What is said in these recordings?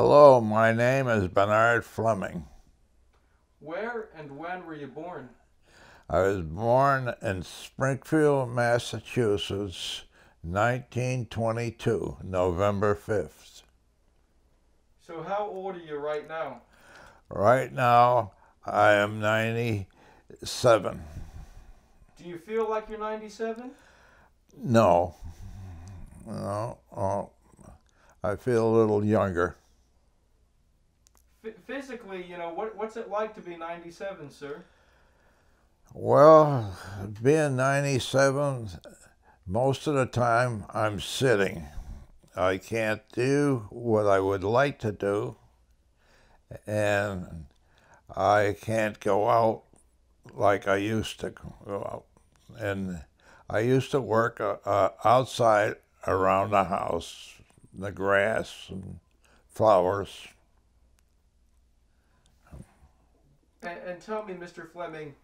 Hello, my name is Bernard Fleming. Where and when were you born? I was born in Springfield, Massachusetts, 1922, November 5th. So, how old are you right now? Right now, I am 97. Do you feel like you're 97? No. No. Oh, I feel a little younger. Physically, you know, what, what's it like to be 97, sir? Well, being 97, most of the time I'm sitting. I can't do what I would like to do, and I can't go out like I used to go out. And I used to work uh, uh, outside around the house, the grass and flowers. And, and tell me, Mr. Fleming,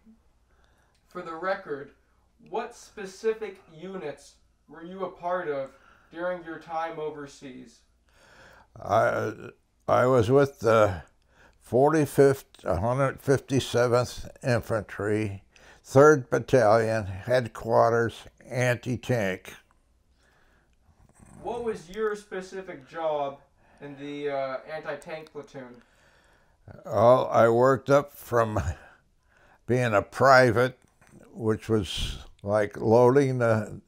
for the record, what specific units were you a part of during your time overseas? I I was with the 45th, 157th Infantry, 3rd Battalion, Headquarters, Anti-Tank. What was your specific job in the uh, anti-tank platoon? Well, I worked up from being a private, which was like loading the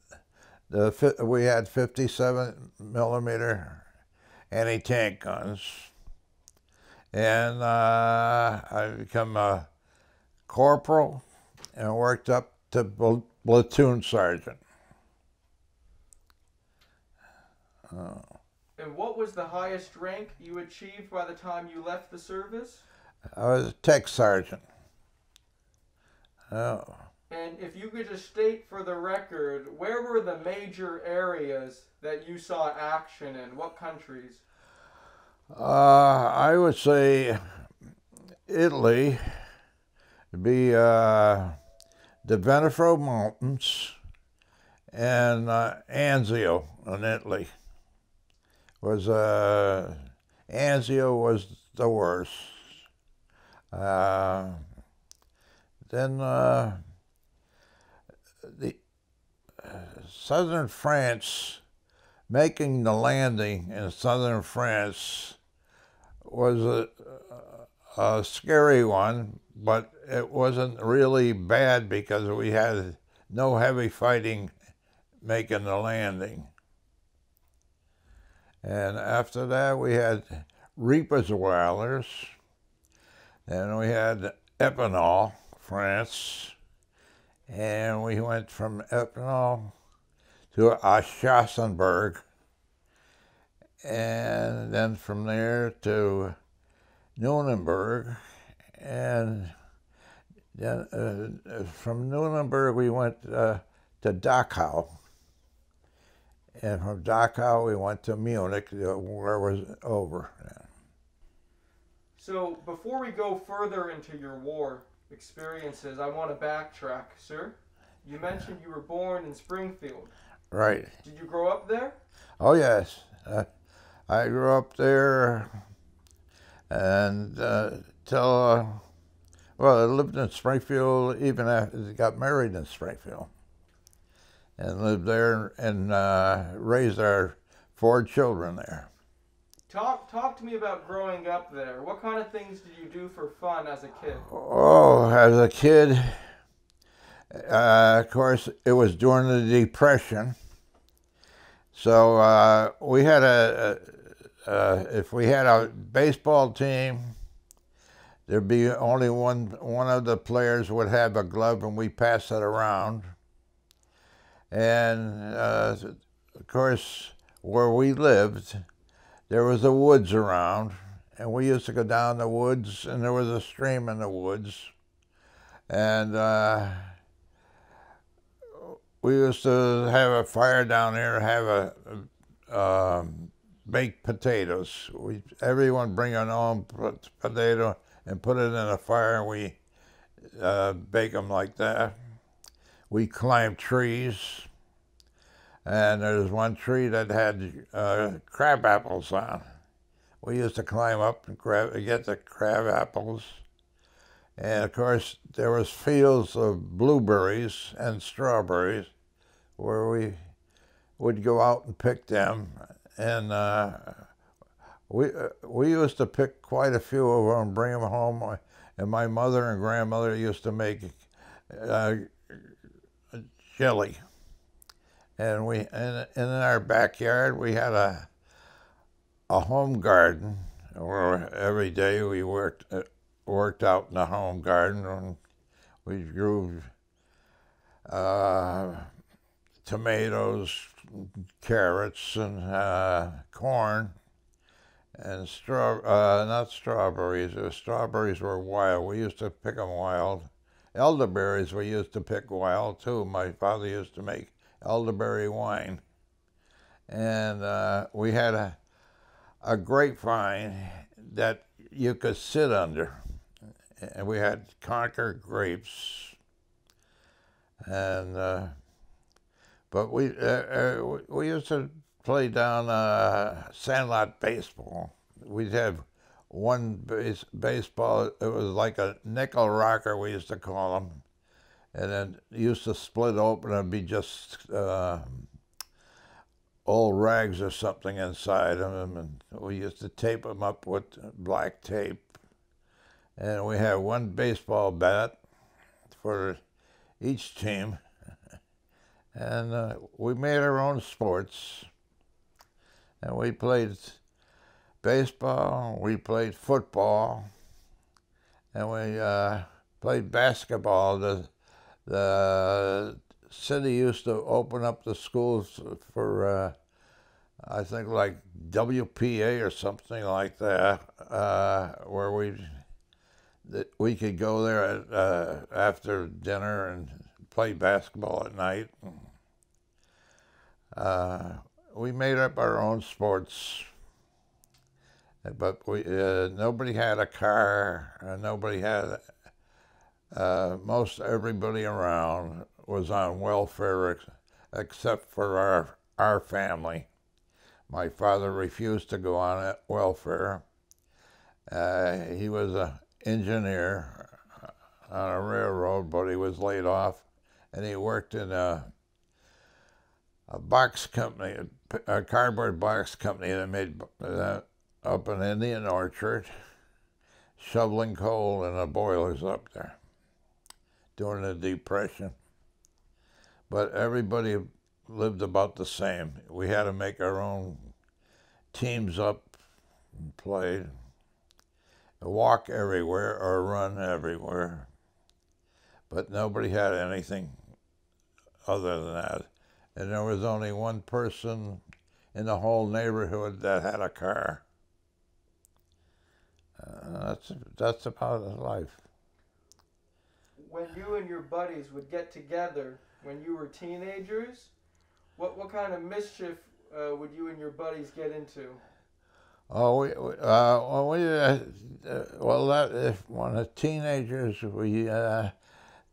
the we had 57 millimeter anti-tank guns, and uh, I become a corporal and worked up to platoon sergeant. Uh, and what was the highest rank you achieved by the time you left the service? I was a tech sergeant. Oh. And if you could just state for the record, where were the major areas that you saw action in? What countries? Uh, I would say Italy, be uh, the Venafro Mountains, and uh, Anzio in Italy. Was uh, Anzio was the worst. Uh, then uh, the uh, southern France, making the landing in southern France was a, a scary one, but it wasn't really bad because we had no heavy fighting making the landing. And after that, we had Rambervillers. Then we had Epinal, France. And we went from Epinal to Aschaffenburg, and then from there to Nuremberg, and then uh, from Nuremberg we went uh, to Dachau, and from Dachau we went to Munich, uh, where was over. So before we go further into your war, experiences, I want to backtrack, sir. You mentioned you were born in Springfield. Right. Did you grow up there? Oh, yes. Uh, I grew up there and uh, till, uh, well, I lived in Springfield even after I got married in Springfield and lived there and uh, raised our four children there. Talk talk to me about growing up there. What kind of things did you do for fun as a kid? Oh, as a kid, uh, of course, it was during the Depression. So uh, we had a, a, a, if we had a baseball team, there'd be only one one of the players would have a glove, and we pass it around. And uh, of course, where we lived there was the woods around, and we used to go down the woods, and there was a stream in the woods, and uh, we used to have a fire down there, have a, um, baked potatoes. We everyone bring an own potato and put it in a fire, and we uh, bake them like that. We climbed trees and there's one tree that had uh, crab apples on. we used to climb up and grab, get the crab apples. And of course, there was fields of blueberries and strawberries where we would go out and pick them. And uh, we, uh, we used to pick quite a few of them and bring them home. And my mother and grandmother used to make uh, jelly. And we, and, in our backyard, we had a, a home garden where every day we worked, uh, worked out in the home garden and we grew uh, tomatoes, carrots, and uh, corn, and straw uh, not strawberries. The strawberries were wild. We used to pick them wild. Elderberries we used to pick wild too. My father used to make elderberry wine, and uh, we had a a grapevine that you could sit under and we had Concord grapes, and uh, but we uh, uh, we used to play down uh, sandlot baseball. We'd have one base, baseball. It was like a nickel rocker. We used to call them, and then used to split open and be just uh, old rags or something inside of them, and we used to tape them up with black tape and we had one baseball bat for each team. and uh, we made our own sports. And we played baseball, we played football, and we uh, played basketball. The, the city used to open up the schools for, uh, I think, like WPA or something like that, uh, where we that we could go there at, uh, after dinner and play basketball at night. Uh, we made up our own sports, but we uh, nobody had a car. And nobody had. Uh, most everybody around was on welfare ex- except for our our family. My father refused to go on welfare. Uh, he was a engineer on a railroad, but he was laid off, and he worked in a a box company, a cardboard box company that made that up in Indian Orchard, shoveling coal in the boilers up there during the Depression. But everybody lived about the same. We had to make our own teams up and played walk everywhere or run everywhere. But nobody had anything other than that. And there was only one person in the whole neighborhood that had a car. Uh, that's that's of life. When you and your buddies would get together when you were teenagers, what what kind of mischief uh, would you and your buddies get into? Oh, we, uh, well, we, uh, uh, well, that if when the teenagers, we uh,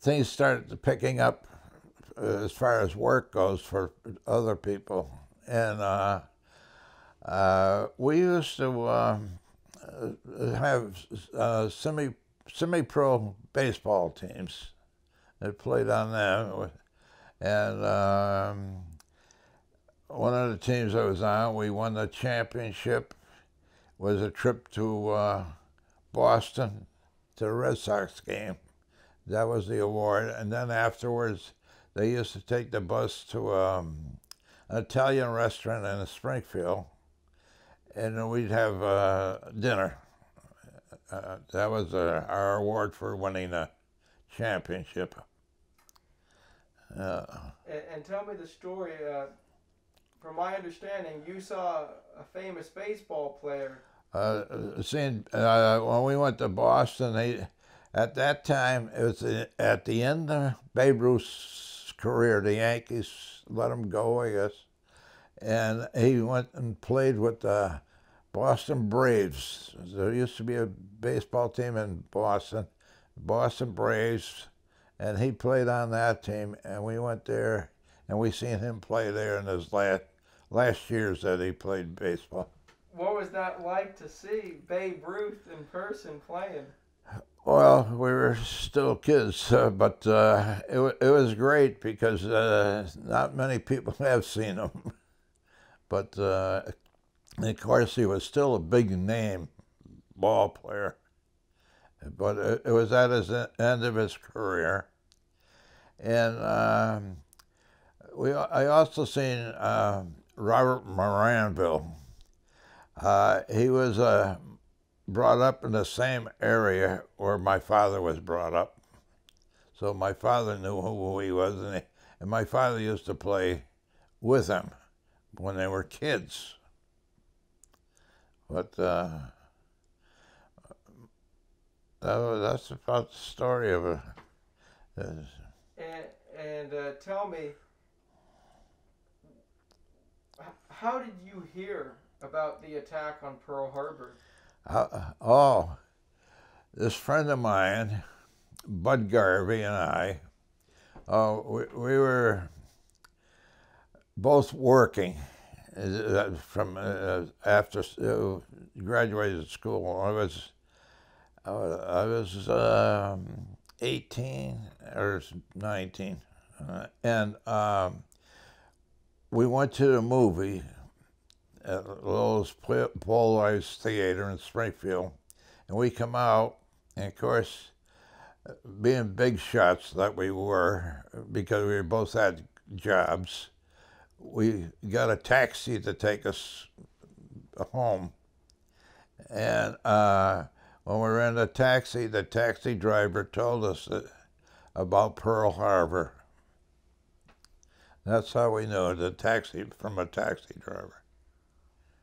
things started picking up uh, as far as work goes for other people, and uh, we used to um, have semi semi pro baseball teams that played on them, and. Um, one of the teams I was on, we won the championship was a trip to uh, Boston to the Red Sox game. That was the award. And then afterwards, they used to take the bus to um, an Italian restaurant in Springfield, and we'd have uh, dinner. Uh, that was uh, our award for winning a championship. Uh, and, and, tell me the story uh, from my understanding, you saw a famous baseball player. Uh, seeing uh, when we went to Boston, they, at that time it was at the end of Babe Ruth's career. The Yankees let him go, I guess, and he went and played with the Boston Braves. There used to be a baseball team in Boston, Boston Braves, and he played on that team. And we went there, and we seen him play there in his last last years that he played baseball. what was that like to see Babe Ruth in person playing? Well, we were still kids, uh, but uh, it, it was great because uh, not many people have seen him. but uh, of course, he was still a big name ball player. But it, was at his end of his career. And um, we, I also seen uh, Rabbit Maranville. Uh, he was a brought up in the same area where my father was brought up. So my father knew who he was, and, he, and my father used to play with him when they were kids. But uh, that was, that's about the story of it. And, and uh, tell me, how did you hear about the attack on Pearl Harbor? Uh, oh, this friend of mine, Bud Garvey, and I, uh, we, we were both working from uh, after uh, graduated school. I was uh, I was um, 18 or 19, uh, and um, we went to the movie at Loew's Polarized Theater in Springfield. And we come out, and of course, being big shots that we were, because we both had jobs, we got a taxi to take us home. And uh, when we were in the taxi, the taxi driver told us that, about Pearl Harbor. That's how we knew the taxi from a taxi driver.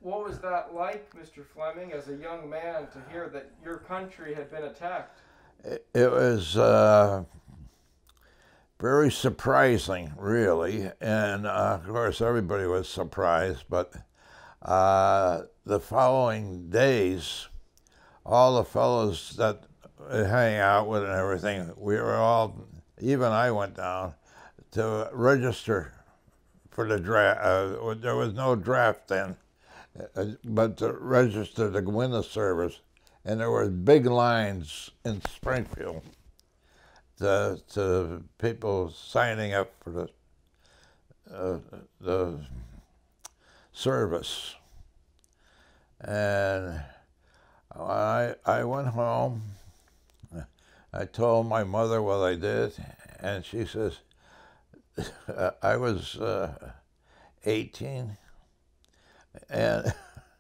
What was that like, Mr. Fleming, as a young man, to hear that your country had been attacked? It, it was uh, very surprising, really. And uh, of course, everybody was surprised. But uh, the following days, all the fellows that hang out with and everything, we were all, even I went down to register for the draft. Uh, there was no draft then uh, but to register to win the service, and there were big lines in Springfield to, to people signing up for the uh, the service. And I I went home. I told my mother what I did, and she says, I was uh, 18 and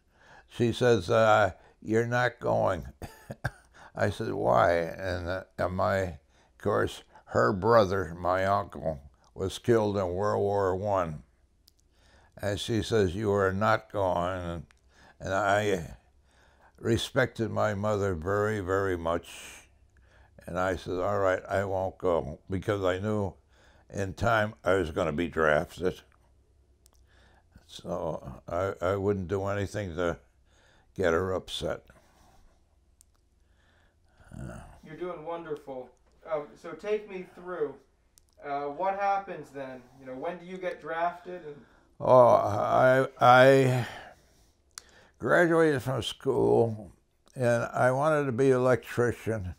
she says, uh, You're not going. I said, Why? And, uh, and my, of course, her brother, my uncle, was killed in World War One. And she says, You are not going. And, I respected my mother very, very much. And I said, All right, I won't go because I knew in time I was going to be drafted. So I, I wouldn't do anything to get her upset. You're doing wonderful. Um, so take me through. Uh, what happens then? You know, when do you get drafted? And... Oh, I I graduated from school, and I wanted to be an electrician,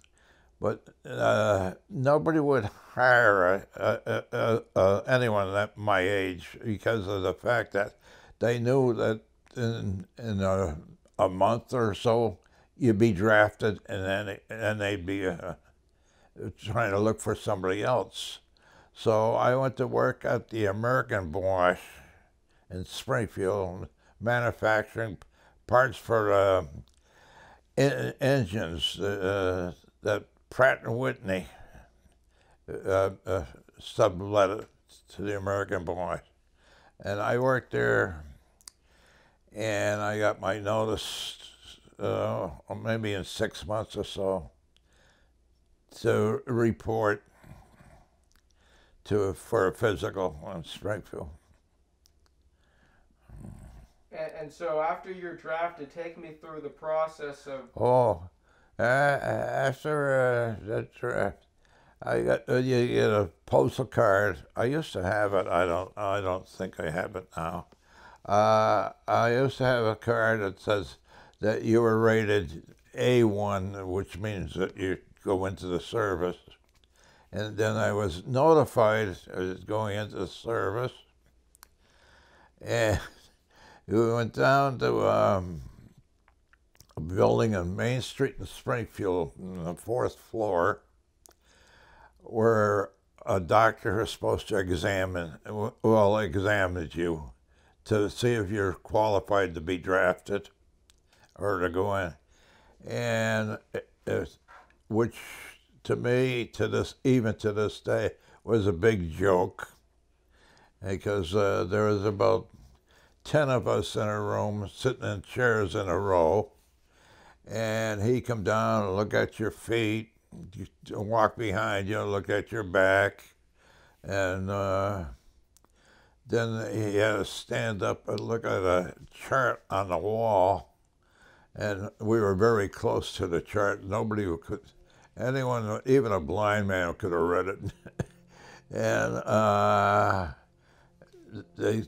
but uh, nobody would hire a, a, a, anyone at my age because of the fact that they knew that in, in a, a month or so you'd be drafted, and then and they'd be uh, trying to look for somebody else. So I went to work at the American Bosch in Springfield, manufacturing parts for uh, in, engines uh, that Pratt and Whitney uh, uh, sublet to the American Bosch. And I worked there and I got my notice uh, maybe in six months or so to report to for a physical in Springfield. And, and so after you're drafted, take me through the process of. Oh, uh, after uh, the draft, I got uh, you get a postal card. I used to have it. I don't. I don't think I have it now. Uh, I used to have a card that says that you were rated A1, which means that you go into the service. And then I was notified I was going into the service. And we went down to um, a building on Main Street in Springfield, on the fourth floor, where a doctor is supposed to examine, well, examined you to see if you're qualified to be drafted or to go in. And it, which to me, to this, even to this day, was a big joke because uh, there was about 10 of us in a room sitting in chairs in a row. And he come down and look at your feet, walk behind you, look at your back. And uh, then he had to stand up and look at a chart on the wall. And we were very close to the chart. Nobody could, anyone, even a blind man could have read it. and uh, they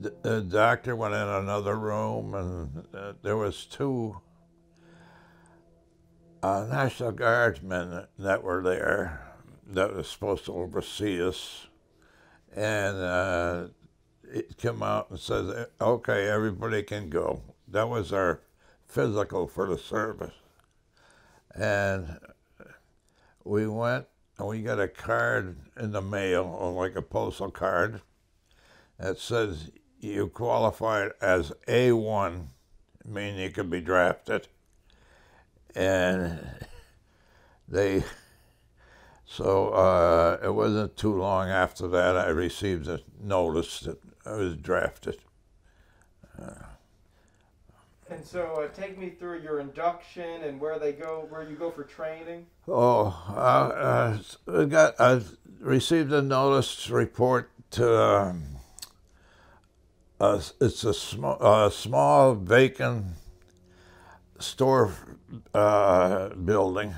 the doctor went in another room, and uh, there was two uh, National Guardsmen that were there that was supposed to oversee us, and uh, it came out and says, "Okay, everybody can go." That was our physical for the service, and we went and we got a card in the mail, like a postal card, that says you qualified as A1, meaning you could be drafted. And they, so uh, it wasn't too long after that I received a notice that I was drafted. Uh, and so, uh, take me through your induction and where they go, where you go for training. Oh, uh, I got I received a notice report to um, it's a small, small vacant store uh, building,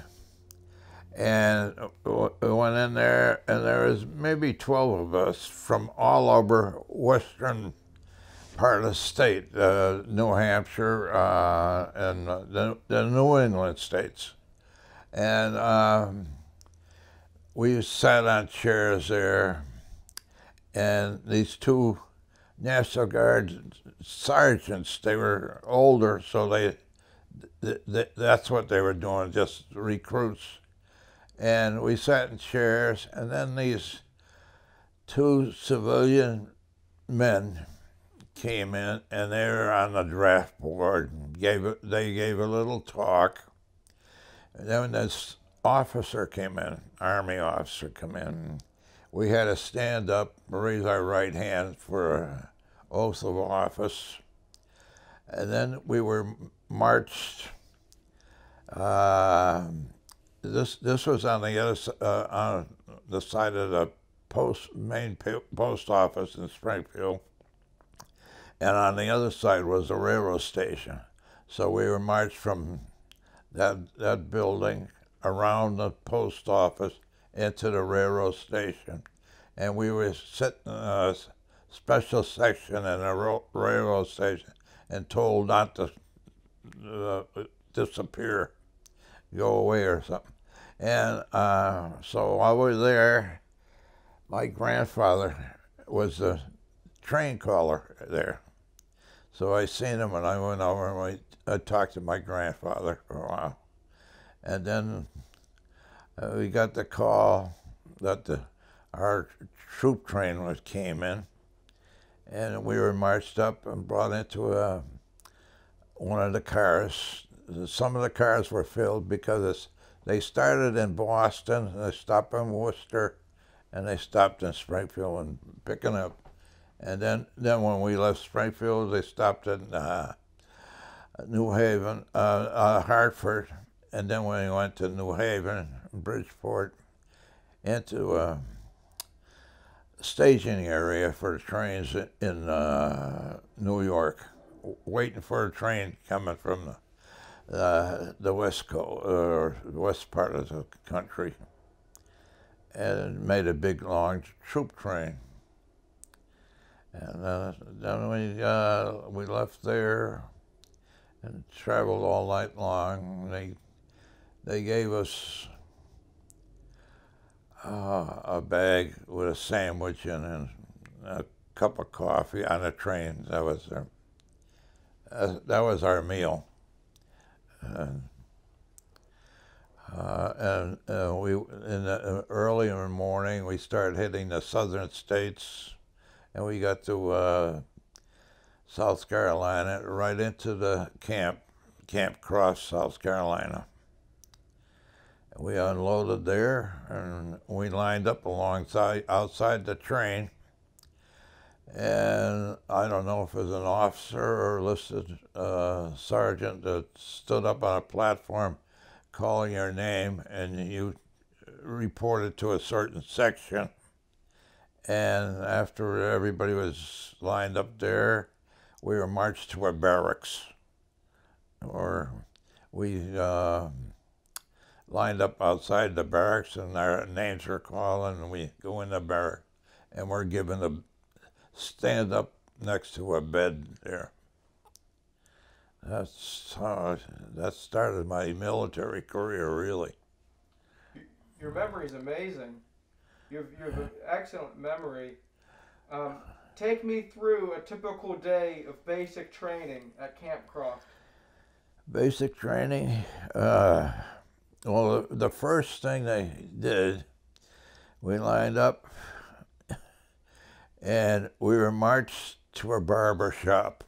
and we went in there, and there was maybe twelve of us from all over western part of the state, uh, New Hampshire uh, and the, the, New England states, and um, we sat on chairs there, and these two National Guard sergeants. They were older, so they, th- th- that's what they were doing, just recruits. And we sat in chairs, and then these two civilian men came in, and they were on the draft board. Gave they gave a little talk. And then this officer came in, army officer came in. We had to stand up, raise our right hand for oath of office. And then we were marched. Uh, this this was on the other uh, on the side of the post main post office in Springfield, and on the other side was the railroad station. So we were marched from that that building around the post office into the railroad station, and we were sitting. in a special section in a railroad station and told not to uh, disappear, go away or something. And uh, so while we were there, my grandfather was the train caller there. So I seen him and I went over and I, I talked to my grandfather for a while. And then uh, we got the call that the, our troop train was came in and we were marched up and brought into a, uh, one of the cars. Some of the cars were filled because they started in Boston, and they stopped in Worcester, and they stopped in Springfield and picking up. And then, then when we left Springfield, they stopped in uh, New Haven, uh, uh, Hartford, and then when we went to New Haven, Bridgeport, into a staging area for trains in uh, New York, waiting for a train coming from the, uh, the west coast or west part of the country, and made a big long troop train. And uh, then we uh, we left there and traveled all night long. They they gave us uh, a bag with a sandwich and, a cup of coffee on a train. That was our, uh, that was our meal. And, uh, and uh, we in the, early in the morning we started hitting the southern states, and we got to uh, South Carolina right into the camp, Camp Croft, South Carolina. We unloaded there, and we lined up alongside outside the train. And I don't know if it was an officer or listed uh, sergeant that stood up on a platform calling your name, and you reported to a certain section. And after everybody was lined up there, we were marched to our barracks, or we uh, lined up outside the barracks, and our names were called, and we go in the barrack, and we're given a stand up next to a bed there. That's how that started my military career, really. Your memory is amazing. You have, you have an excellent memory. Um, take me through a typical day of basic training at Camp Croft. Basic training. Uh, well, the first thing they did, we lined up and we were marched to a barber shop.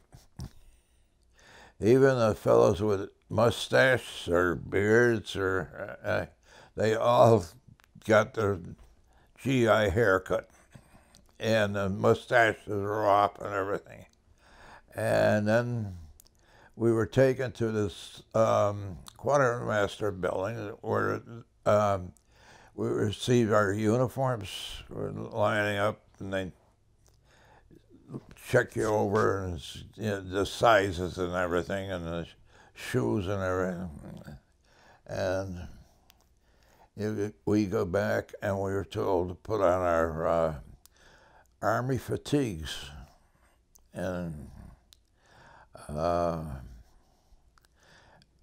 Even the fellows with mustaches or beards, or uh, they all got their GI haircut, and the mustaches were off and everything. And then we were taken to this um, quartermaster building where um, we received our uniforms. We're lining up, and they check you over and you know, the sizes and everything and the shoes and everything. And we go back and we were told to put on our uh, army fatigues. And uh,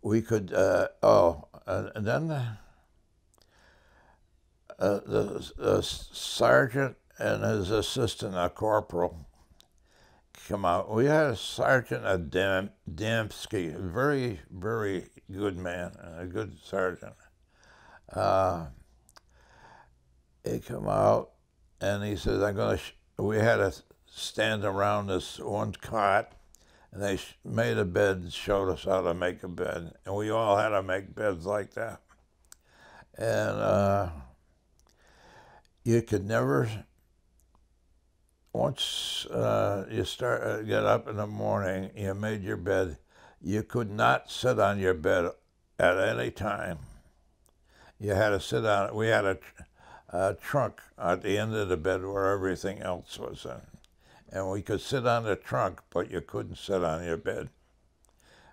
we could, uh, oh, and then the, uh, the, the sergeant and his assistant, a corporal, come out. We had a sergeant a Dam- Dembski, a very, very good man, a good sergeant. Uh, he come out and he says, "I'm going to." We had to stand around this one cot, and they made a bed and showed us how to make a bed, and we all had to make beds like that. And uh, you could never once uh, you start uh, get up in the morning, you made your bed. You could not sit on your bed at any time. You had to sit on it. We had a, a trunk at the end of the bed where everything else was in, and we could sit on the trunk, but you couldn't sit on your bed.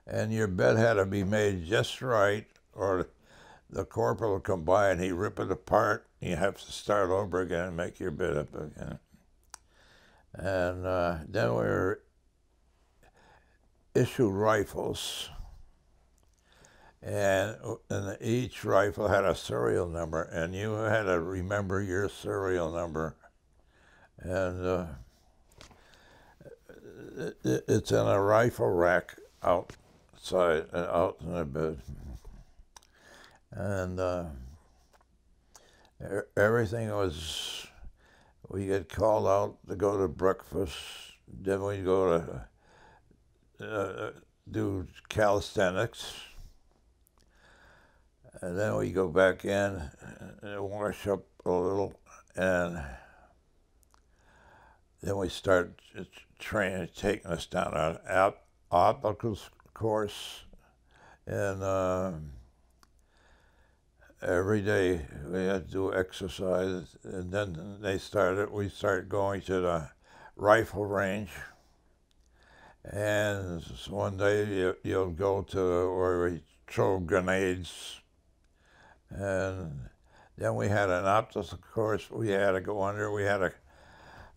And your bed had to be made just right, or the corporal would come by and he'd rip it apart. You have to start over again and make your bed up again. And uh, then we were issued rifles, and, and each rifle had a serial number, and you had to remember your serial number. And uh, it, it's in a rifle rack outside, uh, out in the bed. And uh, everything was we get called out to go to breakfast. Then we go to uh, do calisthenics. And then we go back in and wash up a little. And then we start training, taking us down an obstacle course. And uh, every day we had to do exercise, and then they started. We started going to the rifle range, and one day you, you'll go to where we throw grenades, and then we had an obstacle Of course. We had to go under. We had to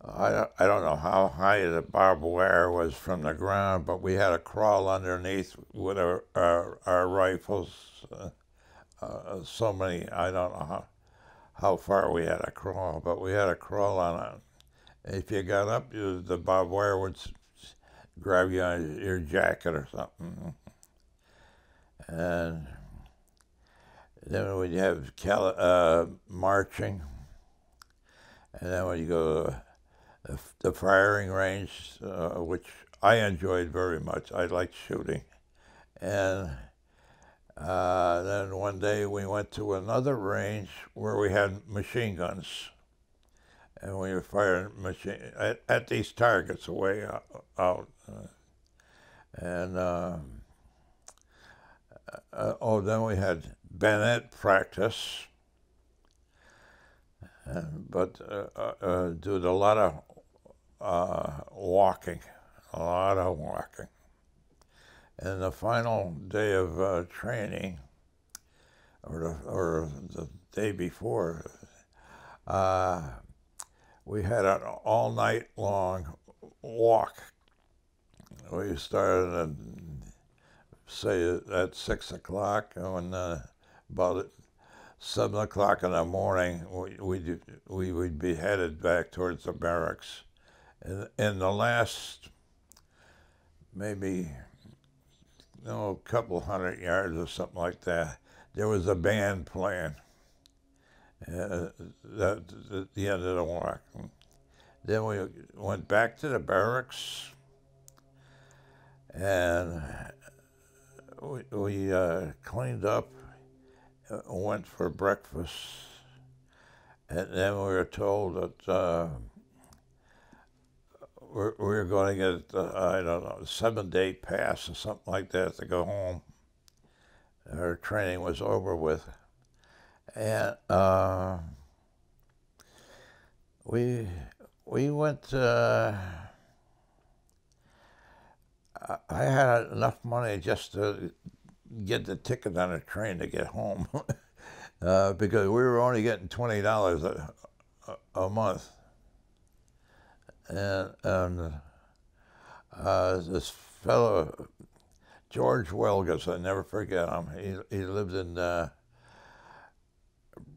I don't, I don't know how high the barbed wire was from the ground, but we had to crawl underneath with our, our, our rifles. Uh, uh, so many, I don't know how, how far we had to crawl, but we had to crawl on it. If you got up, you, the barbed wire would grab you on your jacket or something. And then we'd have Cali- uh, marching. And then you go to the, the firing range, uh, which I enjoyed very much, I liked shooting. And uh, then one day we went to another range where we had machine guns. And we were firing machine at, at these targets away out. out. and um, uh, oh, then we had bayonet practice. but uh, uh, did a lot of uh, walking, a lot of walking. And the final day of uh, training, or the, or the day before, uh, we had an all night long walk. We started at, say, at six o'clock, and uh, about seven o'clock in the morning, we, we, we would be headed back towards the barracks. In, in the last maybe no, a couple hundred yards or something like that, there was a band playing uh, at the end of the walk. Then we went back to the barracks and we, we uh, cleaned up, went for breakfast, and then we were told that uh, we're, we're going to get, uh, I don't know, a seven day pass or something like that to go home. Our training was over with. And uh, we, we went, uh, I had enough money just to get the ticket on a train to get home uh, because we were only getting $20 a, a, a month and, and uh, this fellow, George Welgus, I never forget him. He, he lived in uh,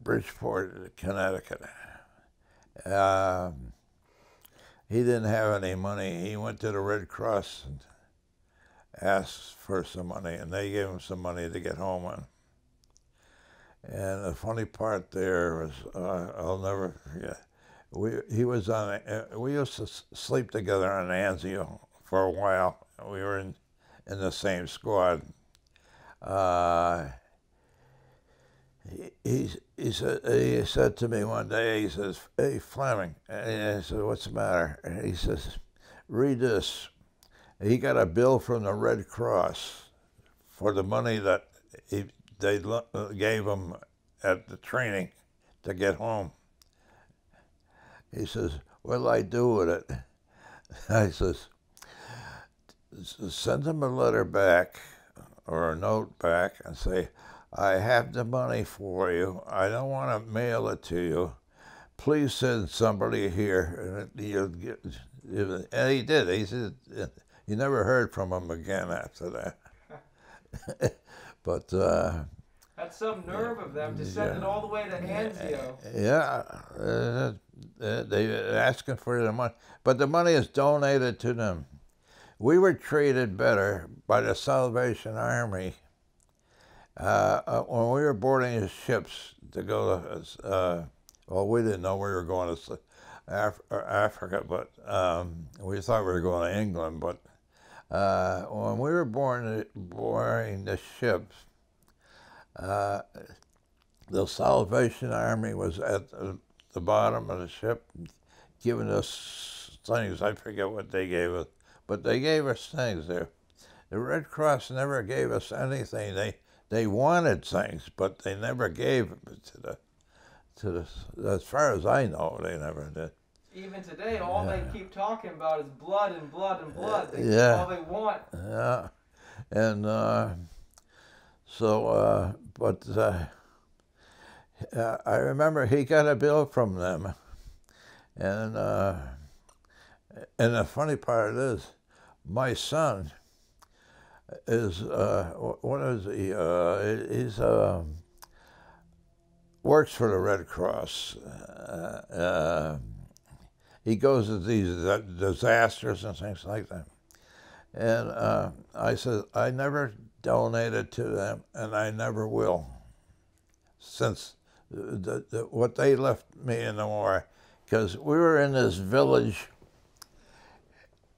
Bridgeport, Connecticut. Uh, he didn't have any money. He went to the Red Cross and asked for some money, and they gave him some money to get home on. And the funny part there was, uh, I'll never forget we he was on. Uh, we used to sleep together on Anzio for a while. We were in in the same squad. Uh, he, he, he said he said to me one day. He says, "Hey Fleming," and I said, "What's the matter?" And he says, "Read this." He got a bill from the Red Cross for the money that he, they uh, gave him at the training to get home. He says, What'll I do with it? I says, Send him a letter back or a note back and say, I have the money for you. I don't want to mail it to you. Please send somebody here. And get, and he did. He said, you never heard from him again after that. but uh, that's some nerve of them to send yeah. it all the way to Anzio. Yeah, uh, they're asking for the money, but the money is donated to them. We were treated better by the Salvation Army uh, uh, when we were boarding the ships to go to. Uh, well, we didn't know we were going to Af- Africa, but um, we thought we were going to England. But uh, when we were boarding, boarding the ships, uh, the Salvation Army was at the, the, bottom of the ship giving us things. I forget what they gave us, but they gave us things there. The Red Cross never gave us anything. They they wanted things, but they never gave it to the to the. As far as I know, they never did. Even today, all yeah. they keep talking about is blood and blood and blood. They, yeah. All they want. Yeah, and. Uh, so, uh, but uh, I remember he got a bill from them, and uh, And the funny part is, my son is uh, what is he? Uh, he's works for the Red Cross. Uh, uh he goes to these disasters and things like that. And uh, I said, I never donated to them, and I never will, since the, the, what they left me in the war. Because we were in this village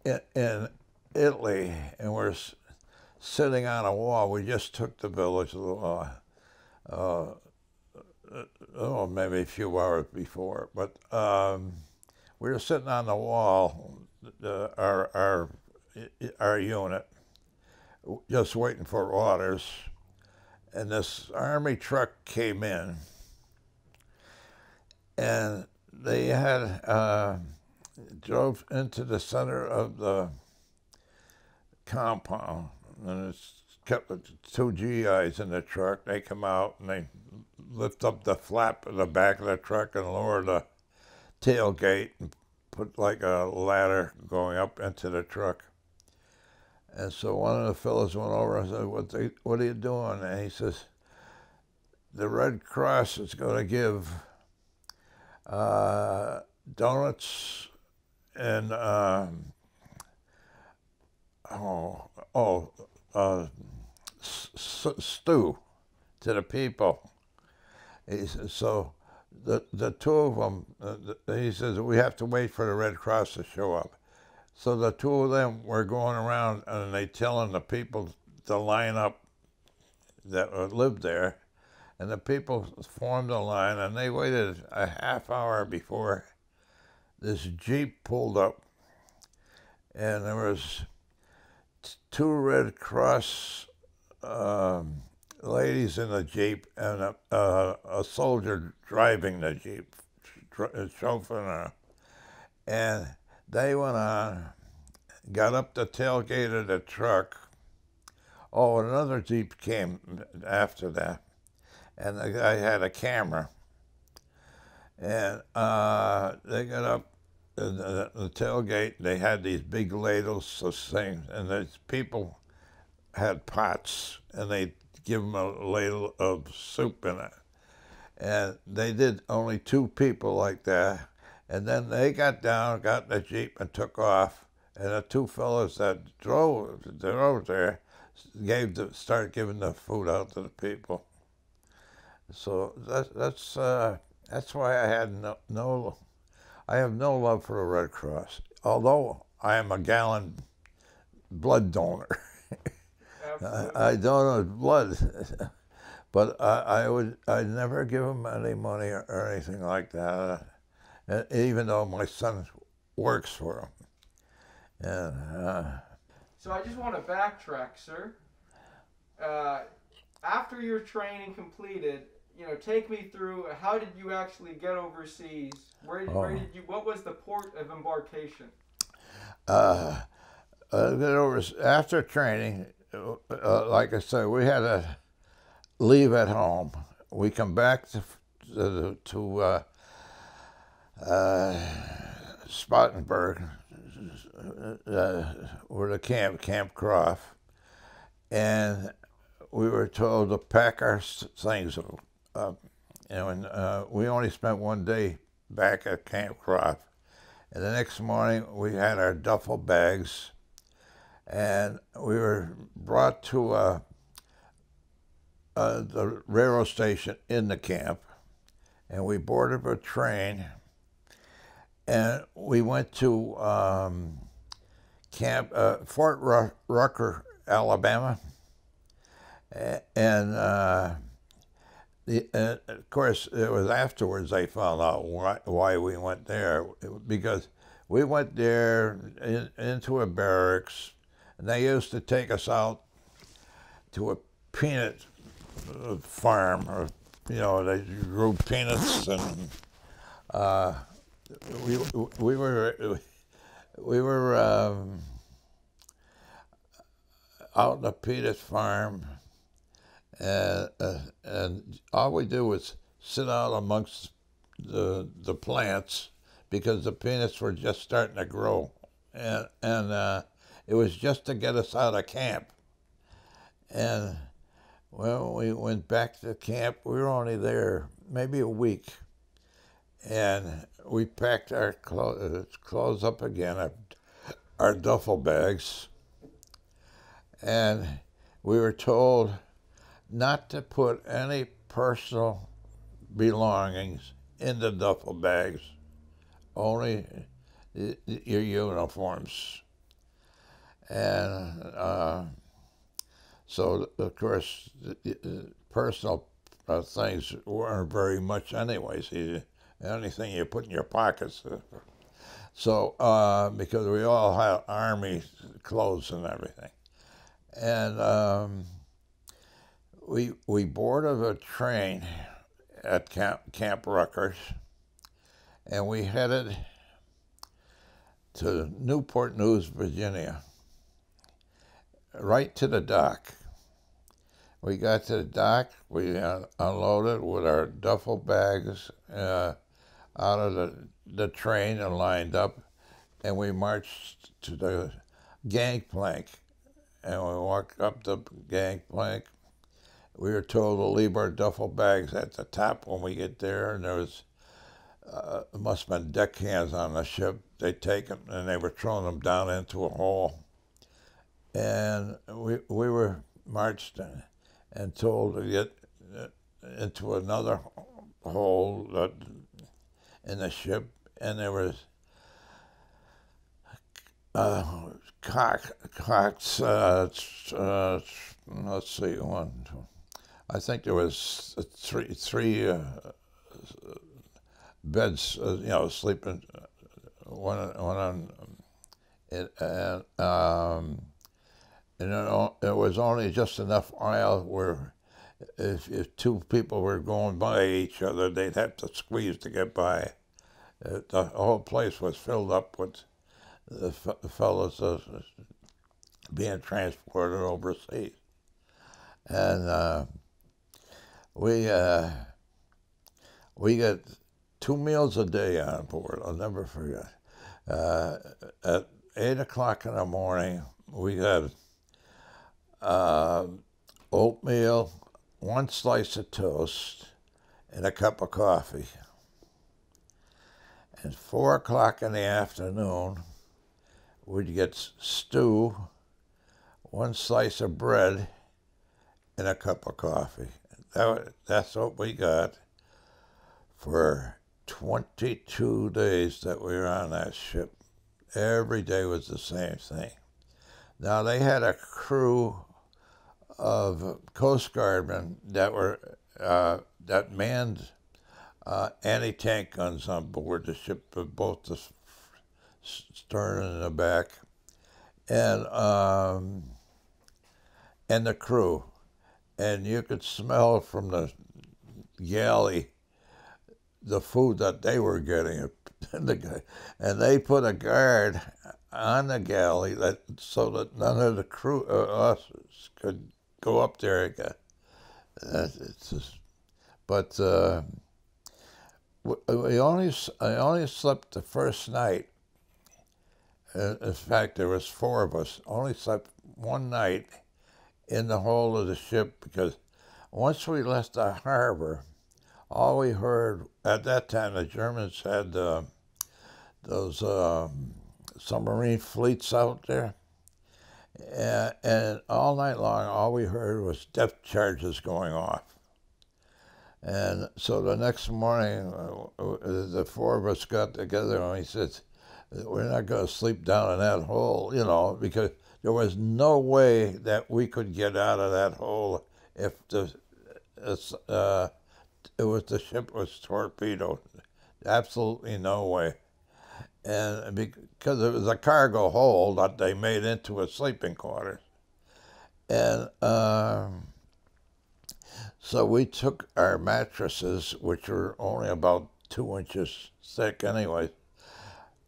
in, in Italy, and we're sitting on a wall. We just took the village uh, uh, oh, maybe a few hours before, but um, we were sitting on the wall, uh, our, our, our unit, just waiting for orders, and this army truck came in, and they had uh, drove into the center of the compound, and it's kept two GIs in the truck. They come out and they lift up the flap of the back of the truck and lower the tailgate and put like a ladder going up into the truck. And so one of the fellows went over and said, what, they, what are you doing? And he says, the Red Cross is going to give uh, donuts and um, oh, oh uh, stew to the people. He says, so the, the two of them, uh, he says, we have to wait for the Red Cross to show up. So the two of them were going around and they telling the people to line up that lived there. And the people formed a line and they waited a half hour before this Jeep pulled up. And there was two Red Cross um, ladies in the Jeep and a, a soldier driving the Jeep, chauffeuring her. And they went on, got up the tailgate of the truck. Oh, another Jeep came after that, and the guy had a camera. And uh, they got up the, the, tailgate. They had these big ladles of things, and these people had pots, and they give them a ladle of soup in it. And they did only two people like that. And then they got down, got in the Jeep, and took off. And the two fellows that drove, drove there gave the, started giving the food out to the people. So that, that's uh, that's why I had no, no I have no love for the Red Cross, although I am a gallon blood donor. I, I donate blood, but I, I would I never give him any money or, or anything like that, uh, even though my son works for him. And, uh, so I just want to backtrack, sir. Uh, after your training completed, you know, take me through how did you actually get overseas? Where, oh. where did you? What was the port of embarkation? Uh, uh, after training, uh, like I said, we had to leave at home. We come back to to, to uh, uh, Spartanburg, uh, where the camp, Camp Croft, and we were told to pack our things up. Know, and uh, we only spent one day back at Camp Croft. And the next morning, we had our duffel bags and we were brought to uh, uh, the railroad station in the camp, and we boarded a train, and we went to um, camp uh, Fort Rucker, Alabama, and uh, the, of course it was afterwards they found out why, why we went there because we went there in, into a barracks and they used to take us out to a peanut uh, farm, or you know, they grew peanuts, and uh, we we were we were um, out on the peanut farm, and uh, and all we do was sit out amongst the the plants because the peanuts were just starting to grow. And and uh, it was just to get us out of camp. And well, we went back to camp. We were only there maybe a week, and we packed our clothes, uh, clothes up again, our, our duffel bags, and we were told not to put any personal belongings in the duffel bags, only your uniforms. And uh, so, of course, personal uh, things weren't very much, anyways. anything you put in your pockets. Uh, so, uh, because we all had army clothes and everything. And um, we, we boarded a train at Camp, Camp Rucker, and we headed to Newport News, Virginia, right to the dock. We got to the dock, we uh, unloaded with our duffel bags uh, out of the, the train and lined up, and we marched to the gangplank. And we walked up the gangplank. We were told to leave our duffel bags at the top when we get there, and there was uh, must have been deckhands on the ship. They take them and they were throwing them down into a hole. And we, we were marched and told to get uh, into another hole that, in the ship, and there was uh, cock, cocks, uh, uh, let's see, one, two, I think there was three, three uh, beds, uh, you know, sleeping one one on it, and um, and it, was only just enough aisle where if, if two people were going by each other, they'd have to squeeze to get by. Uh, the whole place was filled up with the, fellows uh, being transported overseas, and uh, we uh, we got two meals a day on board. I'll never forget. Uh, at eight o'clock in the morning, we had uh, oatmeal, one slice of toast, and a cup of coffee. And four o'clock in the afternoon, we'd get stew, one slice of bread, and a cup of coffee. That, that's what we got for 22 days that we were on that ship. Every day was the same thing. Now, they had a crew of Coast Guardmen that were uh, that manned uh, anti-tank guns on board the ship, both the stern and the back, and um, and the crew, and you could smell from the galley the food that they were getting. and they put a guard on the galley that so that none of the crew uh, us could go up there again. Uh, just, but uh, we only I only slept the first night. Uh, in fact, there was four of us. Only slept one night in the hold of the ship because once we left the harbor, all we heard at that time, the Germans had uh, those uh, submarine fleets out there. And, all night long, all we heard was depth charges going off. And so the next morning, uh, the four of us got together and we said, We're not going to sleep down in that hole, you know, because there was no way that we could get out of that hole if the uh, it was the ship was torpedoed. Absolutely no way. And because it was a cargo hold that they made into a sleeping quarters. And um, so we took our mattresses, which were only about two inches thick anyway,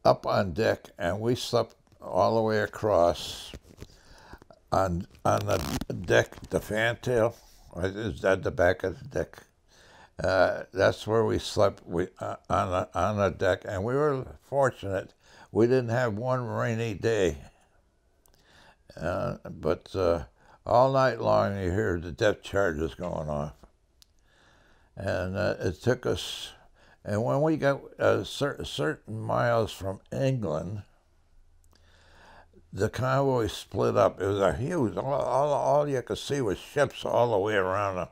up on deck, and we slept all the way across on on the deck, the fantail. Is that the back of the deck? Uh, that's where we slept we, uh, on, a, on a deck, and we were fortunate. we didn't have one rainy day. Uh, but uh, all night long you hear the depth charges going off. And uh, it took us, and when we got cer- certain miles from England, the convoy split up. It was a huge, all, all, all you could see was ships all the way around.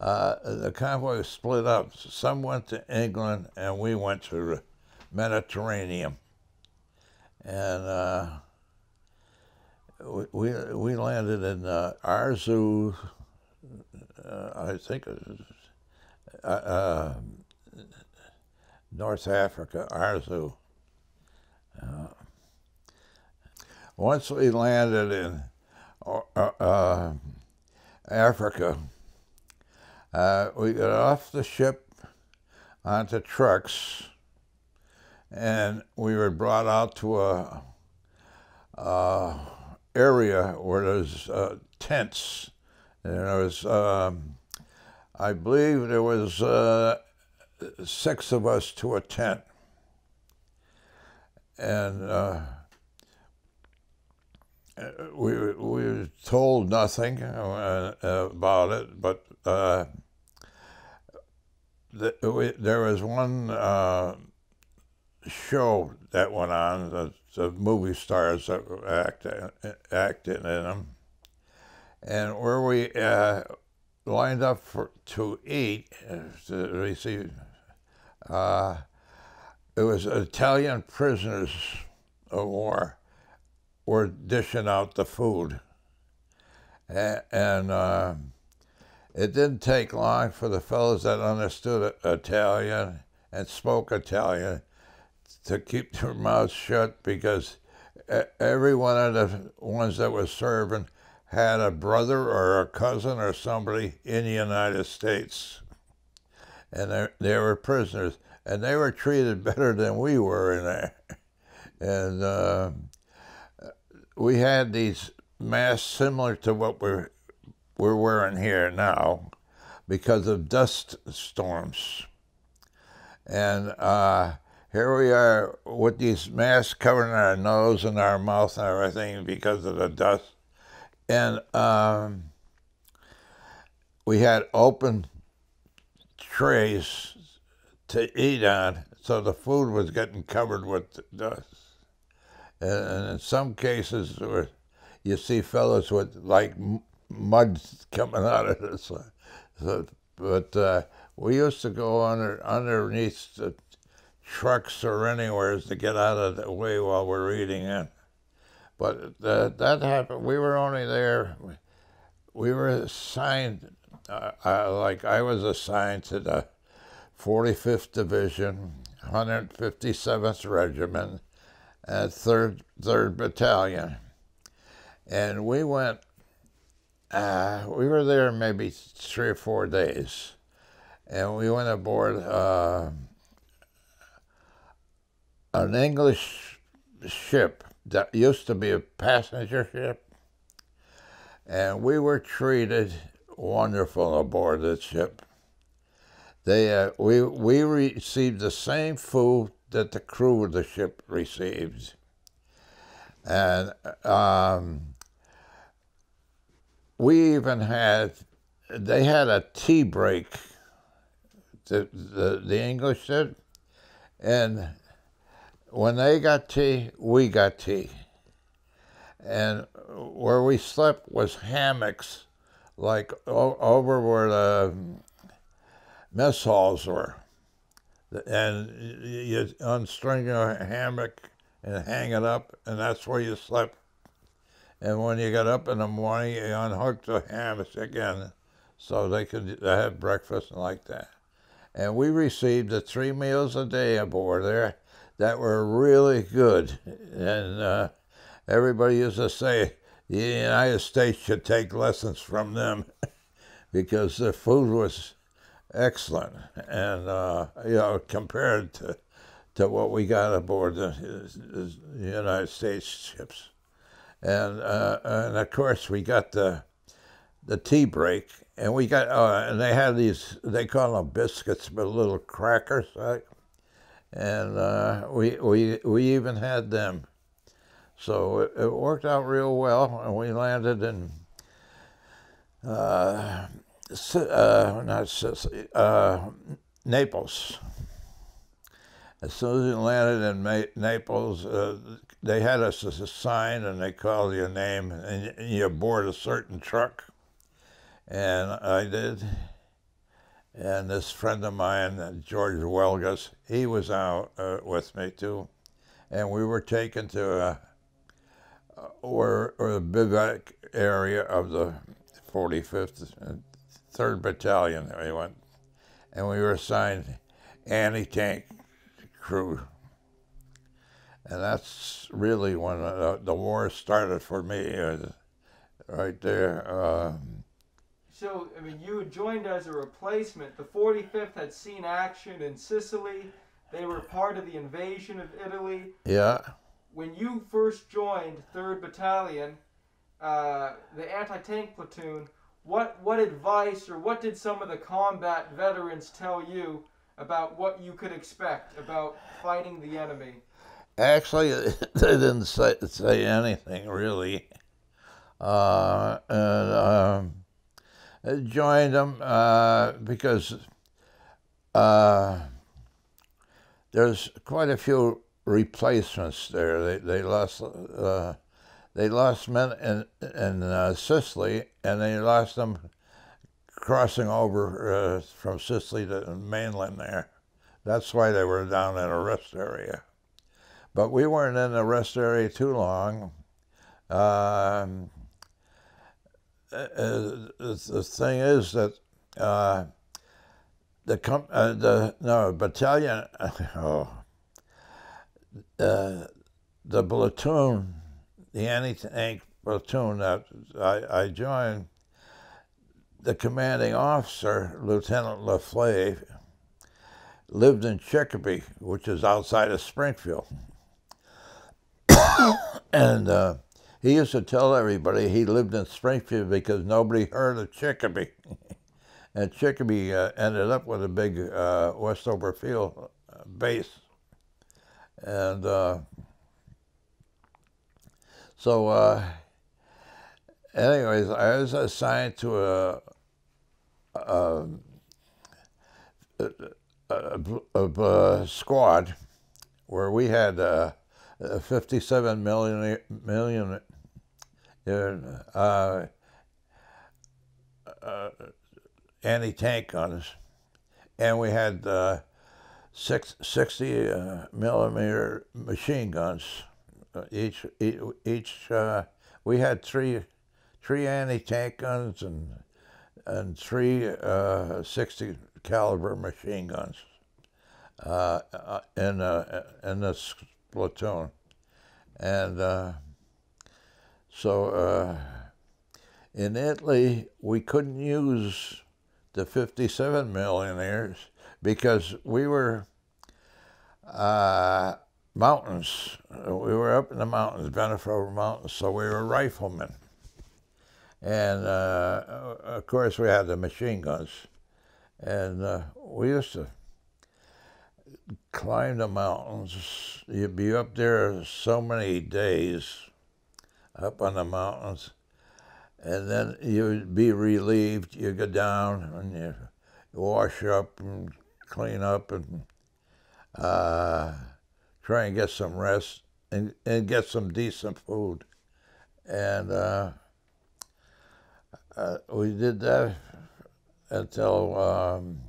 Uh, the convoy split up. Some went to England, and we went to the Mediterranean. And uh, we, we, landed in uh, Arzew, uh, I think it was, uh, uh, North Africa, Arzew. Once we landed in uh, we got off the ship onto trucks, and we were brought out to a, a area where there's uh, tents. And there was, um, I believe, there was uh, six of us to a tent, and uh, we we were told nothing uh, about it, but uh, the, there was one uh, show that went on. The, the movie stars that acted acted in them, and where we uh, lined up for to eat to receive. Uh, it was Italian prisoners of war were dishing out the food, and, and uh, it didn't take long for the fellows that understood Italian and spoke Italian to keep their mouths shut because every one of the ones that was serving had a brother or a cousin or somebody in the United States. And they, they were prisoners. And they were treated better than we were in there. And uh, we had these masks similar to what we're, we're wearing here now because of dust storms. And uh, here we are with these masks covering our nose and our mouth and everything because of the dust. And um, we had open trays to eat on, so the food was getting covered with dust. And in some cases, you see fellows with like mud coming out of this. So, but uh, we used to go under underneath the trucks or anywhere to get out of the way while we're eating in. But uh, that happened. We were only there. We were assigned, uh, like I was assigned to the 45th Division, 157th Regiment, and 3rd, 3rd Battalion. And we went, uh, we were there maybe three or four days. And we went aboard uh, an English ship that used to be a passenger ship, and we were treated wonderful aboard this ship. They, uh, we, we received the same food that the crew of the ship received. And um, we even had, they had a tea break, the, the, the English did, and when they got tea, we got tea. And where we slept was hammocks, like over where the um, mess halls were. And you unstring a hammock and hang it up, and that's where you slept. And when you got up in the morning, you unhooked the hammocks again so they could have breakfast and like that. And we received the three meals a day aboard there that were really good. And uh, everybody used to say the United States should take lessons from them because the food was excellent. And, uh, you know, compared to, to what we got aboard the, the United States ships. And, uh, and of course, we got the, the tea break, and we got, uh, and they had these, they call them biscuits, but little crackers, and uh, we we we even had them. So it, it, worked out real well, and we landed in uh, uh, not Sicily, uh, Naples. As soon as we landed in Ma- Naples, uh, they had us as a sign, and they called your name, and you board a certain truck, and I did. And this friend of mine, George Welgus, he was out uh, with me too, and we were taken to a, or, or the bivouac area of the 45th 3rd Battalion. We went, and we were assigned anti-tank crew, and that's really when uh, the war started for me, uh, right there. Um, so, I mean, you joined as a replacement. The 45th had seen action in Sicily. They were part of the invasion of Italy. Yeah. When you first joined 3rd Battalion, uh, the anti-tank platoon, what what advice or what did some of the combat veterans tell you about what you could expect about fighting the enemy? Actually, they didn't say, say anything really. Uh, and um, joined them uh, because uh, there's quite a few replacements there. They they lost uh, they lost men in in uh, Sicily, and they lost them crossing over uh, from Sicily to mainland there. That's why they were down in a rest area. But we weren't in the rest area too long. Um, uh, the thing is that uh, the uh, the no battalion oh uh, the platoon the anti-tank platoon that I, I joined the commanding officer Lieutenant LaFlave lived in Chicopee which is outside of Springfield and uh, he used to tell everybody he lived in Springfield because nobody heard of Chicopee. and Chicopee uh, ended up with a big uh, Westover Field uh, base. And uh, so, uh, anyways, I was assigned to a, a, a, a squad where we had uh, 57 million, million uh, uh, anti-tank guns, and we had uh, six, 60 uh, millimeter machine guns. Uh, each each uh, we had three three anti-tank guns and and three 60 caliber machine guns in in this platoon, and so uh, in Italy, we couldn't use the 57 millionaires because we were uh, mountains. We were up in the mountains, Benefield Mountains, so we were riflemen. And uh, of course, we had the machine guns. And uh, we used to climb the mountains. You'd be up there so many days up on the mountains. And then you'd be relieved. You go down and you wash up and clean up and uh, try and get some rest and, and get some decent food. And uh, uh, we did that until um,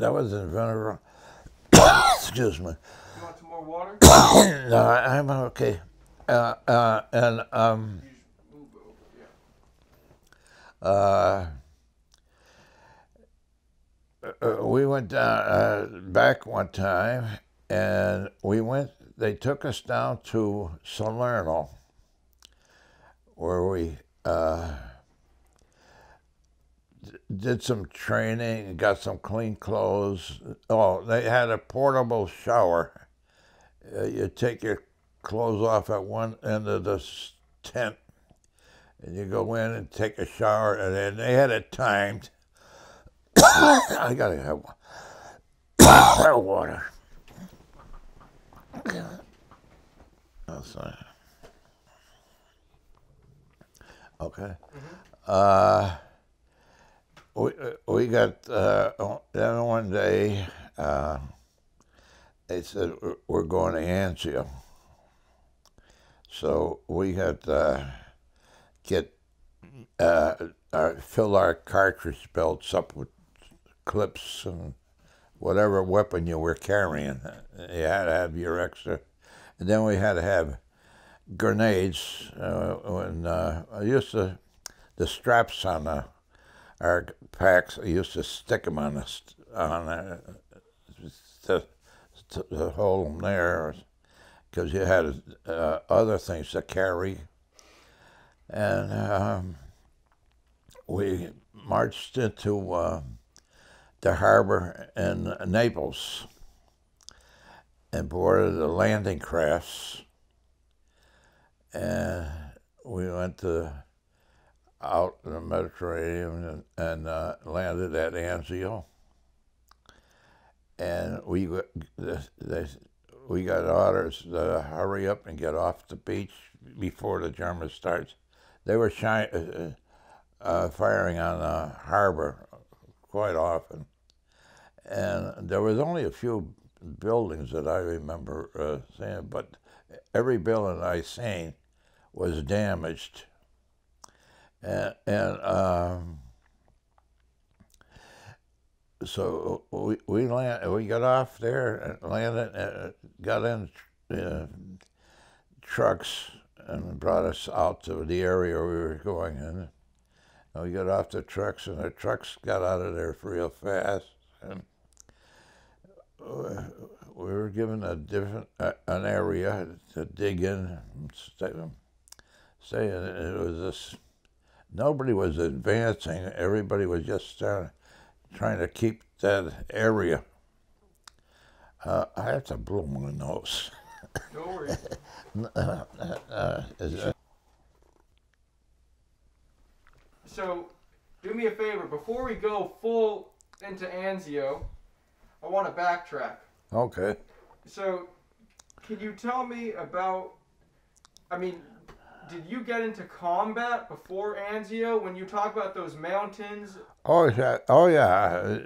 that was in Venezuela. Excuse me You want some more water? no, I'm okay. Uh, uh, and um, uh, uh, we went down uh, back one time, and we went. They took us down to Salerno, where we uh, did some training, and got some clean clothes. Oh, they had a portable shower uh, you take your clothes off at one end of the tent and you go in and take a shower and then they had it timed. I gotta have water. That's fine. Okay. Uh, we we got uh, then one day uh, they said "We're- we're going to Anzio, so we had to get uh, our, fill our cartridge belts up with clips and whatever weapon you were carrying. You had to have your extra, and then we had to have grenades. Uh, when uh, I used to, the straps on the, our packs, used to stick them on st- on the, to, to, to hold them there, because you had uh, other things to carry, and um, we marched into. Uh, the harbor in Naples and boarded the landing crafts. And we went to out in the Mediterranean and, and uh, landed at Anzio. And we got- the, the, we got orders to hurry up and get off the beach before the Germans starts. They were shi- uh, uh, firing on the harbor quite often. And there was only a few buildings that I remember uh, seeing, but every building I seen was damaged. And, and um, so we we land, we got off there and landed, uh, got in uh, trucks and brought us out to the area we were going in. And we got off the trucks, and the trucks got out of there real fast. And we were given a different uh, an area to dig in and stay. Stay in. It was this. Nobody was advancing. Everybody was just uh, trying to keep that area. Uh, I have to blow my nose. No worries. Uh, So, do me a favor. Before we go full into Anzio, I want to backtrack. okay. So, can you tell me about? I mean, did you get into combat before Anzio? When you talk about those mountains, Oh yeah. Oh yeah.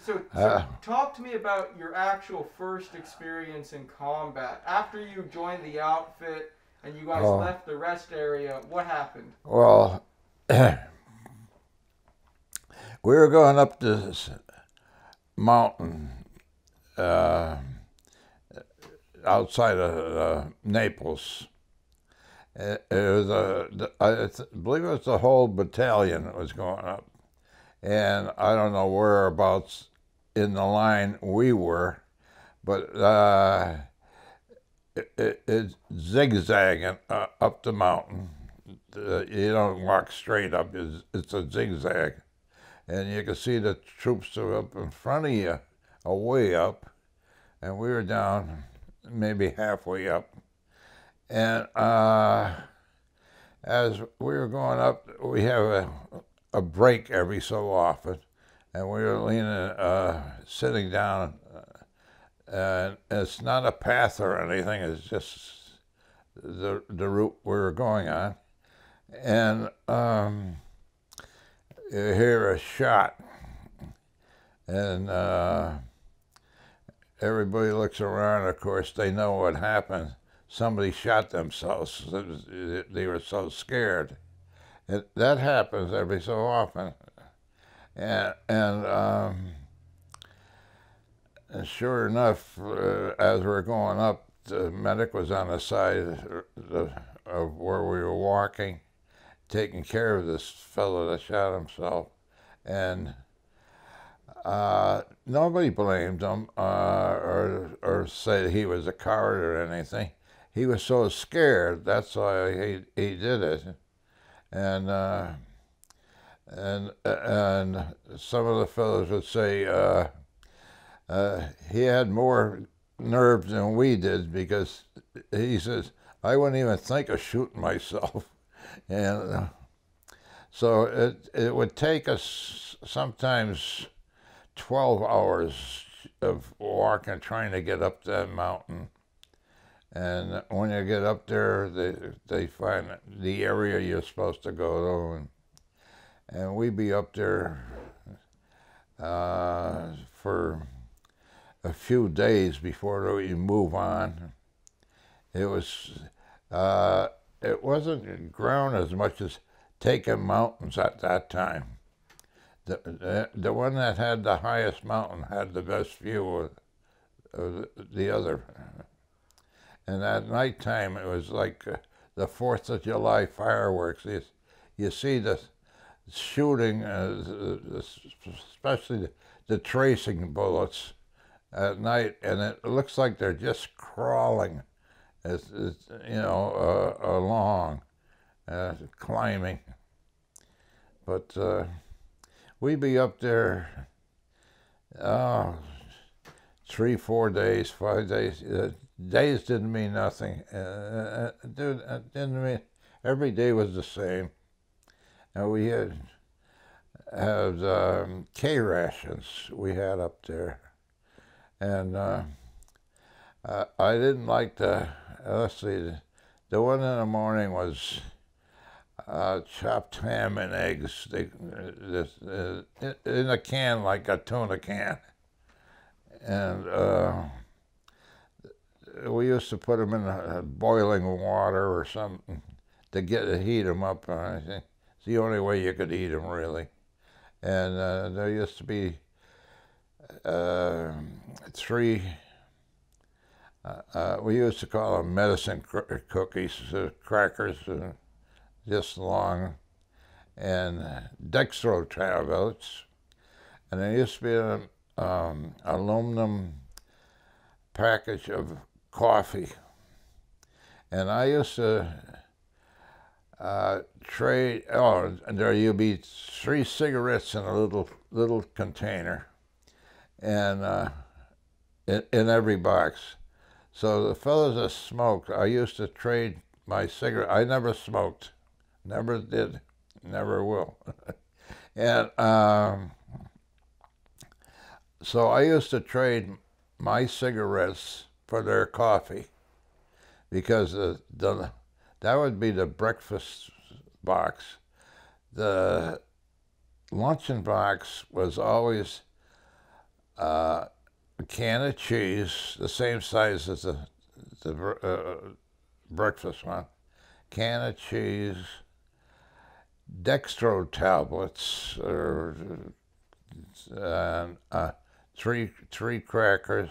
so, so Uh. talk to me about your actual first experience in combat after you joined the outfit and you guys Oh. left the rest area. What happened? Well, we were going up this mountain uh, outside of uh, Naples. It, it was a, the- I believe it was the whole battalion that was going up, and I don't know whereabouts in the line we were, but uh, it, it, it's zigzagging uh, up the mountain uh, you don't walk straight up. It's, it's a zigzag, and you can see the troops are up in front of you, away up, and we were down maybe halfway up. And uh, as we were going up, we have a, a break every so often, and we were leaning, uh, sitting down, uh, and it's not a path or anything. It's just the the route we were going on and um, you hear a shot, and uh, everybody looks around. Of course, they know what happened. Somebody shot themselves. They were so scared. It, that happens every so often, and and. Um, sure enough, uh, as we're going up, the medic was on the side of, of where we were walking, taking care of this fellow that shot himself, and uh, nobody blamed him uh, or or said he was a coward or anything. He was so scared. That's why he he did it, and. Uh, and and some of the fellows would say uh, uh, he had more nerve than we did because he says I wouldn't even think of shooting myself, and uh, so it it would take us sometimes twelve hours of walking, trying to get up that mountain. And when you get up there, they they find the area you're supposed to go to, and and we be up there uh, for a few days before we move on. It was uh, it wasn't ground as much as taking mountains at that time. The, the, the one that had the highest mountain had the best view of, of the other. And at nighttime, it was like uh, the Fourth of July fireworks. You, you see the shooting, uh, especially the, the tracing bullets at night, and it looks like they're just crawling, as, as you know, uh, along, uh, climbing. But uh, we be up there, oh, three, four days, five days. Uh, days didn't mean nothing. Uh, uh, dude, it didn't mean every day was the same. And we had had um, K rations we had up there, and uh, I, I didn't like the. Let's see, the one in the morning was uh, chopped ham and eggs they, uh, in a can like a tuna can. And uh, we used to put them in boiling water or something to get to heat them up. I think it's the only way you could eat them really. And uh, there used to be uh, three. Uh, we used to call them medicine cr cookies, crackers this long, and dextro tablets. And there used to be an um, aluminum package of coffee. And I used to uh, trade, oh, there you'd be three cigarettes in a little little container, and uh, in, in every box. So the fellows that smoked, I used to trade my cigarette. I never smoked. Never did. Never will. and um, so I used to trade my cigarettes for their coffee because the, the that would be the breakfast box. The luncheon box was always uh, a can of cheese, the same size as the, the uh, breakfast one, can of cheese, dextro tablets or uh, uh, three three crackers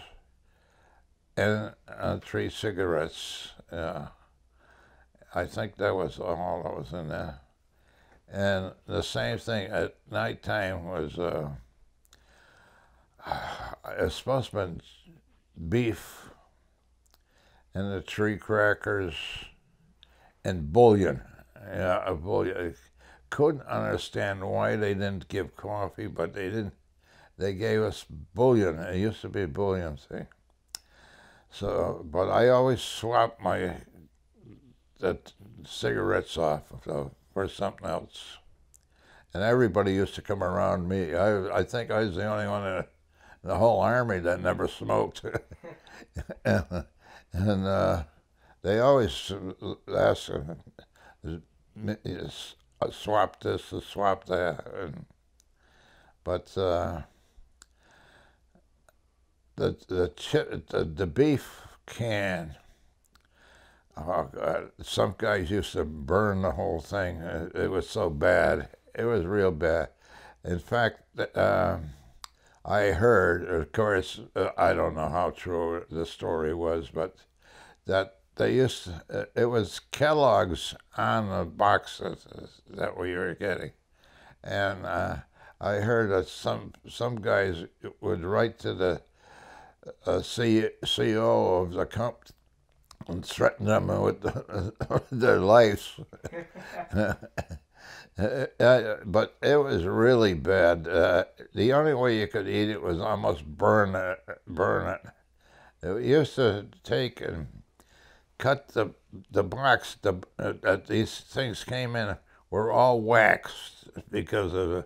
and uh, three cigarettes. Yeah. I think that was all that was in there. And the same thing at nighttime was uh, it's supposed to be beef and the tree crackers and bouillon. Yeah, a bouillon couldn't understand why they didn't give coffee, but they didn't. They gave us bouillon. It used to be bouillon, see. So, but I always swap my the cigarettes off for something else. And everybody used to come around me. I, I think I was the only one in the whole army that never smoked. and, and uh, they always asked, uh, swap this, swap that. And, but uh, the, the, the, the beef can, oh God, some guys used to burn the whole thing. It, it was so bad. It was real bad. In fact, uh, I heard, of course, uh, I don't know how true the story was, but that they used to, uh, it was Kellogg's on the boxes that we were getting, and uh, I heard that some some guys would write to the uh, CEO of the company and threaten them with the, their lives. But it was really bad. Uh, the only way you could eat it was almost burn it. Burn it. It used to take and cut the the box the, uh, that these things came in were all waxed because of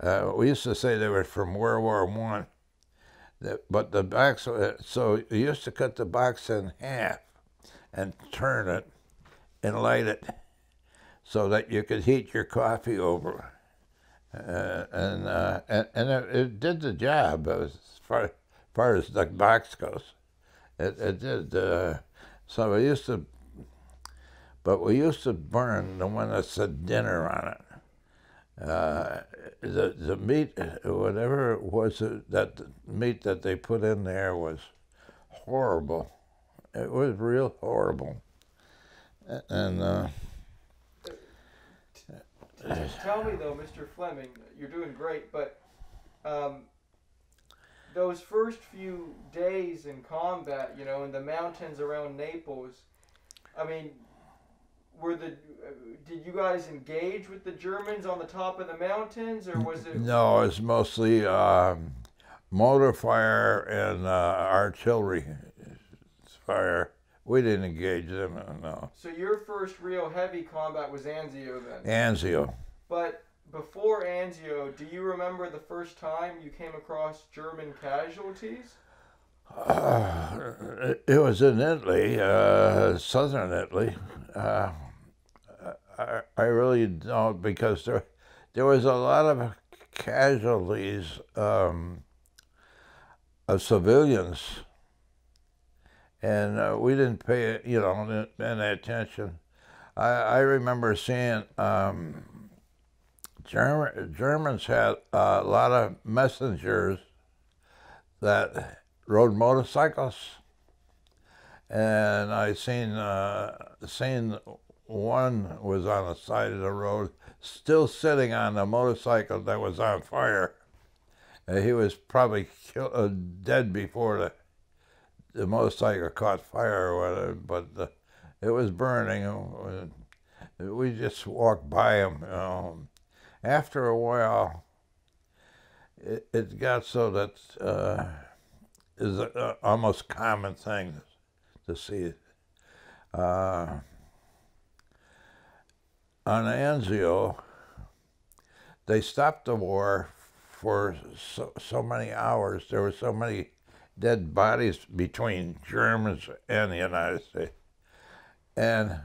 uh, we used to say they were from World War One. But the box, uh, so you used to cut the box in half and turn it and light it so that you could heat your coffee over. Uh, and, uh, and and it, it did the job as far, far as the box goes. It, it did. Uh, so we used to, but we used to burn the one that said dinner on it. Uh, the the meat, whatever it was that meat that they put in there was horrible. It was real horrible. And uh, Tell me though, Mr. Fleming, you're doing great, but um, those first few days in combat, you know, in the mountains around Naples, I mean, were the uh, did you guys engage with the Germans on the top of the mountains, or was it? no, it's mostly um, mortar fire and uh, artillery fire. We didn't engage them. uh, No, So your first real heavy combat was Anzio then. Anzio. But before Anzio, do you remember the first time you came across German casualties? Uh, it, it was in Italy, uh, southern Italy. Uh, I, really don't because there, there was a lot of casualties um, of civilians, and uh, we didn't pay you know any attention. I, I remember seeing um, German, Germans had a lot of messengers that rode motorcycles, and I seen uh, seen one was on the side of the road, still sitting on the motorcycle that was on fire. He was probably uh, dead before the the motorcycle caught fire or whatever, but the, it was burning. uh, We just walked by him. You know. After a while, it, it got so that. Uh, is a almost common thing to see. Uh, on Anzio, they stopped the war for so, so many hours. There were so many dead bodies between Germans and the United States. And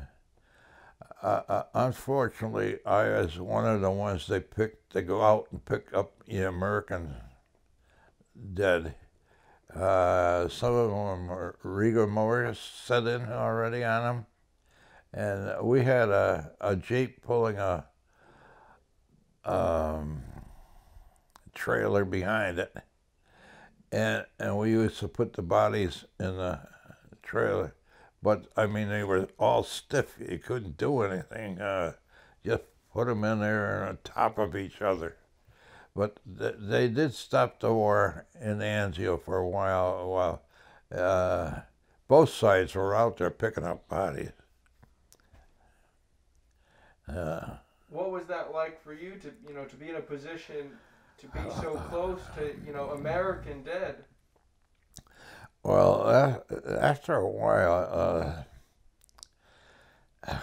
uh, uh, unfortunately, I was one of the ones they picked to go out and pick up the American dead. Uh, some of them were rigor mortis set in already on them. And we had a, a Jeep pulling a um, trailer behind it. And, and we used to put the bodies in the trailer. But, I mean, they were all stiff. You couldn't do anything. Uh, just put them in there on top of each other. But th- they did stop the war in Anzio for a while. While. Uh, both sides were out there picking up bodies. Uh, What was that like for you to, you know, to be in a position to be so close to, you know, American dead? well, a- after a while, uh, I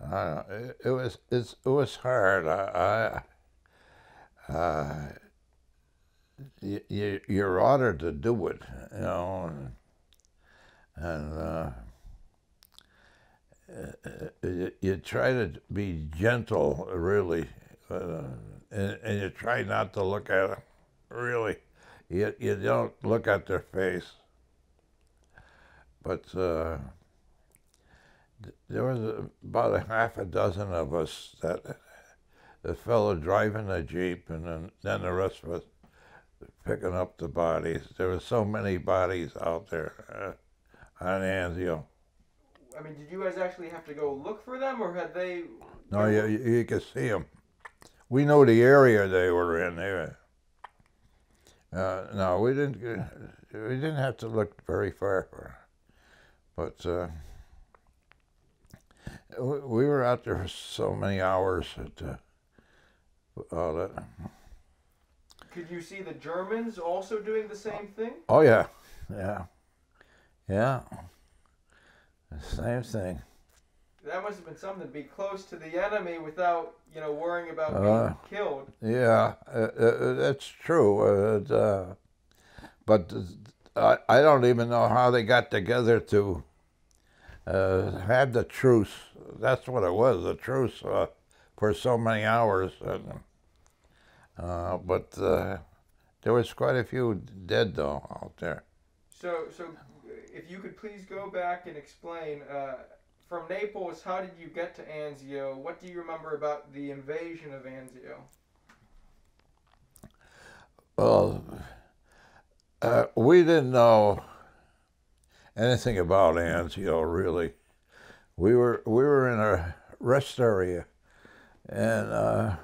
don't know, it, it was it's, it was hard. I, I uh, you, you you're ordered to do it, you know, and, and uh, you, you try to be gentle, really, uh, and, and you try not to look at them. Really, you you don't look at their face. But uh, there was about a half a dozen of us that the fellow driving the jeep, and then then the rest of us picking up the bodies. There were so many bodies out there uh, on Anzio. I mean, did you guys actually have to go look for them, or had they? No, you, you could see them. We know the area they were in. They were, uh, no, we didn't. We didn't have to look very far for, but uh, we, we were out there for so many hours that uh, all that. Could you see the Germans also doing the same thing? Oh yeah, yeah, yeah. Same thing. That must have been something to be close to the enemy without, you know, worrying about Uh, being killed. Yeah, uh, uh, that's true. Uh, it, uh, but I, I don't even know how they got together to uh, have the truce. That's what it was, the truce uh, for so many hours. Uh, but uh, there was quite a few dead though out there. So, so if you could please go back and explain uh, from Naples, how did you get to Anzio? What do you remember about the invasion of Anzio? Well, uh, we didn't know anything about Anzio really. We were we were in a rest area, and uh,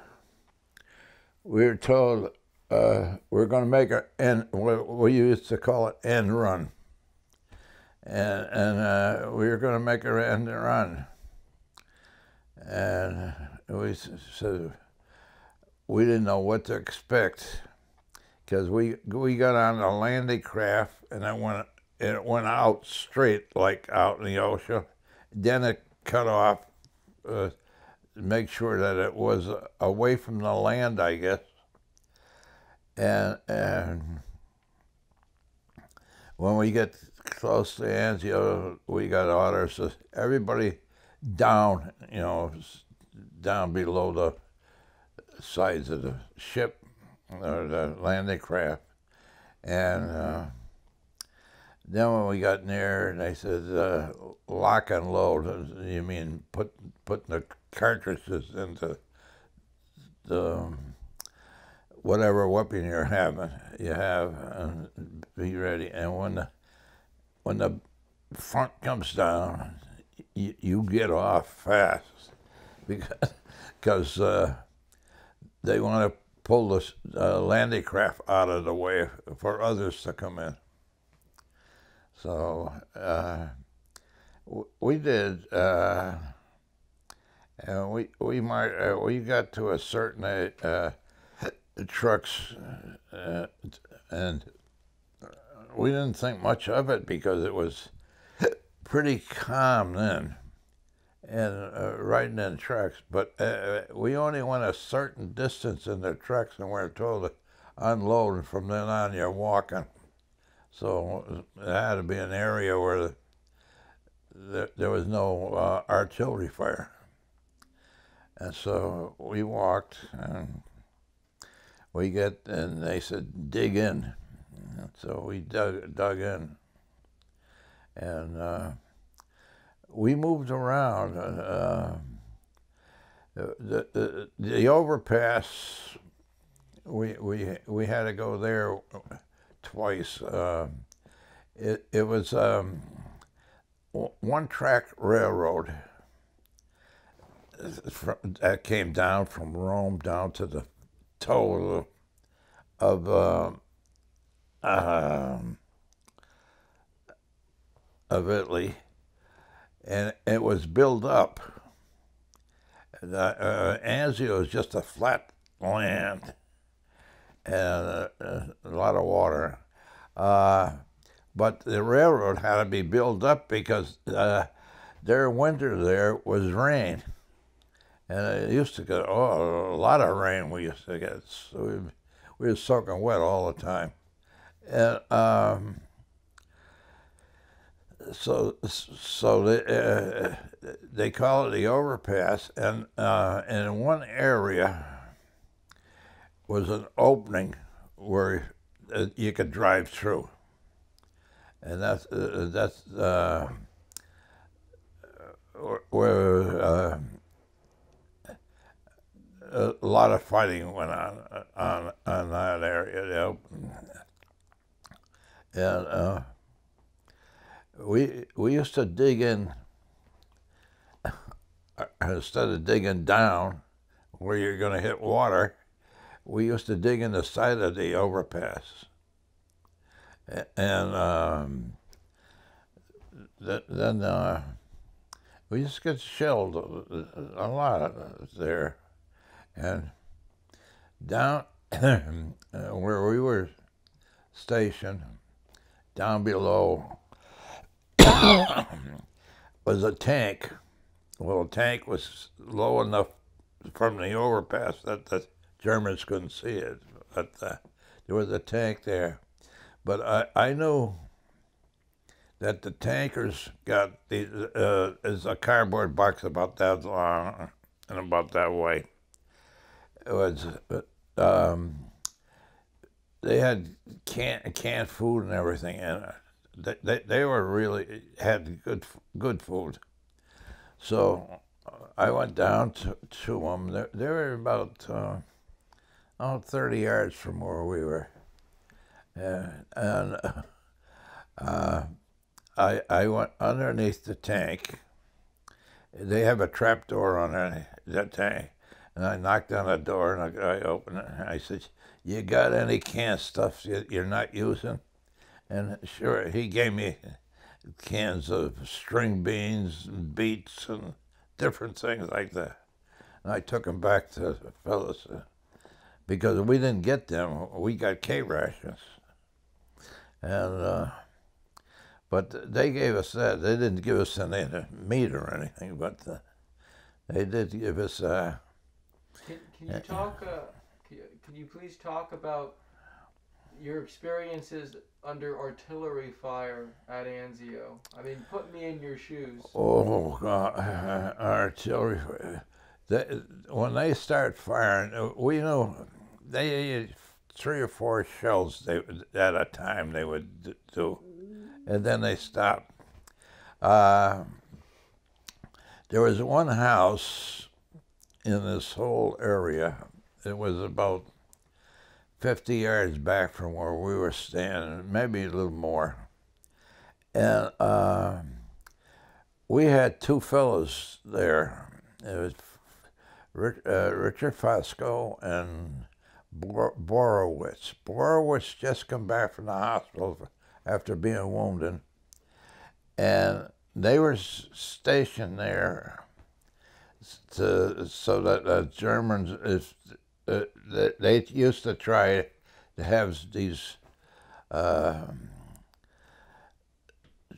we were told uh, we're going to make an end. We used to call it end run, and and uh, we were going to make an end run, and we said we didn't know what to expect because we we got on a landing craft and it went it went out straight like out in the ocean. Then it cut off, uh, make sure that it was away from the land, I guess. And and when we get close to Anzio, we got orders to everybody down, you know, down below the sides of the ship or the landing craft. And uh, then when we got near, they said, uh, lock and load. You mean put putting the cartridges into the whatever weapon you're having, you have, and be ready. And when the when the front comes down, you, you get off fast because because uh, they want to pull the uh, landing craft out of the way for others to come in. So uh, we did, uh, and we we might uh, we got to a certain uh, trucks, uh, and we didn't think much of it because it was pretty calm then and uh, riding in trucks. But uh, we only went a certain distance in the trucks, and we were told to unload. And from then on, you're walking. So it had to be an area where the, there was no uh, artillery fire. And so we walked, and we get, and they said, dig in. And so we dug, dug in. And uh, we moved around. Uh, the, the, the overpass, we, we, we had to go there twice. Uh, it, it was um, one track railroad that came down from Rome down to the toe of, of, uh, um, of Italy and it was built up. The, uh, Anzio is just a flat land and uh, a lot of water. Uh, but the railroad had to be built up because uh, their winter there was rain. And it used to get oh, a lot of rain we used to get. So we, we were soaking wet all the time. And um, so so they, uh, they call it the overpass, and uh, and in one area was an opening where uh, you could drive through, and that's uh, that's uh, where uh, a lot of fighting went on on on that area, and we we used to dig in instead of digging down where you're going to hit water we used to dig in the side of the overpass. And um, then uh, we used to get shelled a lot there. And down where we were stationed down below was a tank. Well, the tank was low enough from the overpass that the Germans couldn't see it. But uh, there was a tank there. But I, I knew that the tankers got the uh, is a cardboard box about that long and about that way. It was um, they had canned canned food and everything in it. They, they, they were really had good good food. So I went down to, to them. They, they were about uh, about 30 yards from where we were. And, and uh, I, I went underneath the tank. They have a trap door on that tank. And I knocked on the door and I, guy opened it. And I said, You got any canned stuff you're not using? And sure, he gave me cans of string beans and beets and different things like that. And I took them back to the fellows uh, because we didn't get them. We got K rations. And, uh, but they gave us that. They didn't give us any meat or anything, but uh, they did give us. Uh, can, can you talk? Uh, can, you please talk about your experiences under artillery fire at Anzio? I mean, put me in your shoes. Oh God, artillery! They, when they start firing, uh, we know they three or four shells they, at a time they would do and then they stopped. Uh, there was one house in this whole area. It was about 50 yards back from where we were standing, maybe a little more. And uh, we had two fellows there. It was Rich, uh, Richard Fosco and Bor- Borowitz. Borowitz just come back from the hospital after being wounded. And they were stationed there to, so that the Germans, if, uh, they used to try to have these uh,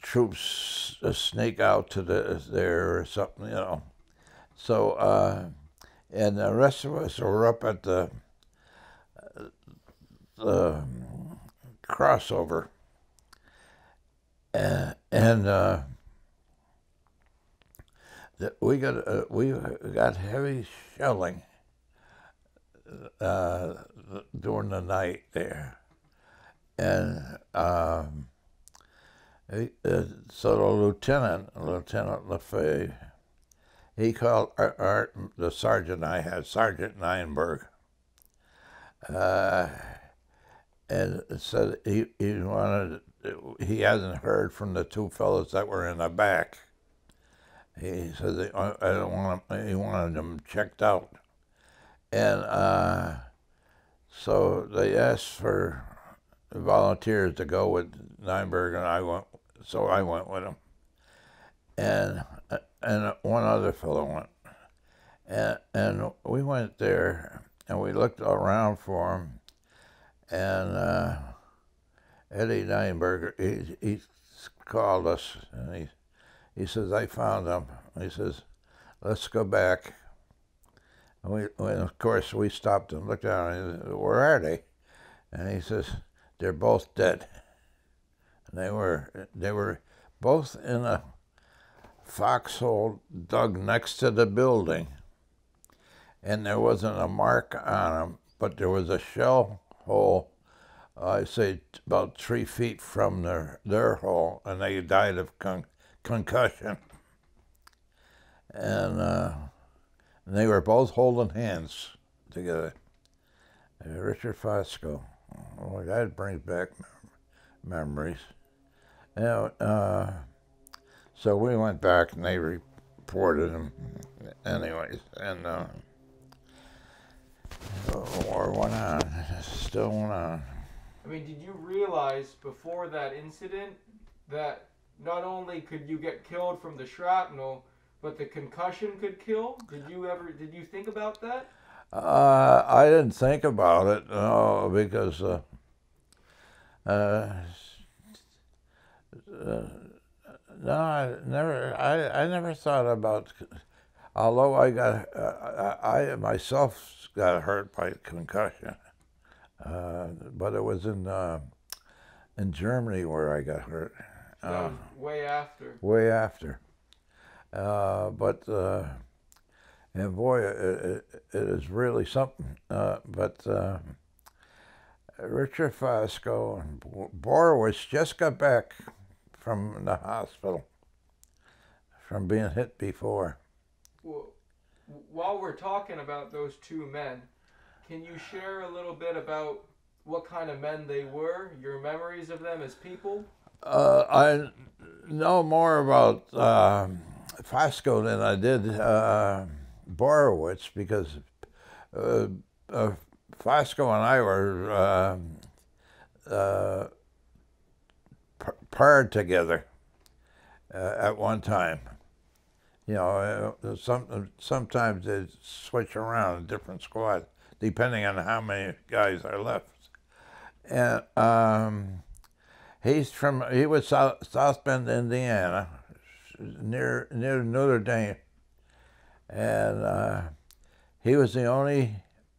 troops sneak out to the, there or something, you know. So, uh, and the rest of us were up at the, the crossover and, and uh, we got uh, we got heavy shelling uh, during the night there, and um, he, uh, so the lieutenant, Lieutenant Lefay, he called Art, Art, the sergeant I had, Sergeant Nienberg, uh, and said he, he wanted he hasn't heard from the two fellows that were in the back. He said they, I don't want them, he wanted them checked out, and uh, so they asked for volunteers to go with Nienberg, and I went. So I went with him, and and one other fellow went, and and we went there and we looked around for him, and. Uh, Eddie Nienberger, he, he called us and he, he says, I found him. He says, let's go back. And we, of course, we stopped and looked and said, where are they? And he says, they're both dead. And they were, they were both in a foxhole dug next to the building. And there wasn't a mark on them, but there was a shell hole I say about three feet from their, their hole, and they died of con- concussion. And, uh, and they were both holding hands together. Uh, Richard Fosco. Oh, that brings back memories. You know, uh, so we went back and they reported him, anyways. And uh, the war went on, still went on. I mean, did you realize before that incident that not only could you get killed from the shrapnel, but the concussion could kill? Did you ever? Did you think about that? Uh, I didn't think about it, no, because uh, uh, uh, no, I never. I, I never thought about. Although I got, uh, I myself got hurt by concussion. Uh, but it was in uh, in Germany where I got hurt. So way after. way after. Uh, but uh, and boy, it, it, it is really something. Uh, but uh, Richard Fasco and Borowitz just got back from the hospital from being hit before. Well, while we're talking about those two men, can you share a little bit about what kind of men they were, your memories of them as people? Uh, I know more about uh, Fasco than I did uh, Borowitz because uh, uh, Fasco and I were uh, uh, paired together uh, at one time. You know, uh, some, sometimes they switch around in different squads depending on how many guys are left. And um, he's from he was South, South Bend, Indiana, near near Notre Dame, and uh, he was the only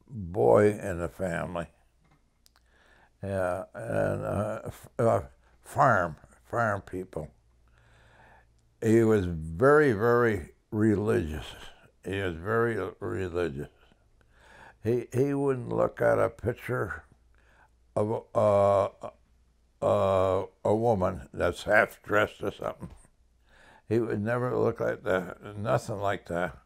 boy in the family. Yeah, and uh, uh, farm farm people. He was very very religious. He was very religious. He he wouldn't look at a picture of uh, uh, a woman that's half dressed or something. He would never look like that, nothing like that.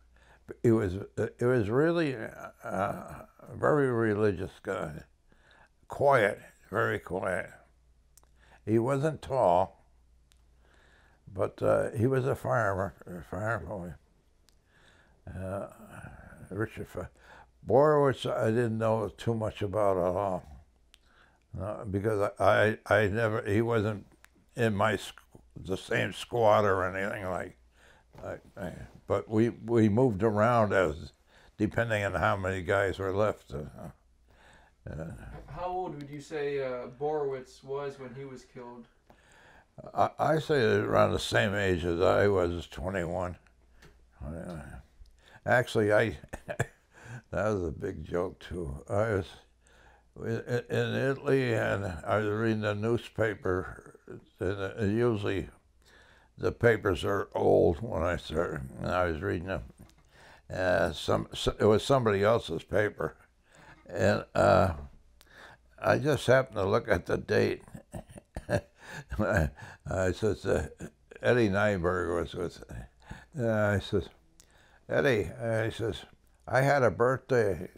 He was, it was really uh, a very religious guy, quiet, very quiet. He wasn't tall, but uh, he was a farmer, a farm boy. Uh, Richard Borowitz, I didn't know too much about at all. Uh, because I, I never, he wasn't in my, the same squad or anything like, but we, we moved around as, depending on how many guys were left. Uh, uh, how old would you say uh, Borowitz was when he was killed? I, I say around the same age as I was, 21. Actually, I, that was a big joke too. I was, in Italy, and I was reading the newspaper, and usually the papers are old when I started, and I was reading them. Uh, some, it was somebody else's paper, and uh, I just happened to look at the date. I, says, uh, Eddie Nyberg was with. Uh, I says, Eddie, I says, I had a birthday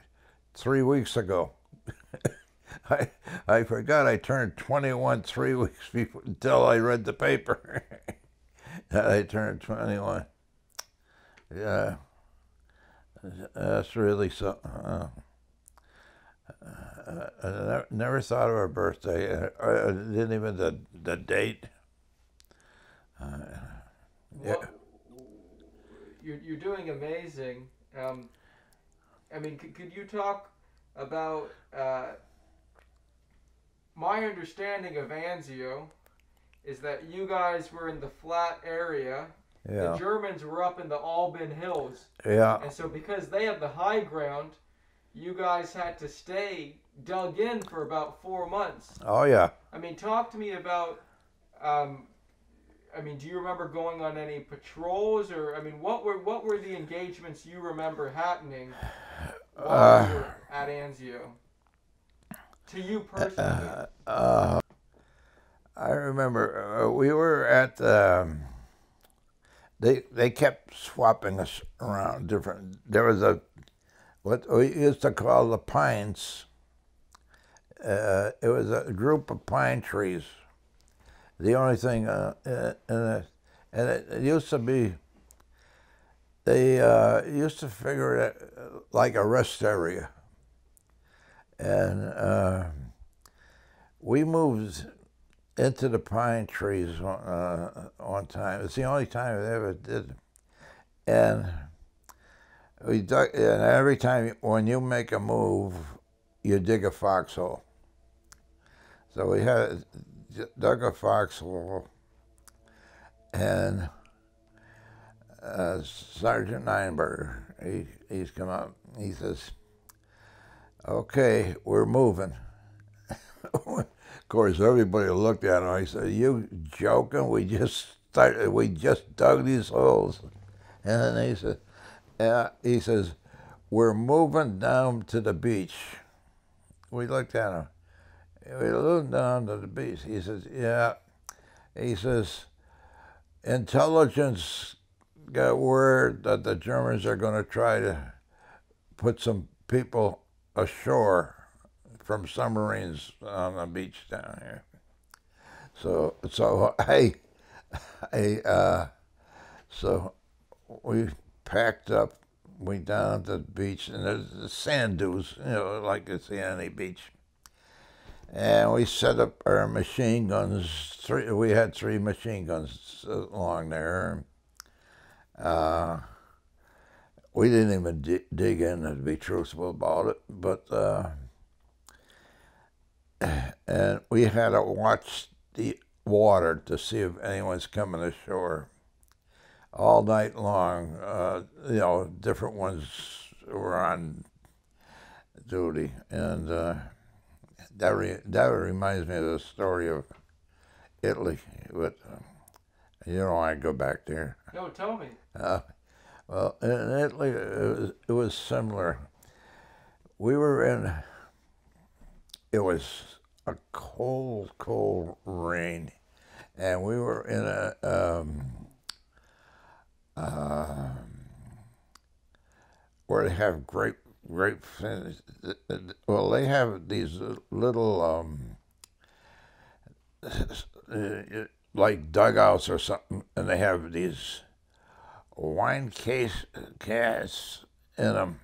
three weeks ago. I, I forgot I turned 21 three weeks before, until I read the paper. I turned 21. Yeah, that's really something. Uh, I never, thought of her birthday. I didn't even the the date. Uh, yeah. Well, you're you're doing amazing. Um, I mean, could, could you talk about uh, my understanding of Anzio is that you guys were in the flat area. Yeah. The Germans were up in the Alban Hills. Yeah. And so because they had the high ground, you guys had to stay dug in for about four months. Oh yeah. I mean, talk to me about. Um, I mean, do you remember going on any patrols, or I mean, what were what were the engagements you remember happening while uh, you were at Anzio? To you personally? Uh, uh, I remember uh, we were at. Um, they they kept swapping us around different. There was a what we used to call the pines. Uh, it was a group of pine trees. The only thing, uh, uh, and, and it, used to be. They uh, used to figure it like a rest area and uh, we moved into the pine trees one, uh, one time. It's the only time I ever did. And we dug, and every time when you make a move, you dig a foxhole. So we had dug a foxhole, and uh, Sergeant Neinberger, he, he's come up. He says, okay, we're moving. Of course, everybody looked at him. I said, "You joking? We just started. We just dug these holes." And then he said, uh, "He says we're moving down to the beach." We looked at him. We moved down to the beach. He says, "Yeah." He says, "Intelligence got word that the Germans are going to try to put some people ashore." from submarines on the beach down here. So so I I uh, so we packed up, went down to the beach, and there's the sand dunes, you know, like it's the any beach. And we set up our machine guns. Three, we had three machine guns along there. Uh, we didn't even d- dig in to be truthful about it, but uh, and we had to watch the water to see if anyone's coming ashore all night long. Uh, you know, different ones were on duty, and uh, that re- that reminds me of the story of Italy. But uh, you know, I go back there. No, tell me. Well, in Italy, it was, it was similar. We were in. It was a cold, cold rain, and we were in a um, uh, where they have grape grape. Well, they have these little um, like dugouts or something, and they have these wine case casks in them,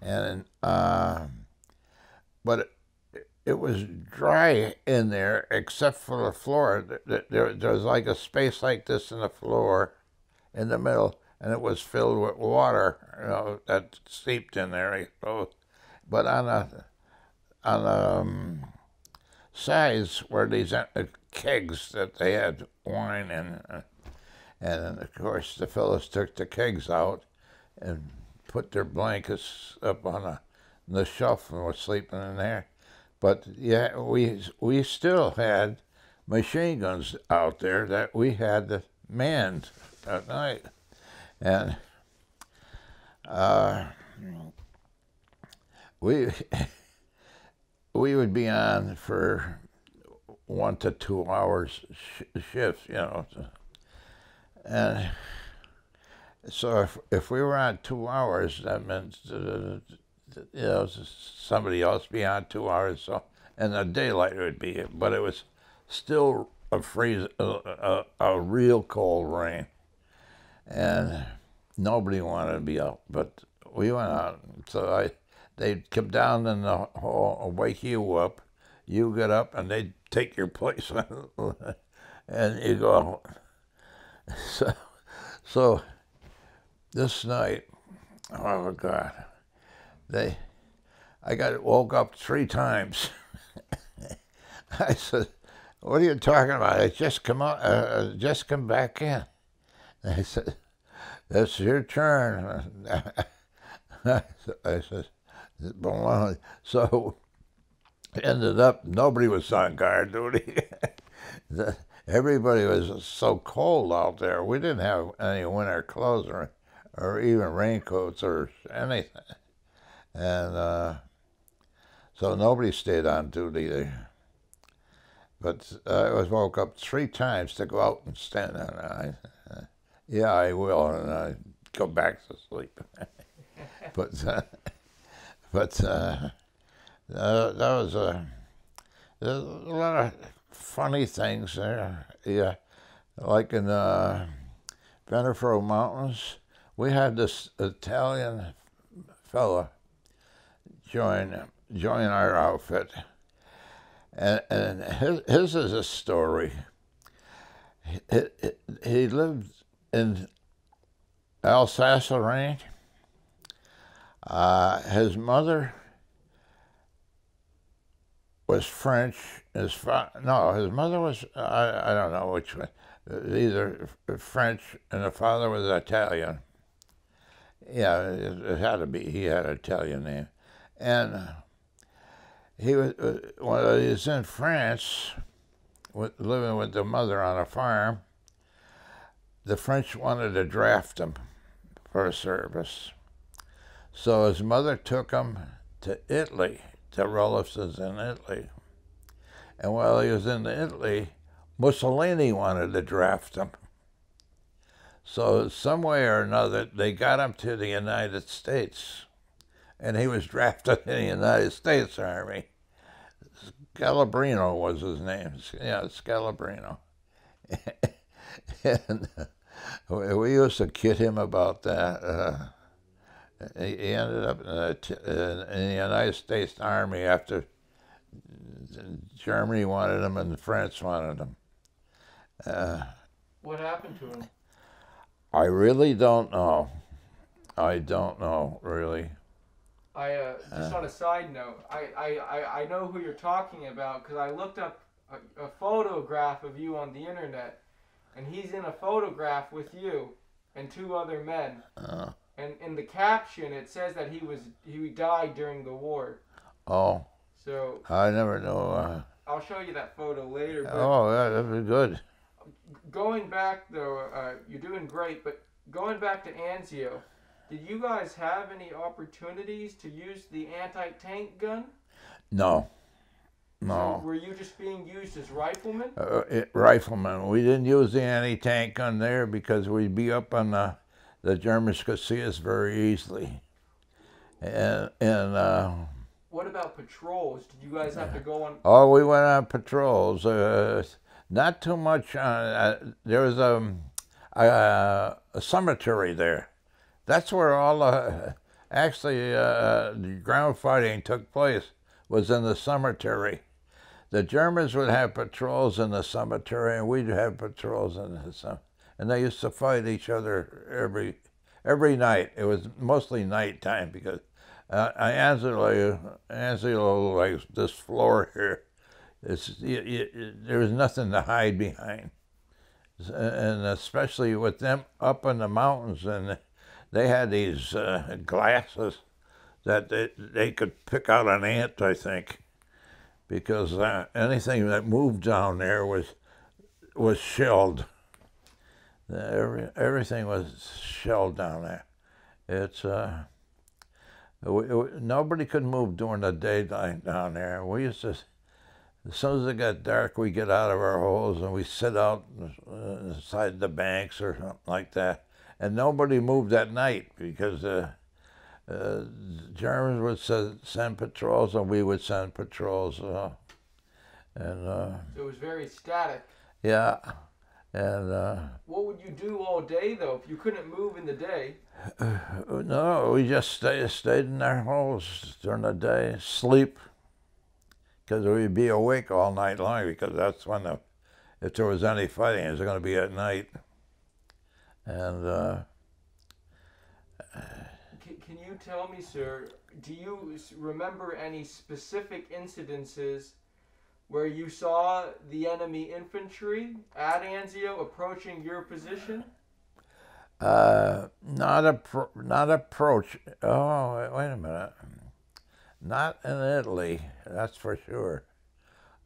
and uh, but it was dry in there except for the floor. There, there, was like a space like this in the floor in the middle, and it was filled with water, you know, that seeped in there, suppose. But on the, on the um, sides were these uh, kegs that they had wine in. And of course, the fellows took the kegs out and put their blankets up on the, the shelf and were sleeping in there. But yeah, we we still had machine guns out there that we had manned at night, and uh, we we would be on for one to two hours sh- shifts, you know, and so if if we were on two hours, that meant. Uh, you know, somebody else be on two hours, so and the daylight it would be, but it was still a freeze, a, a, a real cold rain, and nobody wanted to be out, but we went out. So I, they'd come down in the hall, and wake you up, you get up, and they'd take your place, and you go. So, so this night, oh God they, I got woke up three times. I said, "What are you talking about? I just come out, uh, uh just come back in." I said, "That's your turn." I said, "So." Ended up, nobody was on guard duty. Everybody was so cold out there. We didn't have any winter clothes or, or even raincoats or anything. And uh, so nobody stayed on duty there. But I was woke up three times to go out and stand on it. I, yeah, I will, and I go back to sleep. but uh, but uh, uh, that was a, a lot of funny things there. Yeah, like in the uh, Venafro Mountains, we had this Italian fella join join our outfit. And, and his, his is a story. He, he lived in Alsace-Lorraine. Uh, his mother was French. His fa- no, his mother was I, I don't know which one. Either French and the father was Italian. Yeah, it, it had to be. He had an Italian name and he was uh, when he was in France, with, living with the mother on a farm. The French wanted to draft him for service, so his mother took him to Italy, to relatives in Italy. And while he was in Italy, Mussolini wanted to draft him. So some way or another, they got him to the United States, and he was drafted in the United States Army. Scalabrino was his name. Yeah, Scalabrino. and we used to kid him about that. Uh, he ended up in the, in the United States Army after Germany wanted him and France wanted him. Uh, what happened to him? I really don't know. I don't know, really. I uh, just uh, on a side note, I, I, I know who you're talking about because I looked up a, a, photograph of you on the internet, and he's in a photograph with you and two other men. Uh, and in the caption, it says that he was he died during the war. Oh. So. I never know. Uh, I'll show you that photo later. oh, yeah, that'd be good. Going back though, uh, you're doing great, but going back to Anzio did you guys have any opportunities to use the anti-tank gun? No. No. So were you just being used as riflemen? Uh, it, riflemen. We didn't use the anti-tank gun there because we'd be up on the, the Germans could see us very easily. And, and uh, what about patrols? Did you guys have to go on? Oh, we went on patrols. Uh, not too much. Uh, there was a, a, a cemetery there that's where all the actually uh, the ground fighting took place was in the cemetery. The Germans would have patrols in the cemetery, and we'd have patrols in the cemetery. And they used to fight each other every every night. It was mostly nighttime because uh, Anzio, Anzio, like this floor here, it's, you, there was nothing to hide behind. And especially with them up in the mountains and they had these uh, glasses that they, they could pick out an ant, I think, because uh, anything that moved down there was was shelled. Every, everything was shelled down there. It's uh, nobody could move during the daylight down there. We used to, as soon as it got dark, we get out of our holes and we sit out inside the banks or something like that and nobody moved at night because uh, uh, Germans would send, send, patrols and we would send patrols. Uh, and uh, so it was very static. Yeah, and uh, what would you do all day though if you couldn't move in the day? no, we just stay, stayed in our holes during the day, sleep, because we'd be awake all night long because that's when the, if there was any fighting, it was going to be at night. And uh, can, can you tell me, sir, do you remember any specific incidences where you saw the enemy infantry at Anzio approaching your position? Uh, not a not approach. Oh, wait, wait, a minute. Not in Italy, that's for sure.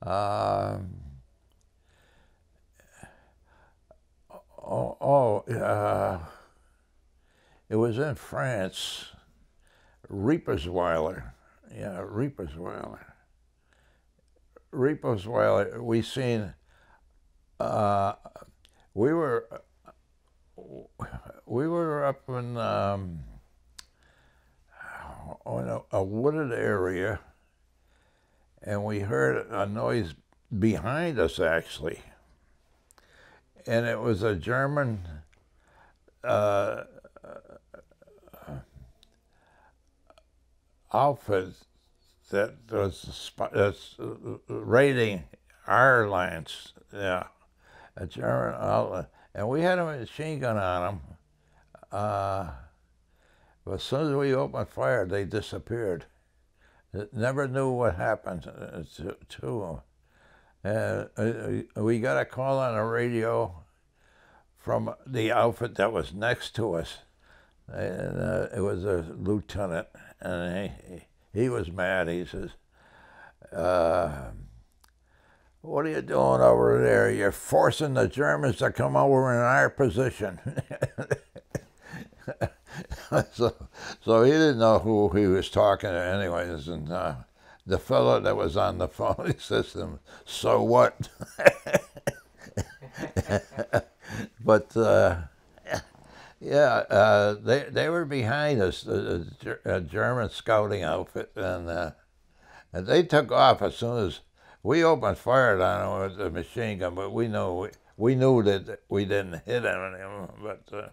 Um, oh, oh uh, it was in France. Reipertswiller. Yeah, Reipertswiller. Reipertswiller, we seen, uh, we were, we were up in, um, on a, a wooded area, and we heard a noise behind us, actually and it was a German uh, outfit that was that's raiding our lines. Yeah, a German outfit, and we had a machine gun on them. Uh, but as soon as we opened fire, they disappeared. Never knew what happened to, to them. And uh, we got a call on the radio from the outfit that was next to us. And uh, it was a lieutenant, and he, he was mad. He says, uh, what are you doing over there? You're forcing the Germans to come over in our position. so, so he didn't know who he was talking to, anyways. And uh, the fellow that was on the phone, he says to him, "So what?" but uh, yeah, uh, they they were behind us, a, the German scouting outfit, and uh, and they took off as soon as we opened fire on them with the machine gun. But we know we, we knew that we didn't hit anyone, but uh,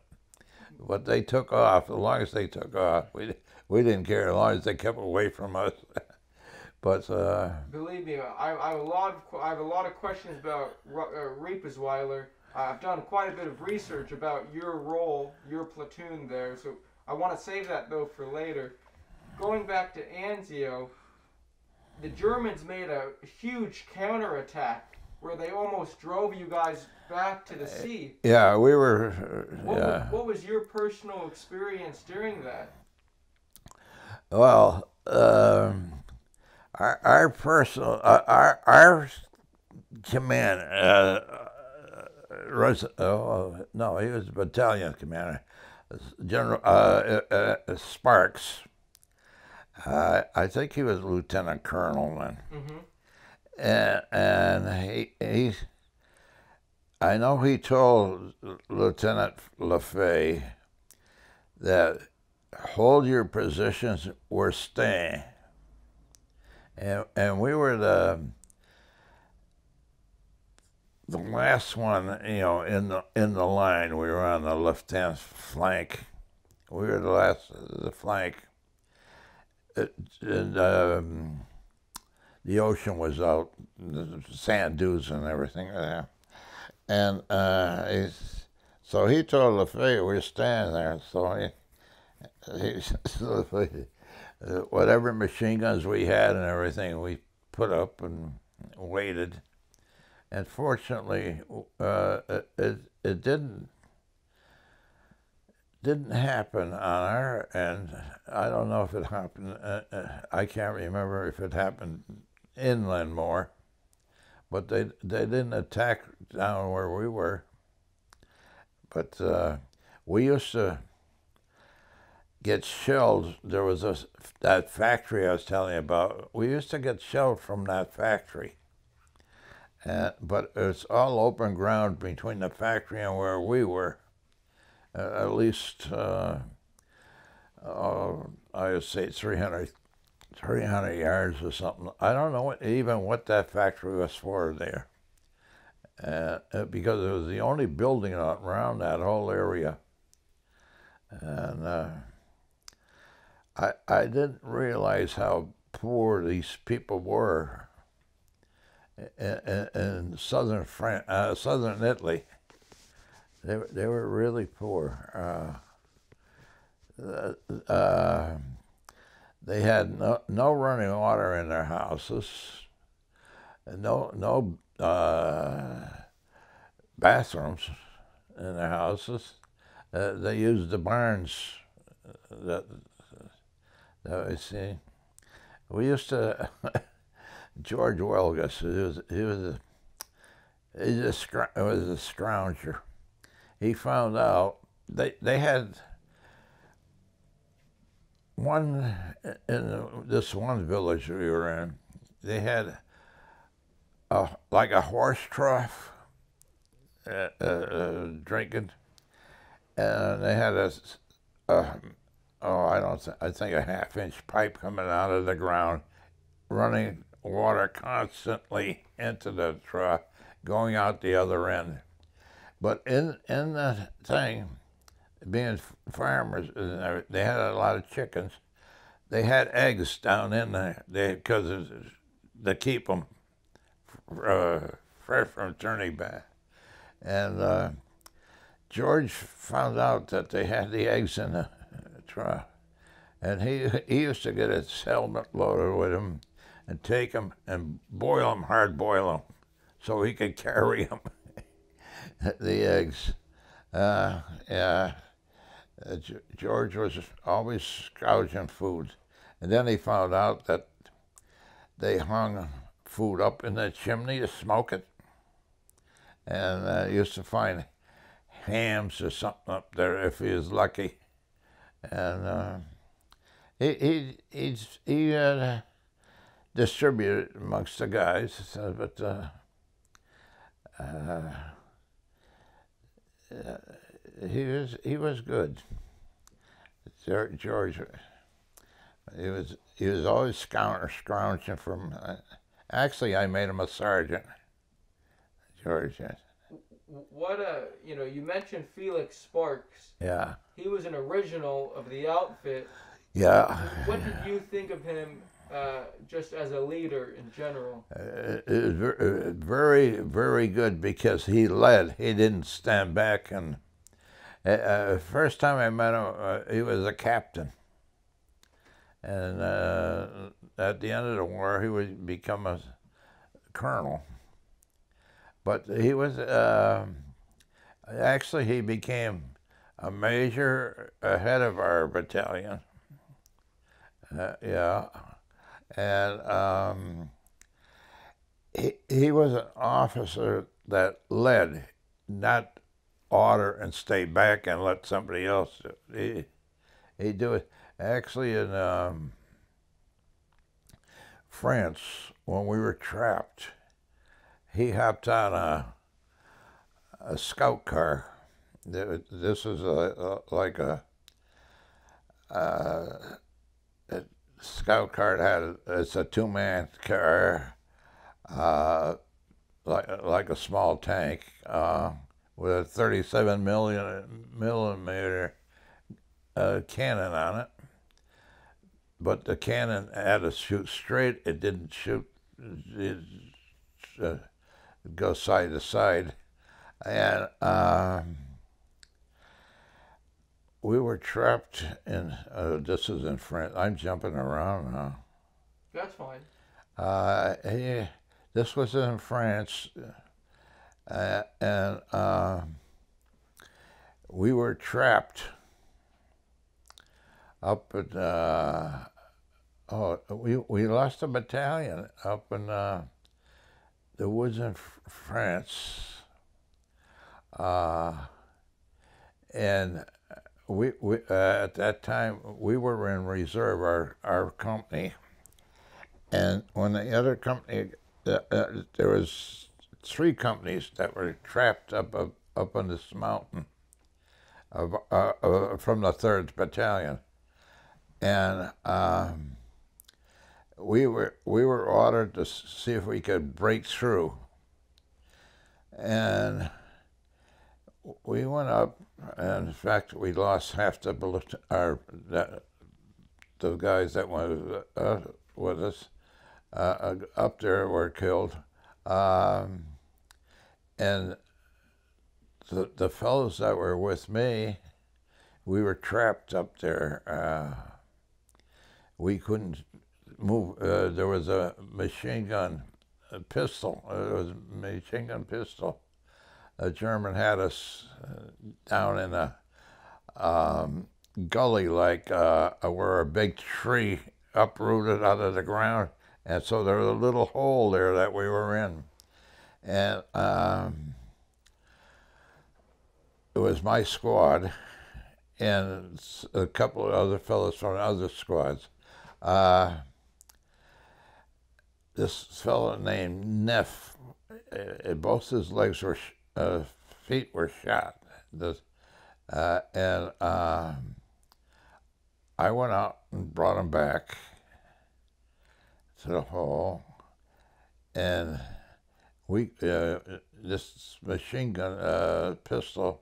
but they took off. As long as they took off, we we didn't care. As long as they kept away from us. but uh, believe me, I, I have a lot of I have a lot of questions about uh, Reipertswiller I've done quite a bit of research about your role, your platoon there, so I want to save that though for later. Going back to Anzio, the Germans made a huge counterattack where they almost drove you guys back to the sea. Yeah, we were. Uh, what, yeah. Was, what was your personal experience during that? Well, um, our, our personal, uh, our, our command, uh, Oh, no, he was battalion commander. General uh, uh, uh Sparks. Uh, I think he was lieutenant colonel then. Mm-hmm. And, and he, he, I know he told Lieutenant LaFay that hold your positions, we're staying. And, and we were the the last one, you know, in the in the line, we were on the left hand flank. We were the last, the flank. It, and um, the ocean was out, the sand dunes and everything there. And uh, so he told LaFay we were standing there. So he, he so whatever machine guns we had and everything, we put up and waited and fortunately, uh, it, it didn't didn't happen on our end. I don't know if it happened. Uh, uh, I can't remember if it happened inland more, but they they didn't attack down where we were. But uh, we used to get shelled. There was a that factory I was telling you about. We used to get shelled from that factory uh, but it's all open ground between the factory and where we were. Uh, at least, uh, uh I would say 300, 300 yards or something. I don't know what, even what that factory was for there. Uh, because it was the only building around that whole area. And I, I didn't realize how poor these people were in, southern France, uh, southern Italy. They were, they were really poor. Uh, uh, they had no, no running water in their houses, no no uh, bathrooms in their houses. Uh, they used the barns that that we see. We used to. George Welgus. He was he was a he was a, scrounger. He found out they they had one in this one village we were in. They had a like a horse trough uh, uh, uh, drinking, and they had a, a oh I don't th- I think a half inch pipe coming out of the ground, running water constantly into the trough, going out the other end. But in in the thing, being farmers, uh, they had a lot of chickens. They had eggs down in there because they keep them uh, fresh from turning back. And uh, George found out that they had the eggs in the trough, and he he used to get his helmet loaded with them and take them and boil them, hard boil them, so he could carry them, the eggs. Uh, yeah, uh, George was always scourging food. And then he found out that they hung food up in the chimney to smoke it. And uh, used to find hams or something up there if he was lucky. And uh, he, he, he's, he uh, distributed amongst the guys, but uh, uh, he was he was good. George, he was he was always scrounging from. Uh, actually, I made him a sergeant. George, yes. What a you know you mentioned Felix Sparks. Yeah. He was an original of the outfit. Yeah. What did you think of him uh, just as a leader in general? Uh, it was uh, very, very good because he led. He didn't stand back. And uh, uh first time I met him, he was a captain. And at the end of the war, he would become a colonel. But he was actually he became a major ahead of our battalion. yeah and um, he, he was an officer that led, not order and stay back and let somebody else. He he do it. Actually, in um, France, when we were trapped, he hopped on a a scout car. This is a, a like a. Uh, scout car had it's a two man car, uh, like like a small tank, uh, with a 37 million millimeter uh, cannon on it. But the cannon had to shoot straight. It didn't shoot. It uh, go side to side, and. Um, we were trapped in, uh, this is in France. I'm jumping around now. That's fine. Uh, he, this was in France, uh, and uh, we were trapped up at, uh, oh, we, we lost a battalion up in uh, the woods in France. Uh, and we, we uh, at that time we were in reserve our our company, and when the other company uh, uh, there was three companies that were trapped up up, up on this mountain of, uh, uh, from the third battalion, and um, we were we were ordered to see if we could break through, and we went up and in fact, we lost half the bullet, our the, the guys that were uh, with us uh, uh, up there were killed, um, and the the fellows that were with me, we were trapped up there. Uh, we couldn't move. Uh, there was a machine gun, a pistol. It was a machine gun pistol a German had us uh, down in a um, gully like uh, where a big tree uprooted out of the ground. And so there was a little hole there that we were in. And um, it was my squad and a couple of other fellows from other squads. Uh, this fellow named Neff, uh, both his legs were uh, feet were shot. The, uh, and uh, I went out and brought him back to the hole, and we uh, this machine gun uh, pistol.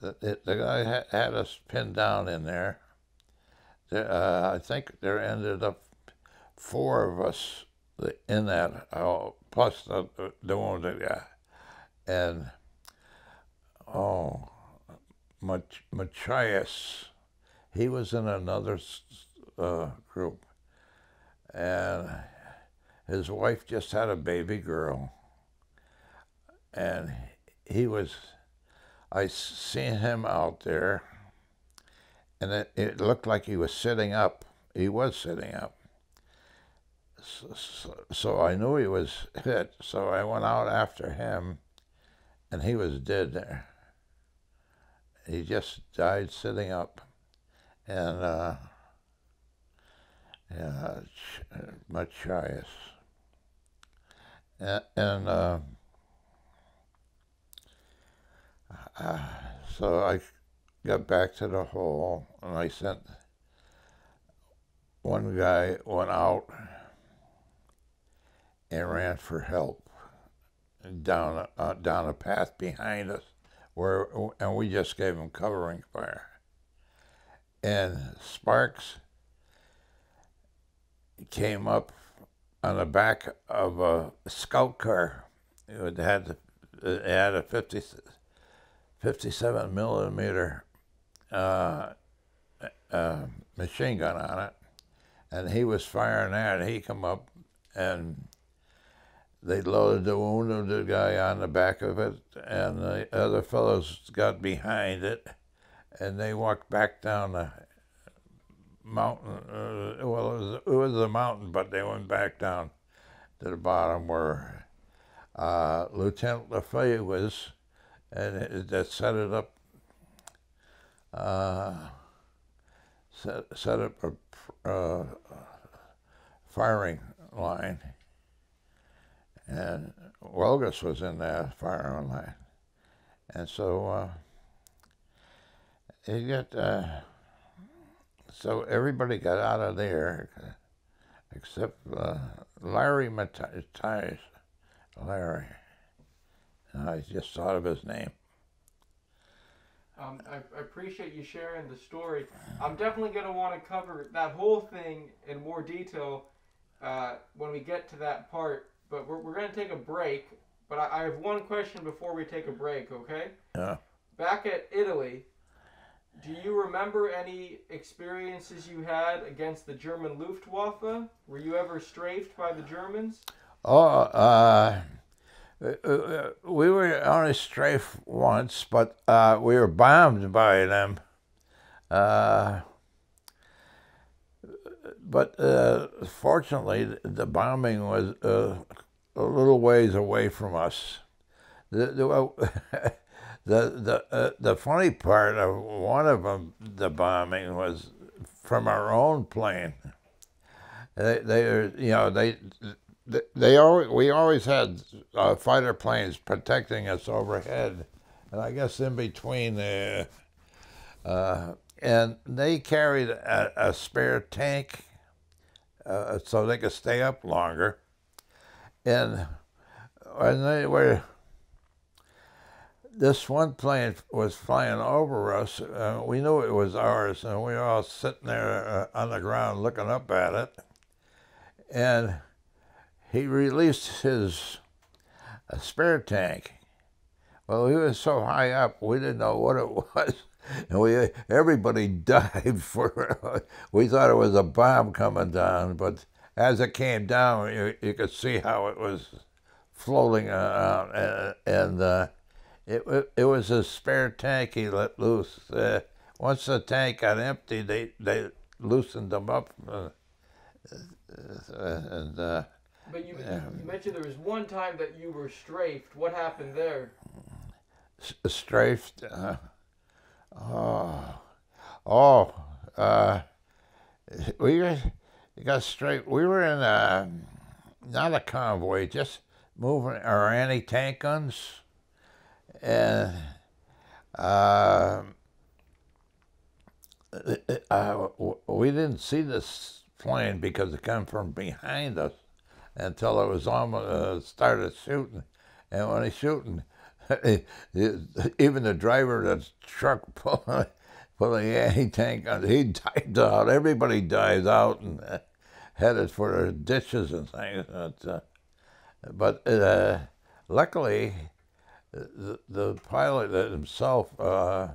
The, the guy had, us pinned down in there. there uh, I think there ended up four of us in that, plus the, the wounded guy and oh, Mach- Machias, he was in another uh, group, and his wife just had a baby girl, and he was, I seen him out there, and it, it looked like he was sitting up. He was sitting up. so, so I knew he was hit, so I went out after him, and he was dead there. He just died sitting up, and uh, yeah, Machias. And, and uh, uh, so I got back to the hole, and I sent one guy went out and ran for help down uh, down a path behind us, where and we just gave him covering fire. And Sparks came up on the back of a scout car. It had it had a 50, 57 millimeter uh, uh, machine gun on it, and he was firing that. He come up and they loaded the wounded guy on the back of it, and the other fellows got behind it, and they walked back down the mountain. Uh, well, it was, it was a mountain, but they went back down to the bottom where uh, Lieutenant LaFay was, and it, that set it up. Uh, set, set up a uh, firing line and Welgus was in there firing line. And so uh, he got, uh, so everybody got out of there except uh, Larry Mattias. Larry. I just thought of his name. Um, I, I, appreciate you sharing the story. I'm definitely going to want to cover that whole thing in more detail uh, when we get to that part but we're, we're going to take a break. But I, I have one question before we take a break, okay? Yeah. Back at Italy, do you remember any experiences you had against the German Luftwaffe? Were you ever strafed by the Germans? Oh, uh, uh we were only strafed once, but uh, we were bombed by them. Uh, but uh, fortunately, the bombing was uh, a little ways away from us. The the the the, uh, the funny part of one of them, the bombing was from our own plane. They they you know they. They, always, we always had uh, fighter planes protecting us overhead, and I guess in between the, uh, and they carried a, a spare tank uh, so they could stay up longer. And when they were, this one plane was flying over us. Uh, we knew it was ours, and we were all sitting there uh, on the ground looking up at it. And he released his spare tank. Well, he was so high up, we didn't know what it was and we everybody dived for. we thought it was a bomb coming down, but as it came down, you, you could see how it was floating around, and, and uh, it it was a spare tank he let loose. Uh, once the tank got empty, they they loosened them up, uh, and. Uh, but you, you mentioned there was one time that you were strafed. What happened there? strafed. Oh, oh, uh, we got straight. We were in a not a convoy, just moving our anti-tank guns, and uh, uh, we didn't see this plane because it came from behind us until it was almost uh, started shooting, and when he's shooting even the driver of the truck pulling, pulling the anti-tank he dived out. Everybody dives out and uh, headed for the ditches and things. But, uh, but uh, luckily, the, the pilot himself, uh,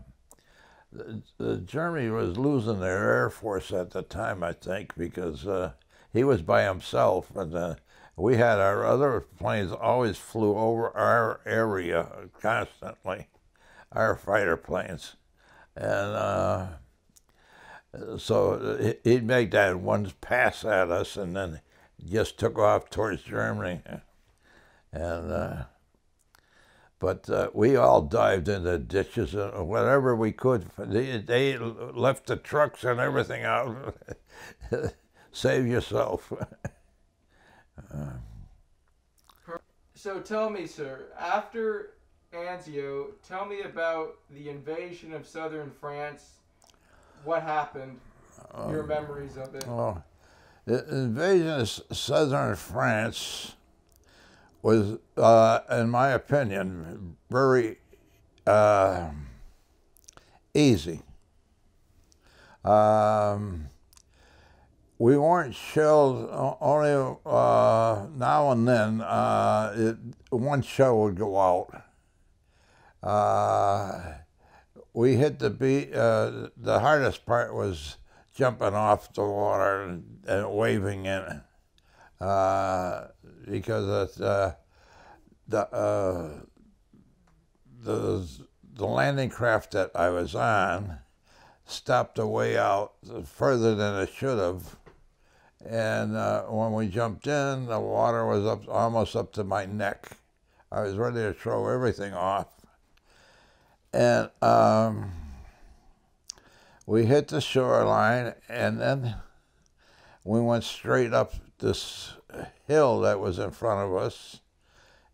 the, the Germany was losing their air force at the time, I think, because uh, he was by himself and we had our other planes always flew over our area constantly, our fighter planes. And uh, so he'd make that one pass at us, and then just took off towards Germany, and uh, but uh, we all dived into ditches and whatever we could. They, they left the trucks and everything out. Save yourself. so tell me, sir, after Anzio, tell me about the invasion of southern France. What happened? Um, Your memories of it. Well, the invasion of southern France was, uh, in my opinion, very uh, easy. Um, we weren't shelled only uh, now and then. Uh, it, one shell would go out. Uh, we hit the beat. Uh, the hardest part was jumping off the water and, and waving in uh, because uh, the the the landing craft that I was on stopped away out further than it should have and uh, when we jumped in, the water was up almost up to my neck. I was ready to throw everything off. And um, we hit the shoreline, and then we went straight up this hill that was in front of us.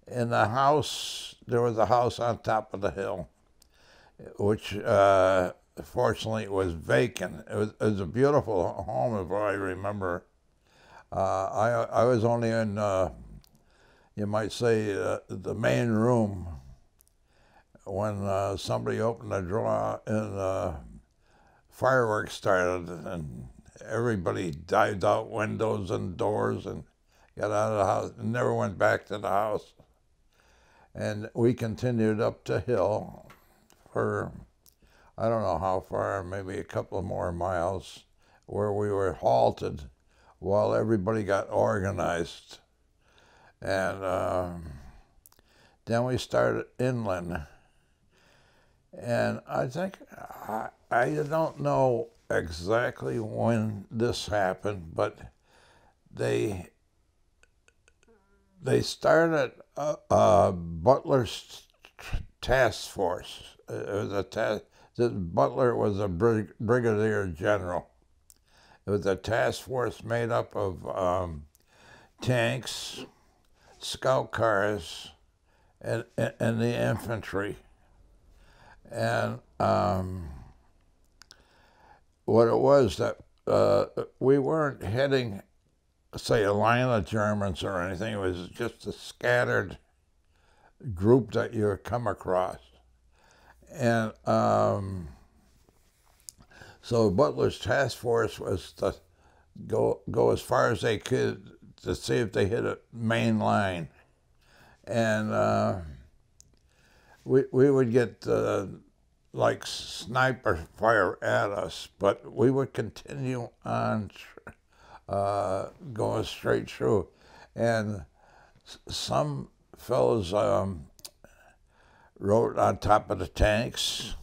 In the house, there was a house on top of the hill, which uh, fortunately was vacant. It was, it was a beautiful home, if I remember I, I was only in, uh, you might say, uh, the main room when uh, somebody opened the drawer and uh, fireworks started and everybody dived out windows and doors and got out of the house and never went back to the house. And we continued up the hill for, I don't know how far, maybe a couple more miles, where we were halted while everybody got organized. And um, then we started inland. And I think, I, I don't know exactly when this happened, but they they started a, a Butler's task force. It was a task. Butler was a brig, brigadier general, it was a task force made up of um, tanks, scout cars, and, and the infantry. And um, what it was that uh, we weren't heading, say, a line of Germans or anything. It was just a scattered group that you come across. And um, so Butler's task force was to go go as far as they could to see if they hit a main line, and uh, we we would get uh, like sniper fire at us, but we would continue on uh, going straight through, and some fellows um, rode on top of the tanks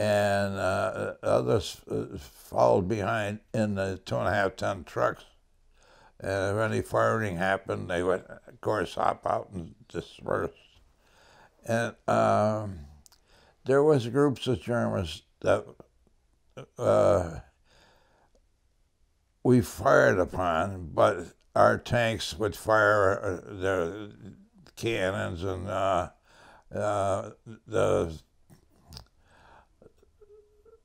and uh, others uh, followed behind in the two and a half ton trucks. And if any firing happened, they would, of course, hop out and disperse. And um, there was groups of Germans that uh, we fired upon, but our tanks would fire uh, their cannons and uh, uh, the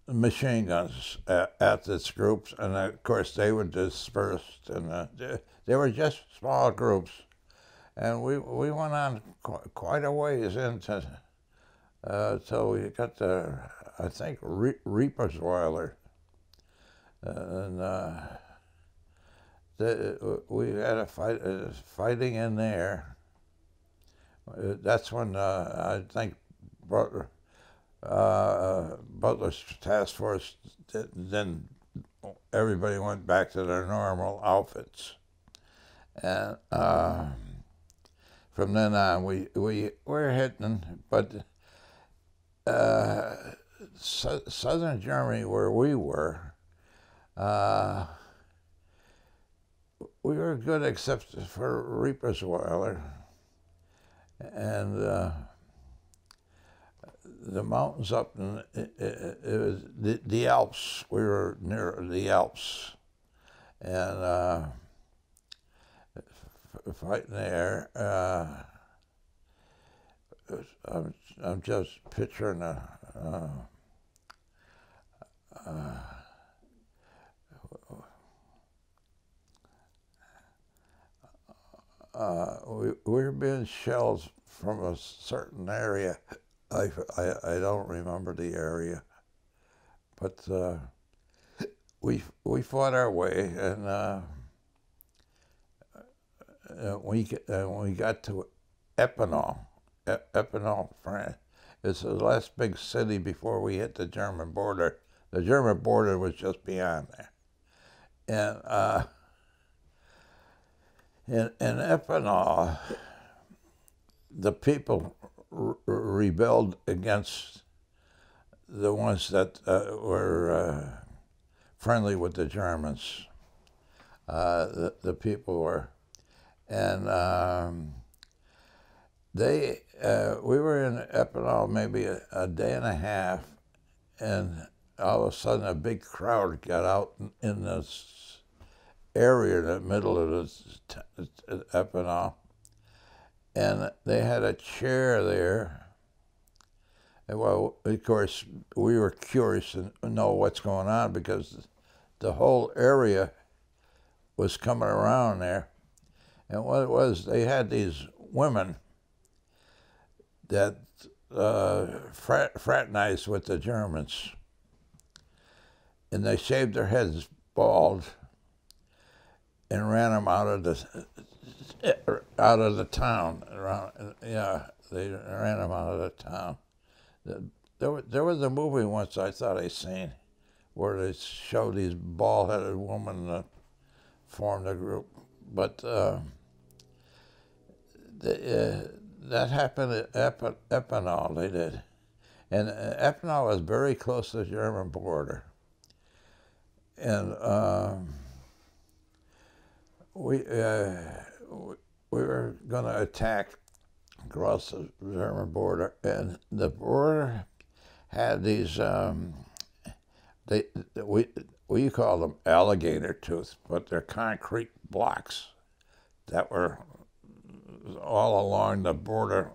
machine guns at, at this groups, and of course they were dispersed, and uh, they were just small groups, and we we went on qu- quite a ways into uh, till we got to I think Re- Reipertswiller, and uh, the, we had a fight uh, fighting in there. That's when uh, I think. Brought, uh, Butler's task force, then everybody went back to their normal outfits. And uh, from then on, we, we were hitting, but uh, so, southern Germany, where we were, uh, we were good except for Reipertswiller. And uh, the mountains up in it, it, it was the, the, Alps. We were near the Alps, and uh, fighting there. Uh, I'm, I'm just picturing a. Uh, uh, uh, we, we were being shelled from a certain area. I, I, I don't remember the area, but uh, we we fought our way, and uh, uh we uh, we got to Epinal, Epinal, France. It's the last big city before we hit the German border. The German border was just beyond there, and uh, in in Epinal, the people rebelled against the ones that uh, were uh, friendly with the Germans. Uh, the, the people were, and um, they uh, we were in Epinal maybe a, a, day and a half, and all of a sudden a big crowd got out in, in this area in the middle of this Epinal and they had a chair there. And well, of course, we were curious to know what's going on because the whole area was coming around there. And what it was, they had these women that uh, frat fraternized with the Germans. And they shaved their heads bald and ran them out of the out of the town. Around, yeah, they ran him out of the town. There, was, there was a movie once I thought I seen where they showed these bald-headed women that formed a group, but uh, the, uh, that happened at Ep- Epinal. They did, and uh, Epinal was very close to the German border, and um, we. Uh, we were going to attack across the German border, and the border had these, um, they, we, we call them alligator tooth, but they're concrete blocks that were all along the border.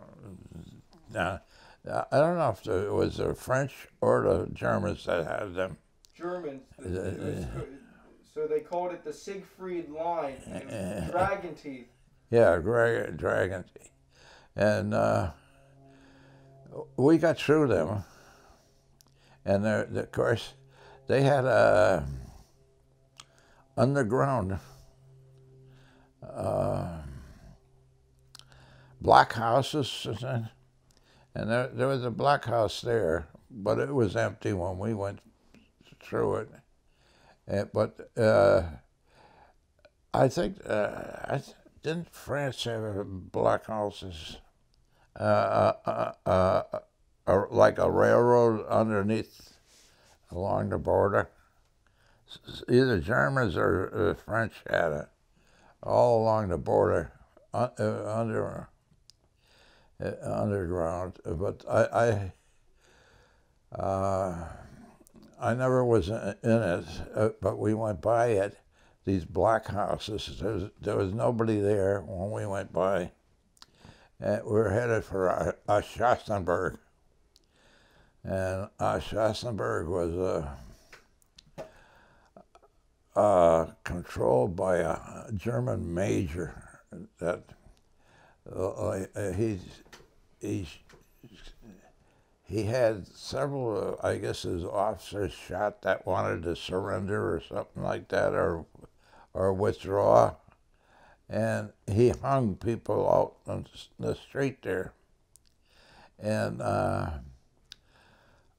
Now, I don't know if it was the French or the Germans that had them. Germans. Uh, so they called it the Siegfried Line, dragon teeth. Yeah, dragon, dragon teeth. And uh, we got through them. And of course, they had a underground uh, block houses. And there, there was a block house there, but it was empty when we went through it. And, but uh, I think uh, I didn't France have block houses uh, uh, uh, uh, like a railroad underneath along the border? Either Germans or French had it all along the border under underground. But I. I I never was in it, uh, but we went by it, these black houses. There was, there was nobody there when we went by. And we were headed for Aschaffenburg. And Aschaffenburg was uh, uh, controlled by a German major that uh, he's he had several, uh, I guess, his officers shot that wanted to surrender or something like that, or or withdraw, and he hung people out on the street there. And uh,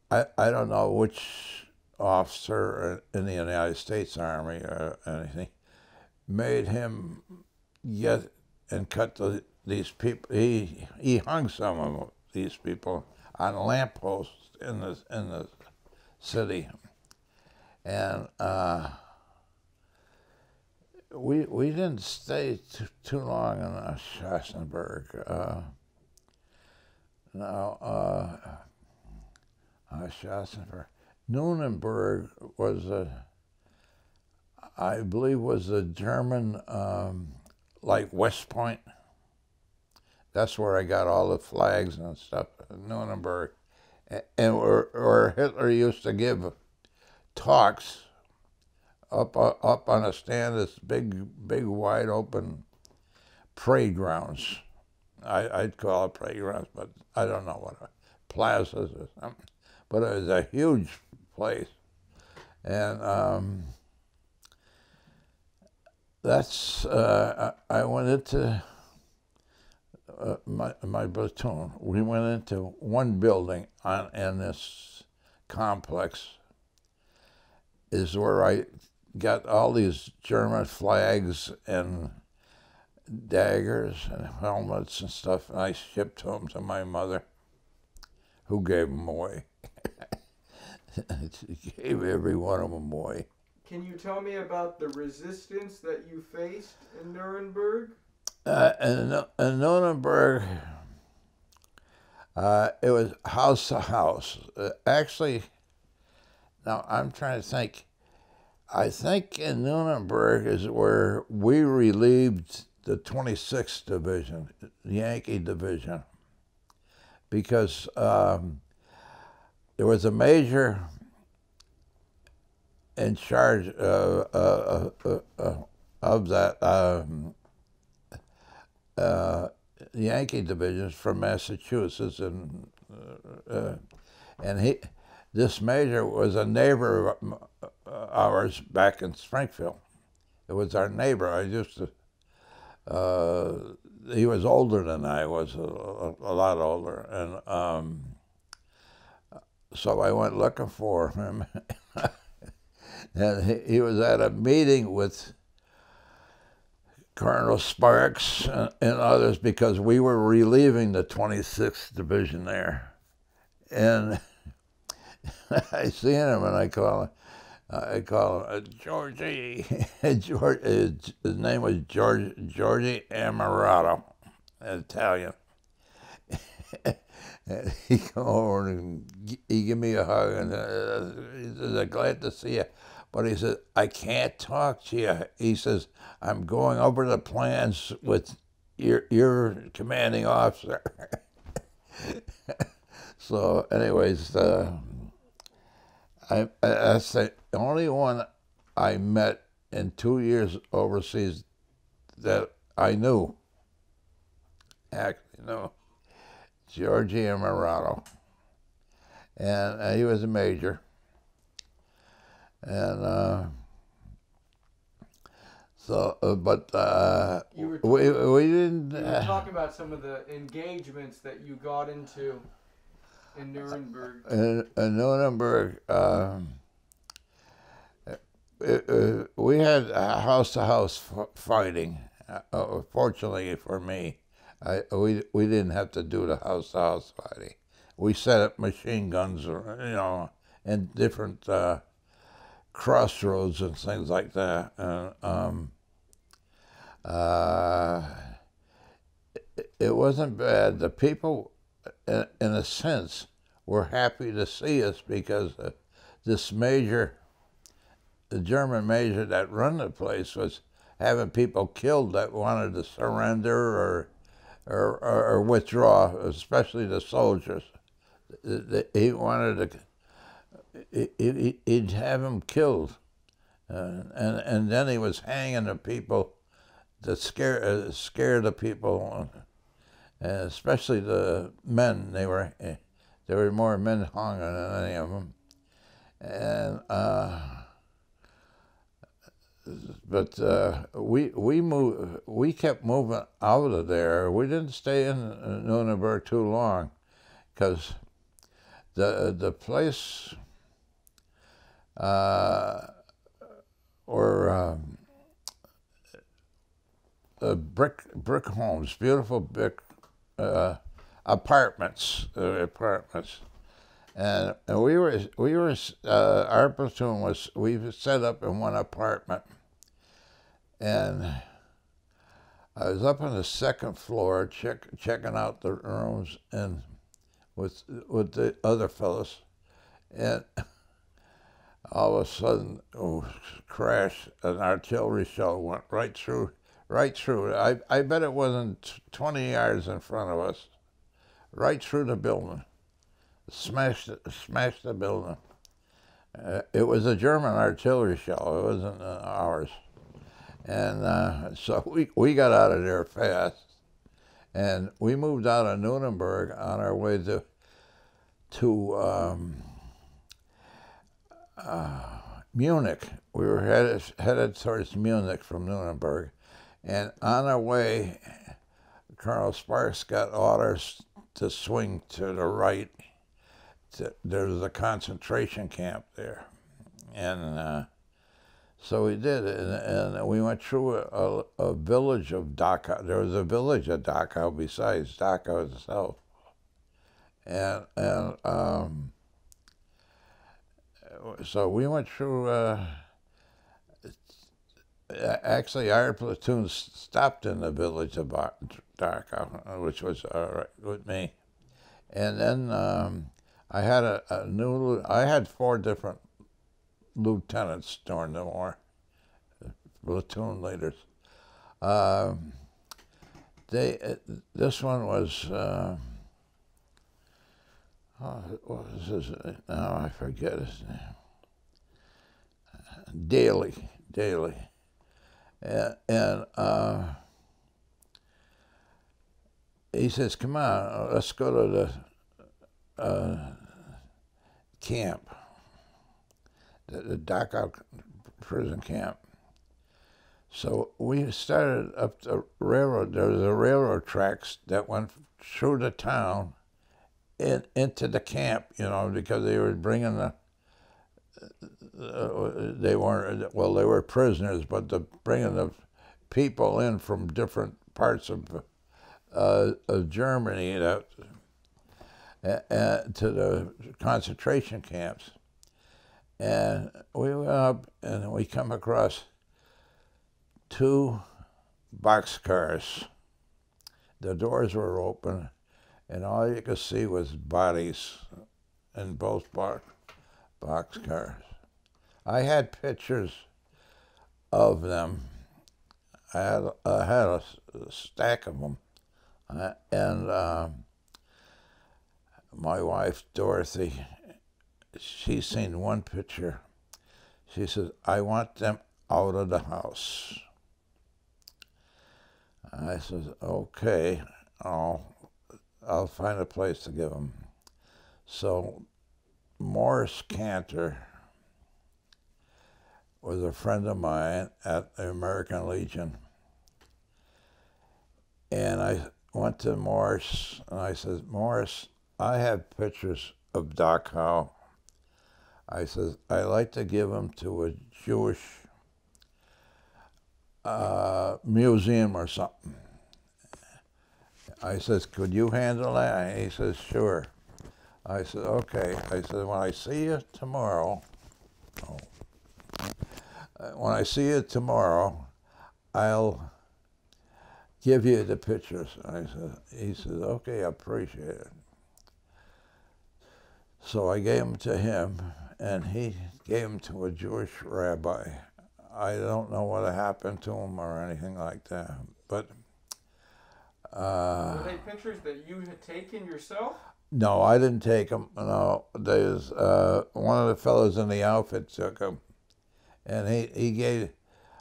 I I don't know which officer in the United States Army or anything made him get and cut the, these people. He he hung some of these people on lampposts in the in the city, and uh, we we didn't stay too, too long in uh, Uh, now, uh, uh, Nuremberg was a, I believe, was a German um, like West Point. That's where I got all the flags and stuff. Nuremberg, and where, Hitler used to give talks up uh, up on a stand, this big, big, wide open parade grounds. I, I'd call it parade grounds, but I don't know what a plazas or something. But it was a huge place, and um, that's uh, I went into uh, my my platoon. We went into one building on in this complex. Is where I got all these German flags and daggers and helmets and stuff, and I shipped them to my mother, who gave them away. she gave every one of them away. Can you tell me about the resistance that you faced in Nuremberg? Uh, in, in Nuremberg, uh, it was house to house. Uh, actually, now I'm trying to think I think in Nuremberg is where we relieved the 26th Division, Yankee Division, because um, there was a major in charge uh, uh, uh, uh of that um, uh, Yankee divisions from Massachusetts, and uh, and he, this major was a neighbor of ours back in Springfield. It was our neighbor. I used to. Uh, he was older than I was, a, a, a lot older, and um, so I went looking for him. and he, he, was at a meeting with Colonel Sparks and, and others because we were relieving the 26th Division there. And I seen him and I call him, I call him uh, Georgie. George, his name was George Georgie Amarato, Italian. he come over and he give me a hug and uh, he says, "I'm glad to see you," but he says, "I can't talk to you." He says, "I'm going over the plans with your your commanding officer." so, anyways. Uh, I, that's the only one I met in two years overseas that I knew. Actually, no, Georgie Amarato. And uh, he was a major. And uh, so, uh, but uh, we, we didn't. You were talking about some of the engagements that you got into in Nuremberg. In, in Nuremberg, um, it, uh, we had house to house fighting. Uh, fortunately for me, I, we we didn't have to do the house to house fighting. We set up machine guns, you know, in different uh, crossroads and things like that. And, um, uh, it, wasn't bad. The people in, in a sense, were happy to see us because uh, this major, the German major that run the place, was having people killed that wanted to surrender or, or, or, or withdraw, especially the soldiers. He wanted to, he'd have them killed. Uh, and, and then he was hanging the people to scare, uh, scare the people especially the men. They were eh, there were more men hung than any of them, and uh, but uh, we we moved we kept moving out of there. We didn't stay in Nuremberg too long, because the the place. Uh, or um, brick brick homes, beautiful brick uh, apartments, uh, apartments, and, and we were we were uh, our platoon was we set up in one apartment, and I was up on the second floor check, checking out the rooms and with with the other fellows, and all of a sudden, oh, crash! An artillery shell went right through, right through. I I bet it wasn't twenty yards in front of us, right through the building, smashed smashed the building. Uh, it was a German artillery shell. It wasn't uh, ours. And uh, so we, we got out of there fast. And we moved out of Nuremberg on our way to, to um, uh, Munich. We were headed, headed towards Munich from Nuremberg. And on our way, Colonel Sparks got orders to swing to the right. To, there was a concentration camp there. And uh, so we did, and, and we went through a, a, a, village of Dachau. There was a village of Dachau besides Dachau itself, and and um, so we went through. Uh, actually, our platoon stopped in the village of Dachau, which was all right with me, and then um, I had a, a new. I had four different lieutenants during the war, platoon leaders. Uh, they, uh, this one was, uh, oh, what was his name? Now I forget his name. Daly, Daly. And, and uh, he says, come on, let's go to the uh, camp the, the Dachau prison camp. So we started up the railroad. There was a railroad tracks that went through the town in, into the camp, you know, because they were bringing the, uh, they weren't, well, they were prisoners, but the bringing the people in from different parts of, uh, of Germany that, uh, to the concentration camps. And we went up and we come across two boxcars. The doors were open, and all you could see was bodies in both box boxcars. I had pictures of them. I had, I had a, stack of them. Uh, and uh, my wife, Dorothy, she seen one picture. She says, I want them out of the house. I says, okay, I'll, I'll find a place to give them. So Morris Cantor was a friend of mine at the American Legion. And I went to Morris and I said, Morris, I have pictures of Dachau I said, I like to give them to a Jewish uh, museum or something. I says, could you handle that? he says, sure. I said, okay. I said, when I see you tomorrow, oh, when I see you tomorrow, I'll give you the pictures. I said, he says, okay, I appreciate it. So I gave them to him, and he gave them to a Jewish rabbi. I don't know what happened to him or anything like that, but. Uh, Were they pictures that you had taken yourself? No, I didn't take them. No, there's uh, one of the fellows in the outfit took them, and he he gave.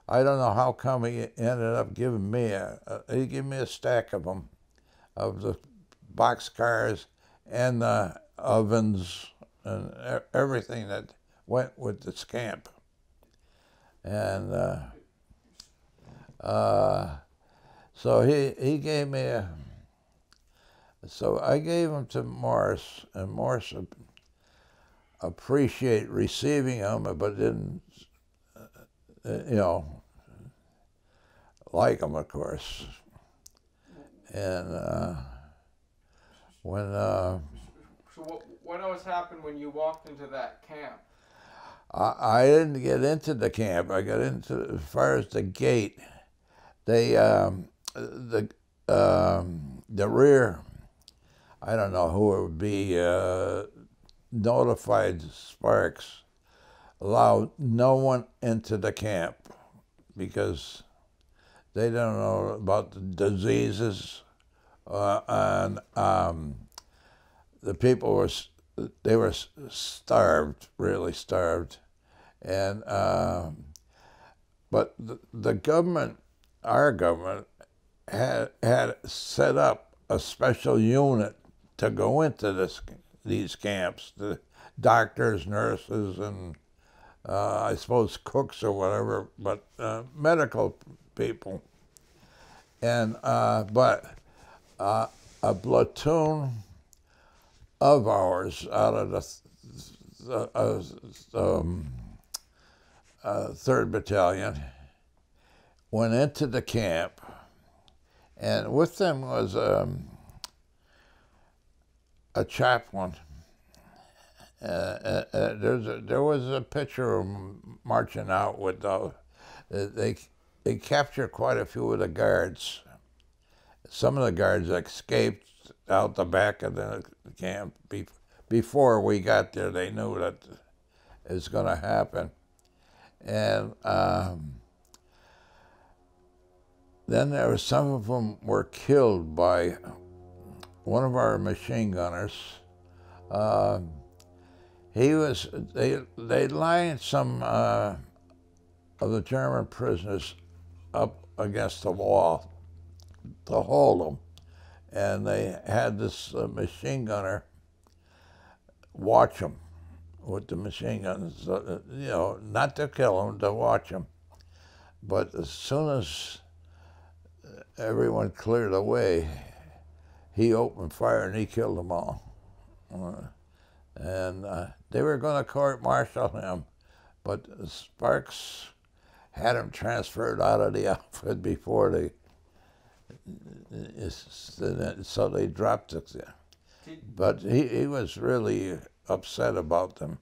I don't know how come he ended up giving me a. a he gave me a stack of them, of the box cars and the ovens and everything that went with the scamp. And uh, uh, so he, he gave me a, so I gave them to Morris, and Morris appreciate receiving them, but didn't, uh, you know, like them, of course. And uh, when uh, so what, what always happened when you walked into that camp? I, I didn't get into the camp. I got into as far as the gate. They um, the um, the rear. I don't know who it would be. Uh, notified Sparks allowed no one into the camp because they don't know about the diseases uh, and um, the people were they were starved, really starved, and um, but the, the government, our government, had had set up a special unit to go into this these camps, the doctors, nurses, and uh, I suppose cooks or whatever, but uh, medical people. And uh, but uh, a platoon of ours out of the, uh, um, uh, third battalion went into the camp, and with them was um, a chaplain. Uh, uh, uh, there's a, there was a picture of them marching out with the, they they captured quite a few of the guards. Some of the guards escaped out the back of the camp. Before we got there, they knew that it was going to happen, and um, then there were some of them were killed by one of our machine gunners. Uh, he was they they lined some uh, of the German prisoners up against the wall to hold them, and they had this uh, machine gunner watch them with the machine guns. Uh, you know, not to kill them, to watch them. But as soon as everyone cleared away, he opened fire and he killed them all. Uh, and uh, they were going to court martial him, but Sparks had him transferred out of the outfit before they. So they dropped it. But he, he was really upset about them.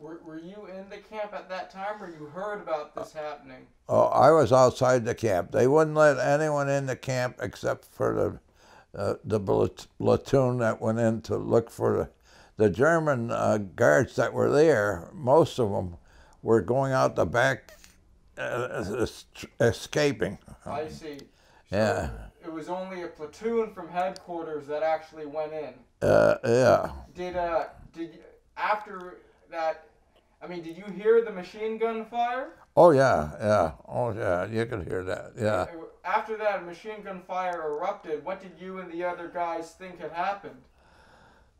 Were, were you in the camp at that time, or you heard about this happening? Oh, I was outside the camp. They wouldn't let anyone in the camp except for the uh, the platoon that went in to look for the the German uh, guards that were there, most of them were going out the back, uh, escaping. I see. So yeah. It was only a platoon from headquarters that actually went in. Uh, yeah. Did uh did after that? I mean, did you hear the machine gun fire? Oh yeah, yeah. Oh yeah, you could hear that. Yeah. After that machine gun fire erupted, what did you and the other guys think had happened?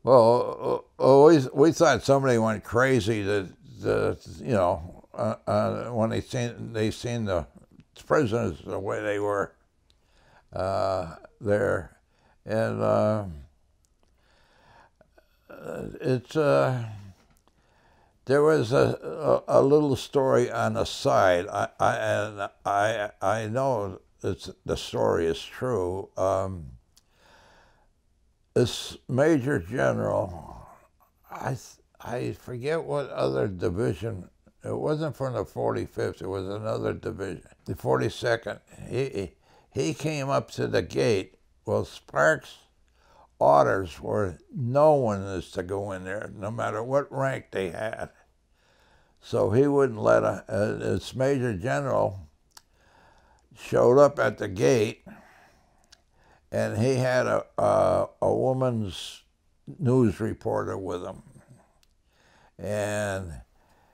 Well, uh, uh, we, we thought somebody went crazy that, that you know, uh, uh, when they seen they seen the prisoners the way they were uh, there, and uh, it's there was a, a, a little story on the side. I, I and I I know it's the story is true. Um, this major general, I I forget what other division. It wasn't from the 45th. It was another division, the 42nd. He he came up to the gate. Well, Sparks' orders were no one is to go in there, no matter what rank they had. So he wouldn't let a, a major general showed up at the gate and he had a, a, a woman's news reporter with him. And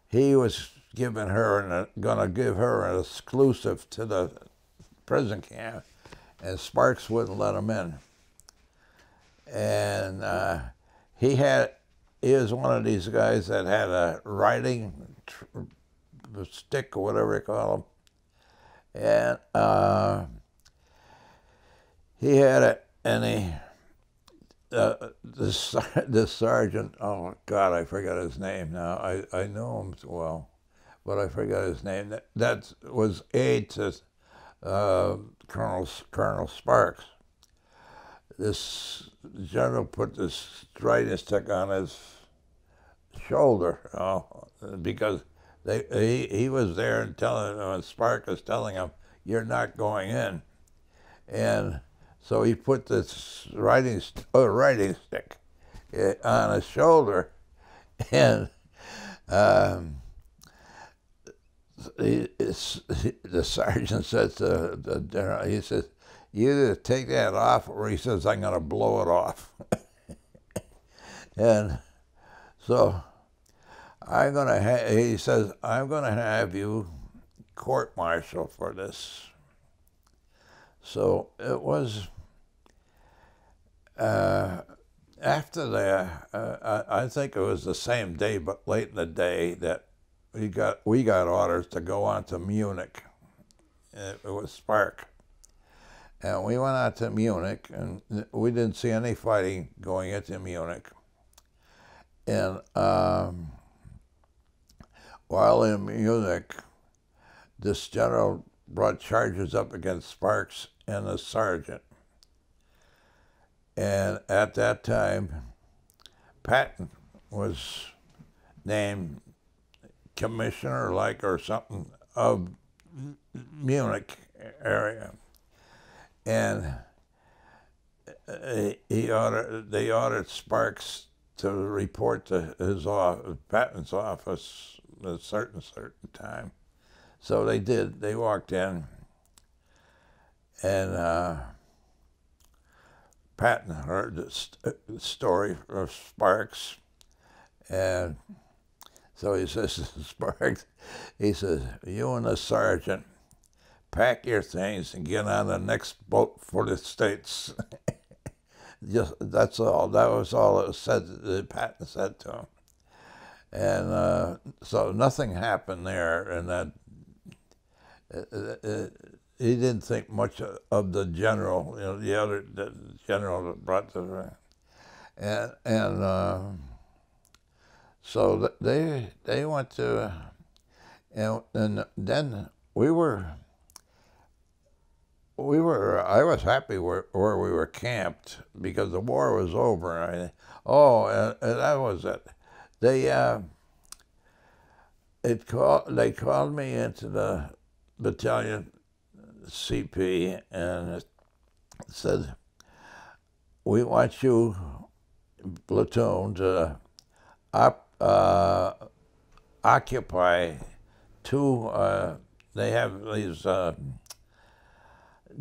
he was giving her going to give her an exclusive to the prison camp, and Sparks wouldn't let him in. And uh, he had he was one of these guys that had a writing stick or whatever you call them, and. Uh, he had it, and he, uh, the, sergeant, oh God, I forgot his name now. I, I know him well, but I forgot his name. That, that was aide to uh, Colonel, Colonel Sparks. This general put this writing stick on his shoulder, you know, because they he, he was there and telling when Spark was telling him, "You're not going in," and so he put this writing uh, writing stick eh, on his shoulder, and um, he, the sergeant said to the general, he says, "You either take that off," or he says, "I'm going to blow it off." and so I'm going to, he says, I'm going to have you court martial for this. So it was, uh, after that, uh, I, I think it was the same day, but late in the day, that we got, we got orders to go on to Munich. It, it was Spark. And we went out to Munich, and we didn't see any fighting going into Munich. And um, while in Munich, this general brought charges up against Sparks and the sergeant. And at that time, Patton was named commissioner, like, or something, of Munich area. And he ordered, they ordered Sparks to report to his office, Patton's office at a certain certain time. So they did. They walked in, and uh, Patton heard the st- story of Sparks, and so he says to Sparks, he says, "You and the sergeant." Pack your things and get on the next boat for the States. Just that's all. That was all it said. That Patton said to him, and uh, so nothing happened there. And that uh, uh, he didn't think much of the general. You know, the other the general that brought the and and uh, so they they went to and and then we were we were I was happy where, where we were camped because the war was over. I, oh, and, and that was it. They uh, it called they called me into the battalion CP and said we want you platoon to op, uh, occupy two. Uh, they have these.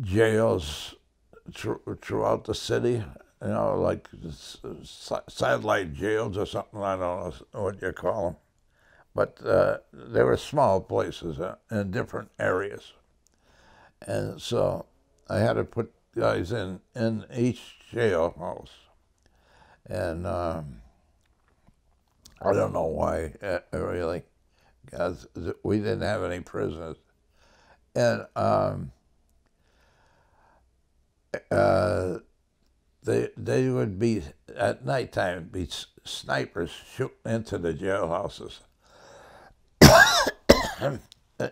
Jails throughout the city, you know, like satellite jails or something. I don't know what you call them, but uh, they were small places uh, in different areas, and so I had to put guys in in each jail house, and um, I don't know why uh, really, because we didn't have any prisoners, and. Um, uh, they they would be at nighttime be snipers shooting into the jailhouses.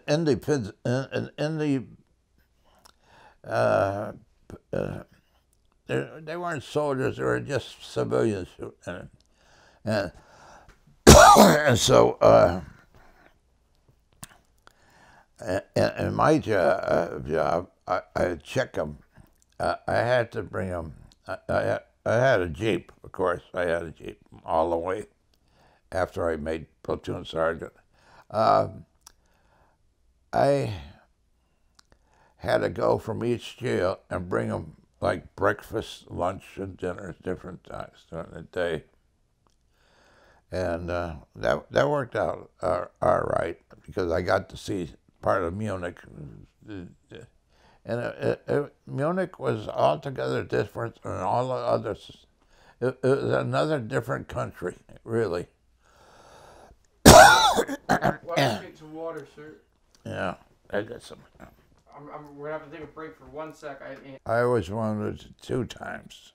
in the in, in the uh, uh, they, they weren't soldiers; they were just civilians and and so. Uh, in my job, job I check them I, had to bring them. I, I, I had a Jeep, of course. I had a Jeep all the way after I made platoon sergeant. Um, I had to go from each jail and bring them like breakfast, lunch, and dinner at different times during the day. And uh, that that worked out uh, all right because I got to see part of Munich and it, it, Munich was altogether different than all the others. It, it was another different country, really. well, get some water, sir. Yeah, I got some. I'm, I'm, we're gonna have to take a break for one sec. I, I was wounded two times.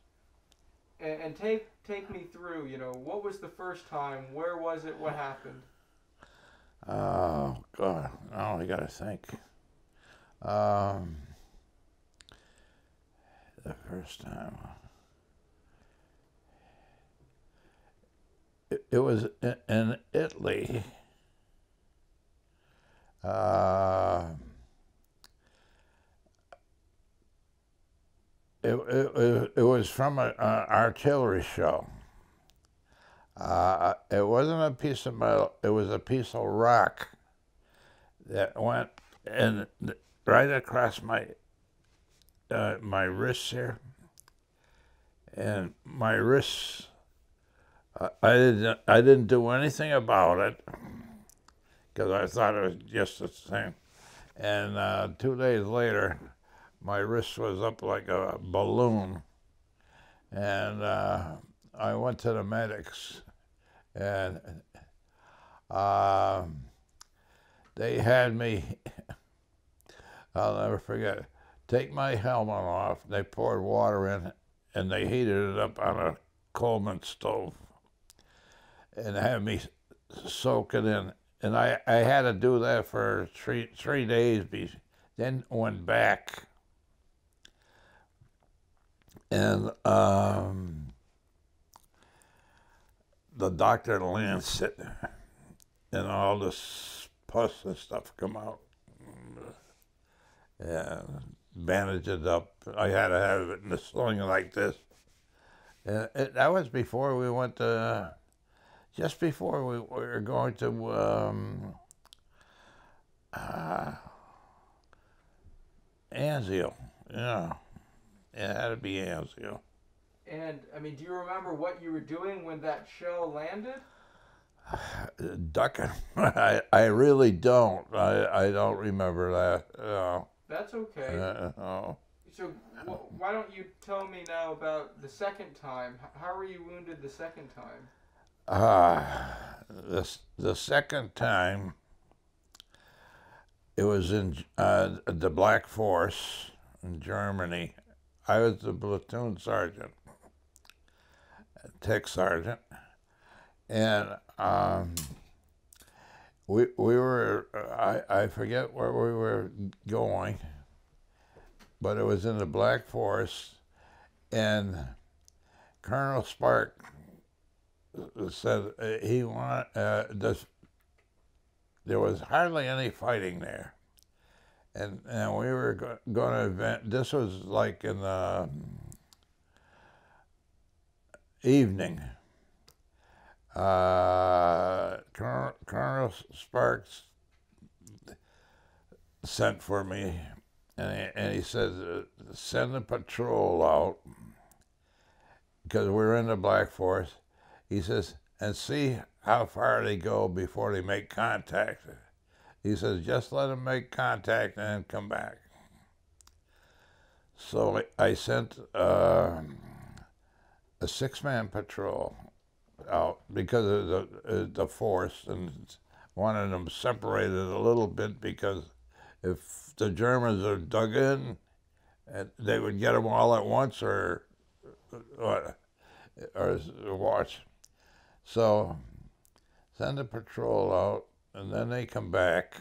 And, and take take me through. You know, what was the first time? Where was it? What happened? Oh God! Now I gotta think. Um, the first time. It, it was in, Italy. Uh, it, it, it was from an artillery show. Uh, it wasn't a piece of metal, it was a piece of rock that went in right across my uh, my wrists here. And my wrists, uh, I didn't I didn't do anything about it because I thought it was just the same. And uh, two days later, my wrist was up like a balloon, and uh, I went to the medics and uh, they had me. I'll never forget. Take my helmet off. They poured water in, and they heated it up on a Coleman stove, and had me soak it in. And I, I had to do that for three three days. be, Then went back, and um, the doctor lanced it, and all this pus and stuff come out. Yeah, bandage it up. I had to have it in a sling like this. And it, that was before we went to, just before we were going to, um, uh, Anzio. Yeah. It had to be Anzio. And I mean, do you remember what you were doing when that shell landed? Ducking. I, I really don't. I, I don't remember that. Uh, That's okay. uh, oh. So wh- why don't you tell me now about the second time? How were you wounded the second time? Uh, the, the second time, it was in uh, the Black Forest in Germany. I was the platoon sergeant, tech sergeant, and um, we we were I, I forget where we were going, but it was in the Black Forest, and Colonel Spark said uh, he want uh, this. There was hardly any fighting there, and and we were go- going to event. This was like in the evening. Uh, Colonel, Sparks sent for me, and he, and he said, uh, "Send a patrol out." Because we're in the Black Forest, he says, and see how far they go before they make contact. He says, just let them make contact and come back. So I sent uh, a six-man patrol out because of the, uh, the force and wanted them separated a little bit because if the Germans are dug in, uh, they would get them all at once or, or, or watch. So send a patrol out, and then they come back.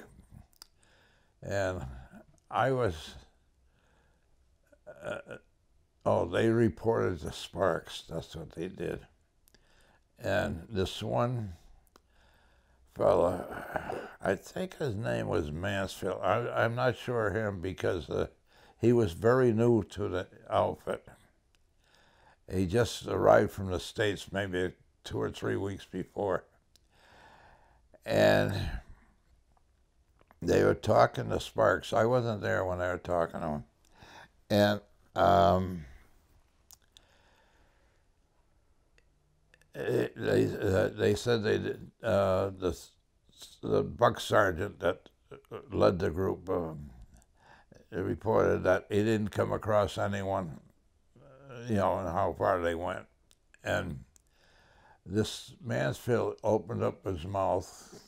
And I was, uh, oh, they reported the sparks. That's what they did. And this one fella, I think his name was Mansfield. I, I'm not sure him because uh, he was very new to the outfit. He just arrived from the States maybe two or three weeks before. And they were talking to Sparks. I wasn't there when they were talking to him. And um, they, uh, they said they did, uh, the, the buck sergeant that led the group um, reported that he didn't come across anyone, you know, and how far they went. And this Mansfield opened up his mouth.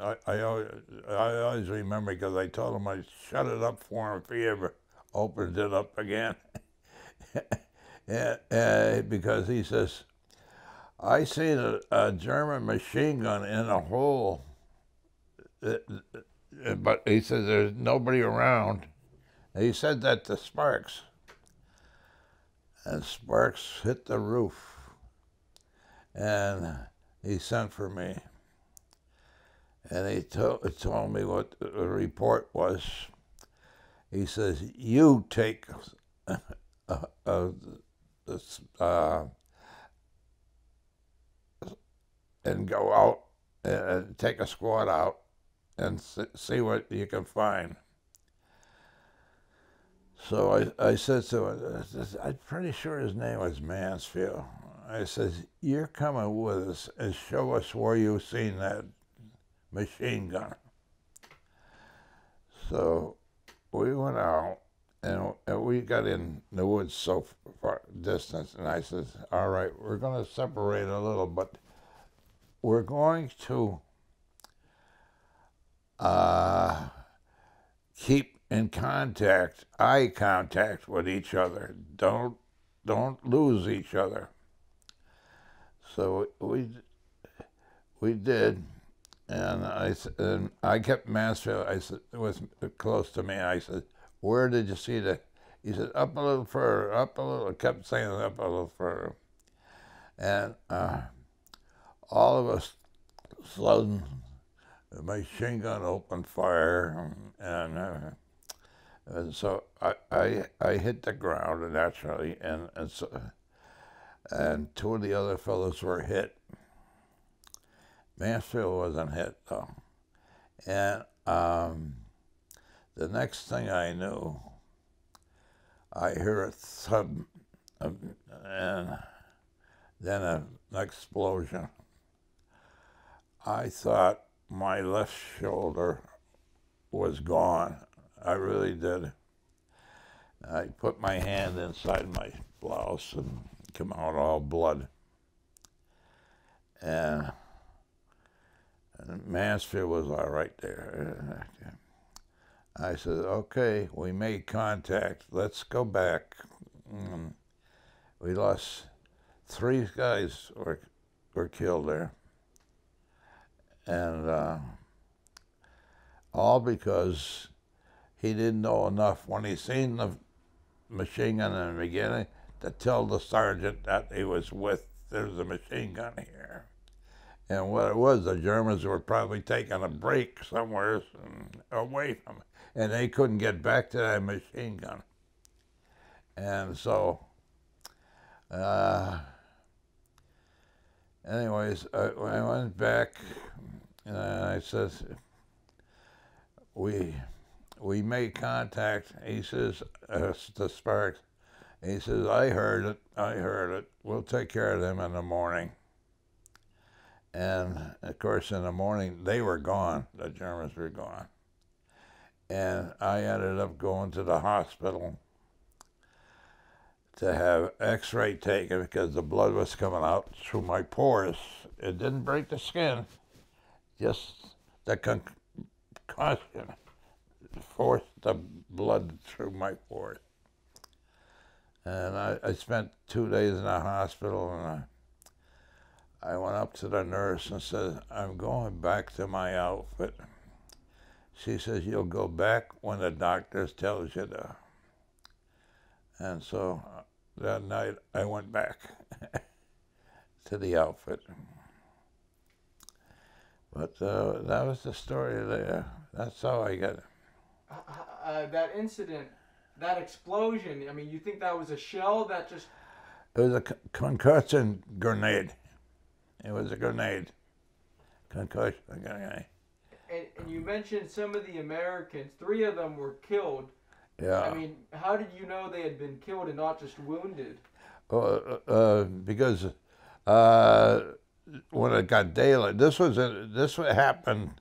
I, I, always, I always remember because I told him I'd shut it up for him if he ever opened it up again. yeah, uh, because he says, I seen a, a, German machine gun in a hole, but he says there's nobody around. He said that to Sparks. And Sparks hit the roof and he sent for me. and he to- told me what the report was. He says, "You take a, uh, this, uh, and go out and take a squad out and see what you can find." So I, I said to him, I'm pretty sure his name was Mansfield. I says, You're coming with us and show us where you've seen that machine gun. So we went out and, and we got in the woods so far distance, and I said, All right, we're going to separate a little, but we're going to uh, keep in contact, eye contact with each other. Don't don't lose each other. So we we did, and I and I kept Mansfield. I said was close to me. I said, "Where did you see that?" He said, "Up a little further, up a little." I kept saying up a little further, and uh, all of us sudden machine gun opened fire, and, uh, and so I, I I hit the ground naturally, and and so and two of the other fellows were hit. Mansfield wasn't hit though. And um, the next thing I knew, I hear a thud and then an explosion. I thought my left shoulder was gone. I really did. I put my hand inside my blouse and come out all blood. And, and Mansfield was all right there. I said, okay, we made contact. Let's go back. Mm. We lost three guys were, were killed there. And uh, all because he didn't know enough. When he seen the machine gun in the beginning, to tell the sergeant that he was with, there's a machine gun here. And what it was, the Germans were probably taking a break somewhere away from it, and they couldn't get back to that machine gun. And so, uh, anyways, I, I went back and I said, we we made contact. He says uh, to Sparks, he says, I heard it, I heard it. We'll take care of them in the morning. And of course, in the morning, they were gone. The Germans were gone. And I ended up going to the hospital to have x ray taken because the blood was coming out through my pores. It didn't break the skin, just the concussion forced the blood through my pores. And I, I spent two days in the hospital, and I, I went up to the nurse and said, I'm going back to my outfit. She says, You'll go back when the doctor tells you to. And so that night I went back to the outfit. But uh, that was the story there. That's how I got it. Uh, uh, that incident that explosion. I mean, you think that was a shell that just? It was a concussion grenade. It was a grenade. Concussion grenade. And, and you mentioned some of the Americans. Three of them were killed. Yeah. I mean, how did you know they had been killed and not just wounded? Uh, uh, because uh, when it got daylight, this was a, this happened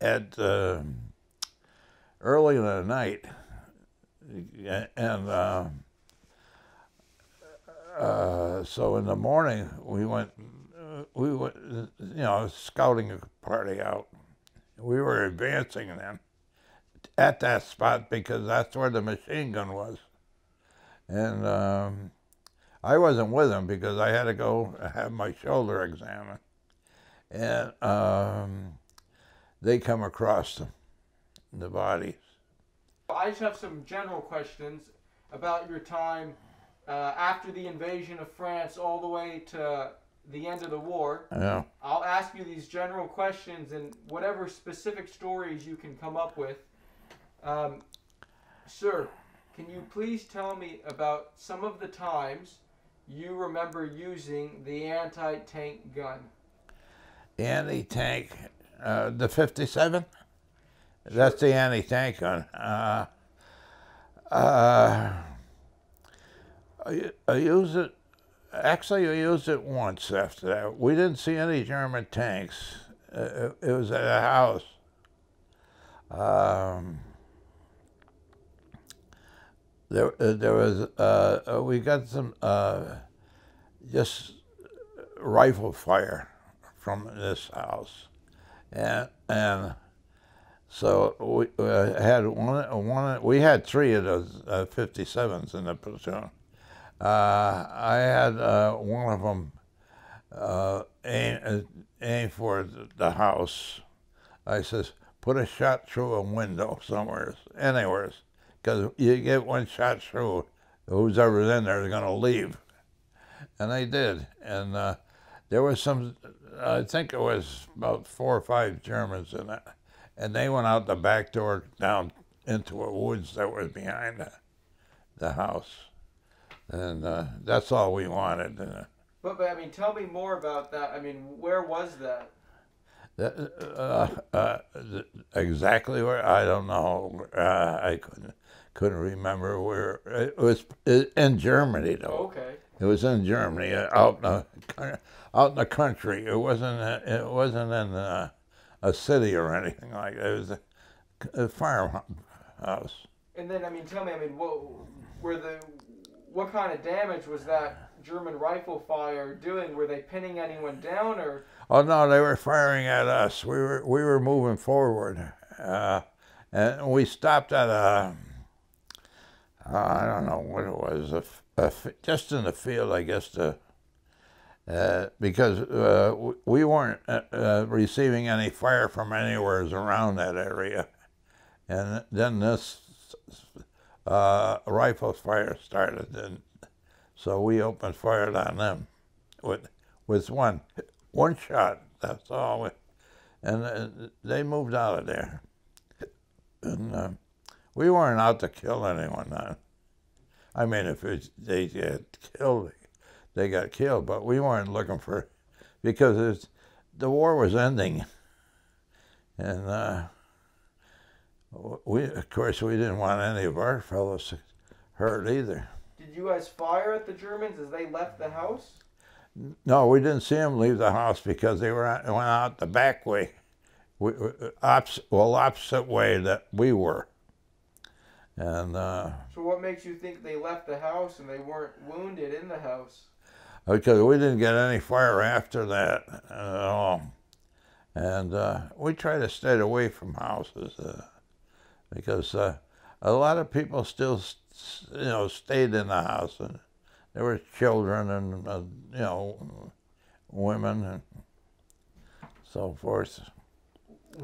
at uh, early in the night and uh, uh, so in the morning we went, uh, we went, you know, scouting a party out. We were advancing then at that spot because that's where the machine gun was, and um, I wasn't with them because I had to go have my shoulder examined, and um, they come across the, the bodies I just have some general questions about your time uh, after the invasion of France all the way to the end of the war. Yeah. I'll ask you these general questions and whatever specific stories you can come up with. Um, sir, can you please tell me about some of the times you remember using the anti-tank gun? Anti-tank, uh, the 57? That's the anti-tank gun. Uh, uh, I, I used it, actually I used it once after that. We didn't see any German tanks. Uh, it, it was at a house. Um, there, uh, there was, uh, uh, we got some, uh, just rifle fire from this house. And, and so we uh, had one, one, we had three of those uh, 57s in the platoon. I had one of them uh, aim, aim for the house. I says, put a shot through a window somewhere, anywhere, because you get one shot through, who's ever in there is going to leave. And they did. And uh, there was some, I think it was about four or five Germans in it. And they went out the back door down into a woods that was behind the, the house. And uh, that's all we wanted. But, but I mean, tell me more about that. I mean, where was that? that- uh, uh, exactly where, I don't know. Uh, I couldn't, couldn't remember where. It was in Germany, though. Okay. It was in Germany, uh, out in the out in the country. It wasn't. uh, It wasn't in uh, a city or anything like that. It was a, a farmhouse. And then, I mean, tell me, I mean, what were the what kind of damage was that German rifle fire doing? Were they pinning anyone down, or Oh no, they were firing at us. We were we were moving forward, uh, and we stopped at a. I don't know what it was, a a just in the field, I guess, to, uh, because uh, we weren't uh, uh, receiving any fire from anywhere around that area, and then this uh, rifle fire started, and so we opened fire on them with with one one shot. That's all, and uh, they moved out of there, and we weren't out to kill anyone. Then. I mean, if it, they get killed, they got killed, but we weren't looking for because the war was ending, and uh, we of course we didn't want any of our fellows hurt either. did you guys fire at the Germans as they left the house? No, we didn't see them leave the house because they were out, went out the back way, we, opposite, well, opposite way that we were. And uh, So what makes you think they left the house and they weren't wounded in the house? because we didn't get any fire after that at all, and uh, we tried to stay away from houses uh, because uh, a lot of people still, you know, stayed in the house, and there were children and uh, you know, women and so forth.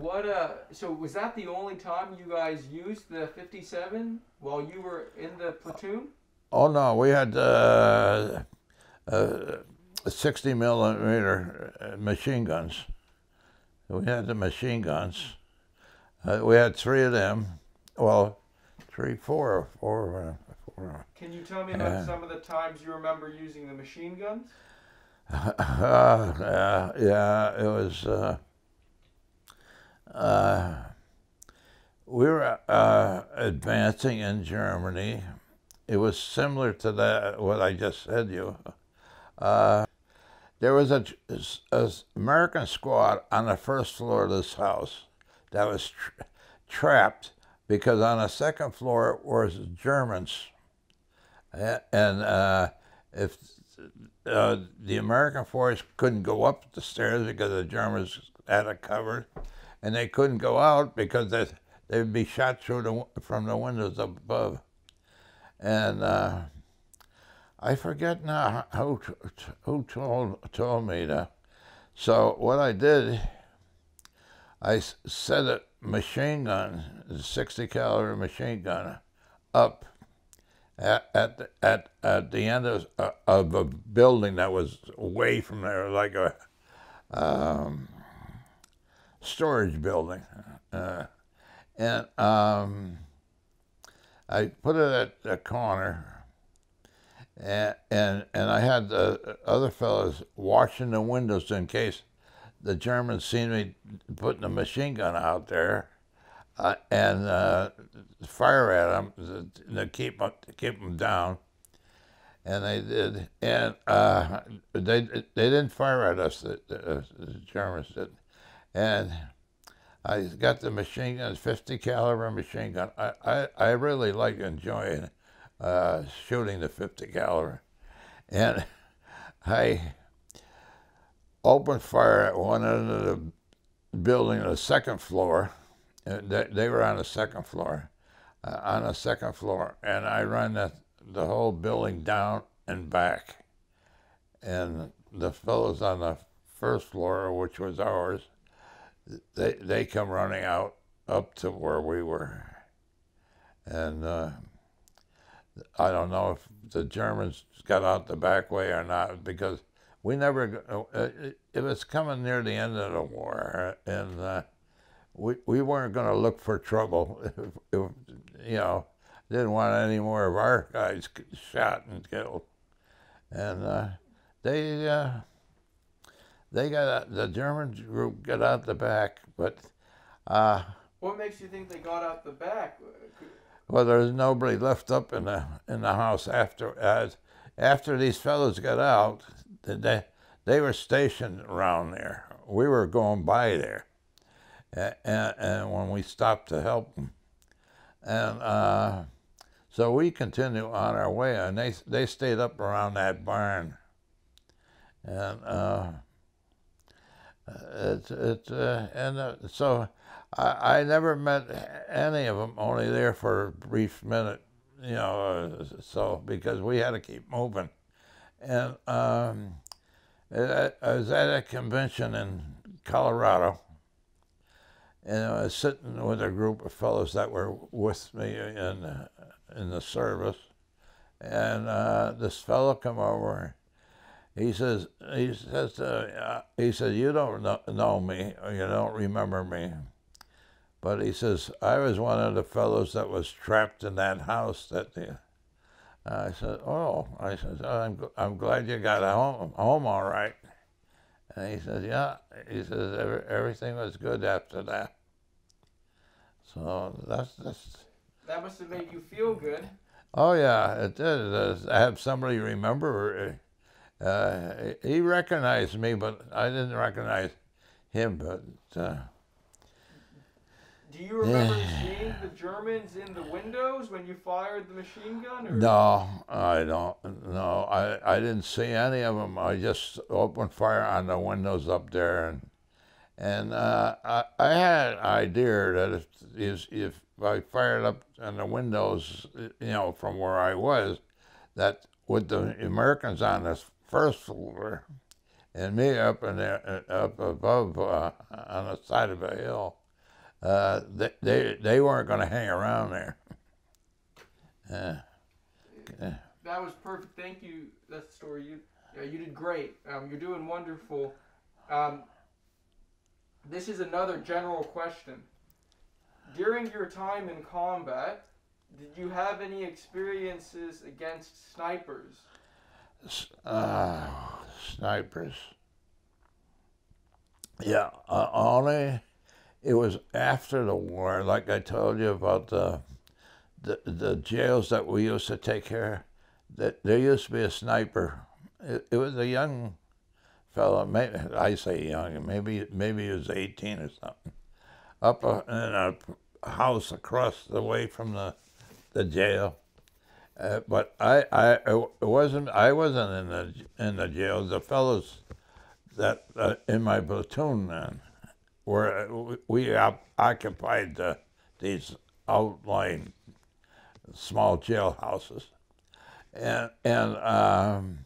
What uh? So was that the only time you guys used the 57 while you were in the platoon? Oh no, we had uh, uh, 60 millimeter uh, machine guns. We had the machine guns. Uh, we had three of them. Well, three, four, four, uh, four. Can you tell me about Uh. some of the times you remember using the machine guns? Uh, uh, yeah, it was. Uh, uh, we were uh, advancing in Germany. It was similar to that what I just said. You, uh, there was a, a American squad on the first floor of this house that was tra- trapped because on the second floor was Germans, and uh, if uh, the American force couldn't go up the stairs because the Germans had it covered, and they couldn't go out because they, they'd be shot through the, from the windows above. And uh, I forget now who, who told, told me that. So what I did, I set a machine gun, a 60 caliber machine gun, up at at the, at, at the end of, uh, of a building that was away from there, like a um, storage building, uh, and um, I put it at the corner, and and and I had the other fellows watching the windows in case the Germans seen me putting a machine gun out there uh, and uh, fire at them to keep to keep them down, and they did. And uh, they they didn't fire at us. The, the, the, Germans did, and I got the machine gun, 50 caliber machine gun. I I, I really like enjoying uh, shooting the 50 caliber, and I opened fire at one end of the building, the second floor uh, they, they were on the second floor, uh, on the second floor, and I ran the, the whole building down and back. And the fellows on the first floor, which was ours, they they come running out up to where we were, and uh, I don't know if the Germans got out the back way or not because we never. Uh, it was coming near the end of the war, and uh, we, we weren't going to look for trouble. If, if, you know, didn't want any more of our guys shot and killed. And uh, they uh, they got out, the German group got out the back, but. Uh, what makes you think they got out the back? Well, there's nobody left up in the in the house after as after these fellows got out. They they were stationed around there. We were going by there and, and when we stopped to help them. And uh, so we continued on our way, and they, they stayed up around that barn. And uh, it's, it's, uh, and uh, so I, I never met any of them, only there for a brief minute, you know, uh, so because we had to keep moving. And um, I was at a convention in Colorado and I was sitting with a group of fellows that were with me in in the service, and uh, this fellow come over. He says he says uh, he said you don't know, know me or you don't remember me, but he says I was one of the fellows that was trapped in that house that the. I said, "Oh," I said, "I'm I'm glad you got home home all right." And he says, yeah. He says, Every, everything was good after that. So that's, that's. That must have made you feel good. Oh, yeah, it did. I have somebody remember. Uh, he recognized me, but I didn't recognize him. But uh, do you remember yeah. seeing the Germans in the windows when you fired the machine gun? Or? No, I don't. No, I, I didn't see any of them. I just opened fire on the windows up there, and and uh, I, I had an idea that if, if I fired up on the windows, you know, from where I was, that with the Americans on the first floor and me up in there, up above uh, on the side of a hill uh, they, they, they weren't going to hang around there. Uh, that was perfect. Thank you. That's the story. You, you did great. Um, you're doing wonderful. Um, this is another general question. During your time in combat, did you have any experiences against snipers? Uh, snipers. Yeah, uh, only it was after the war, like I told you about the the, the jails that we used to take care. That there used to be a sniper. It, it was a young fellow. Maybe I say young. Maybe maybe he was eighteen or something. Up a, in a house across the way from the the jail. Uh, but I, I it wasn't I wasn't in the in the jail. The fellows that uh, in my platoon then we occupied the, these outlying small jailhouses, and and um,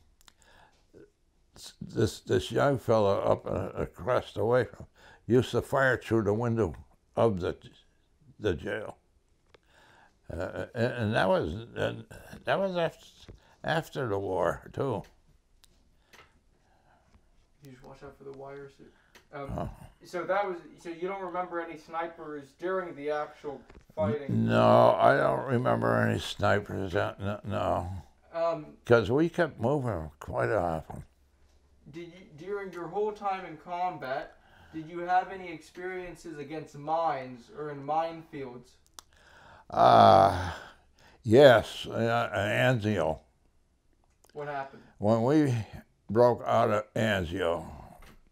this this young fellow up uh, across the way from used to fire through the window of the the jail, Uh, and, and that was uh, that was after after the war too. You just watch out for the wires. Um, oh. So that was so you don't remember any snipers during the actual fighting? No, I don't remember any snipers. No, because um, we kept moving quite often. Did you during your whole time in combat? Did you have any experiences against mines or in minefields? Uh, yes, uh, Anzio. What happened? When we broke out of Anzio,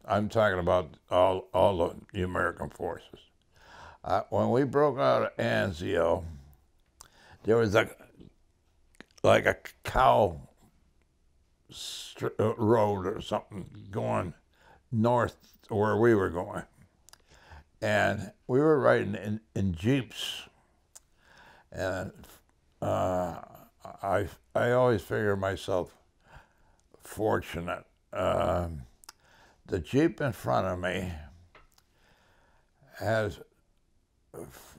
I'm talking about all, all the American forces. Uh, when we broke out of Anzio, there was a like a cow uh, road or something going north where we were going. And we were riding in, in Jeeps. And uh, I, I always figure myself fortunate. Um, the Jeep in front of me has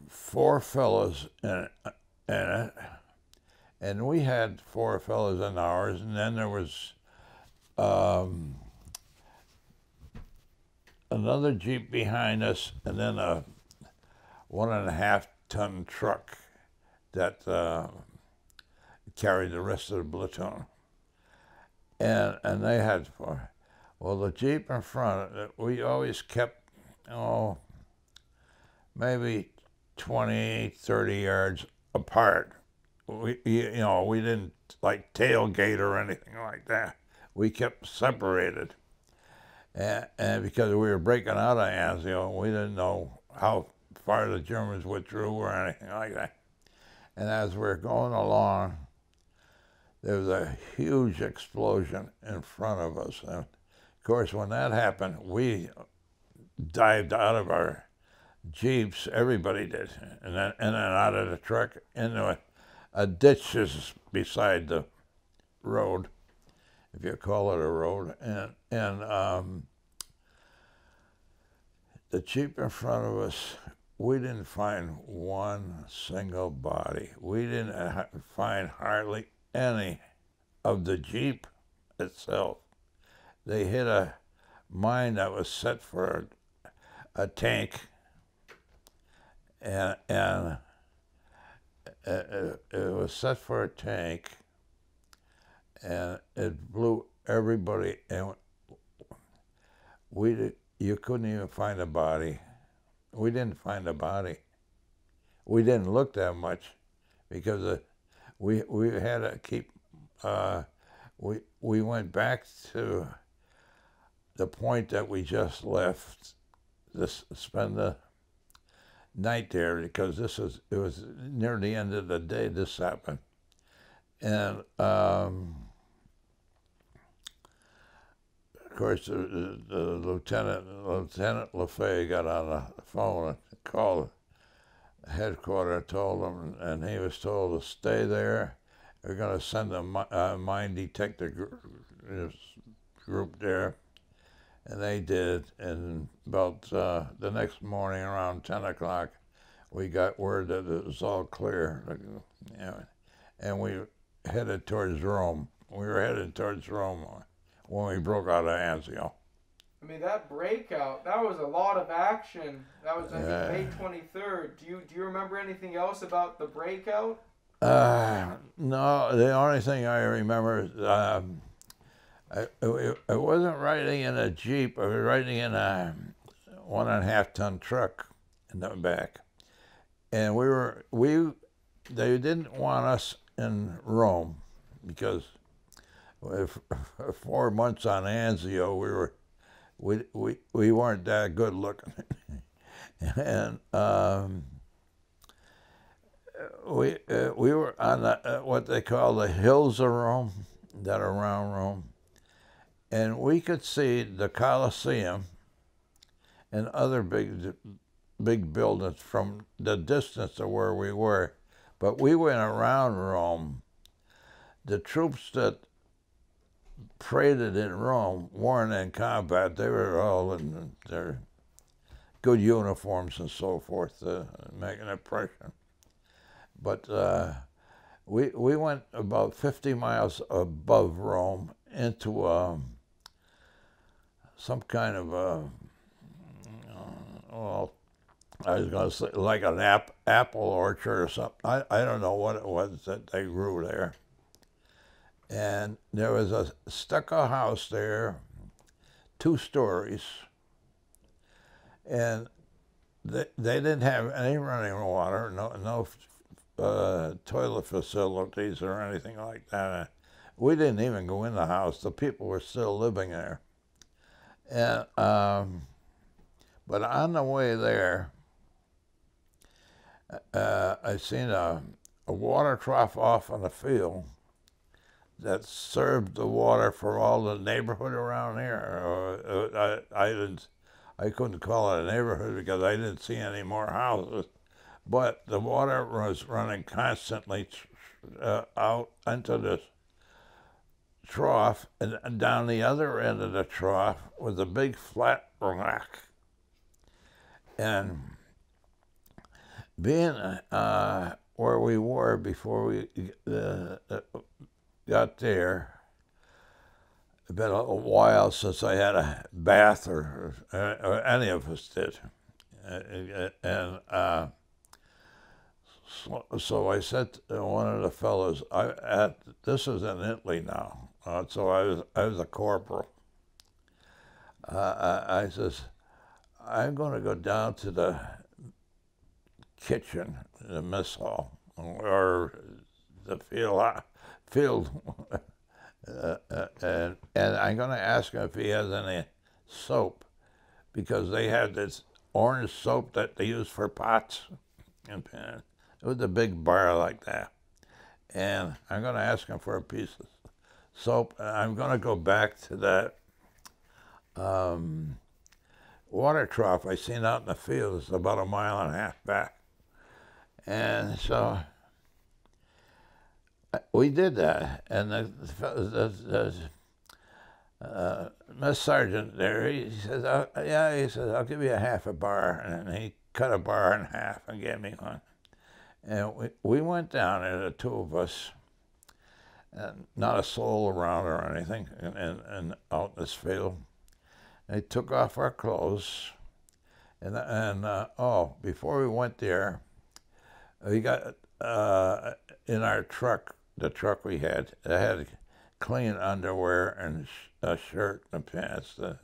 four fellows in, in it, and we had four fellows in ours, and then there was um, another Jeep behind us, and then a one and a half ton truck that uh, carried the rest of the platoon. And, and they had. Well, the Jeep in front, we always kept, oh, maybe 20, 30 yards apart. We, you know, we didn't like tailgate or anything like that. We kept separated. And, and because we were breaking out of Anzio, we didn't know how far the Germans withdrew or anything like that. And as we we're going along, there was a huge explosion in front of us. And of course, when that happened, we dived out of our jeeps. Everybody did, and then in and out of the truck into a, a ditch is beside the road if you call it a road, and and um, the jeep in front of us, we didn't find one single body. We didn't uh, find hardly any of the jeep itself. They hit a mine that was set for a, a tank, and and it, it was set for a tank and it blew everybody. And we you couldn't even find a body. We didn't find a body. We didn't look that much because uh, we we had to keep. Uh, we we went back to the point that we just left to spend the night there because this was it was near the end of the day this happened and um, course, the, the, lieutenant, Lieutenant LaFay got on the phone and called headquarters, told him, and he was told to stay there. They're going to send a uh, mine detector group, group there, and they did. And about uh, the next morning, around 10 o'clock, we got word that it was all clear. And we headed towards Rome. We were headed towards Rome when we broke out of Anzio. I mean that breakout, that was a lot of action. That was I think May twenty third. Do you do you remember anything else about the breakout? Uh, no, the only thing I remember is um, I, it, it wasn't riding in a jeep. I was riding in a one and a half ton truck in the back, and we were we they didn't want us in Rome because four months on Anzio, we were we we we weren't that good looking, and um, we uh, we were on the, uh, what they call the hills of Rome, that around Rome, and we could see the Colosseum and other big big buildings from the distance of where we were, but we went around Rome. The troops that paraded in Rome weren't in combat. They were all in their good uniforms and so forth to make an impression. But uh, we we went about 50 miles above Rome into um, some kind of a well, I was going to say like an ap- apple orchard or something. I, I don't know what it was that they grew there. And there was a stucco house there, two stories, and they, they didn't have any running water, no no uh, toilet facilities or anything like that. We didn't even go in the house. The people were still living there. And um, but on the way there, uh, I seen a, a water trough off on the field that served the water for all the neighborhood around here. Uh, I, I didn't, I couldn't call it a neighborhood because I didn't see any more houses, but the water was running constantly uh, out into this trough, and down the other end of the trough was a big flat rock and being uh, where we were before we uh, got there, it's been a while since I had a bath or, or any of us did. And uh, so, so, I said to one of the fellows, I, at, this is in Italy now. Uh, so I was, I was a corporal. Uh, I, I says, I'm going to go down to the kitchen, the mess hall, or the field, field uh, uh, and, and I'm going to ask him if he has any soap, because they had this orange soap that they use for pots and. It was a big bar like that. And I'm going to ask him for a piece of soap. I'm going to go back to that um, water trough I seen out in the field is about a mile and a half back. And so we did that. And the, the, the uh, Mess Sergeant there, he says, oh, yeah, he says, I'll give you a half a bar. And he cut a bar in half and gave me one. And we, we went down there, the two of us, and not a soul around or anything, and, and, and out in this field. They took off our clothes, and and uh, oh, before we went there, we got uh, in our truck, the truck we had, it had clean underwear and a shirt and pants, uh,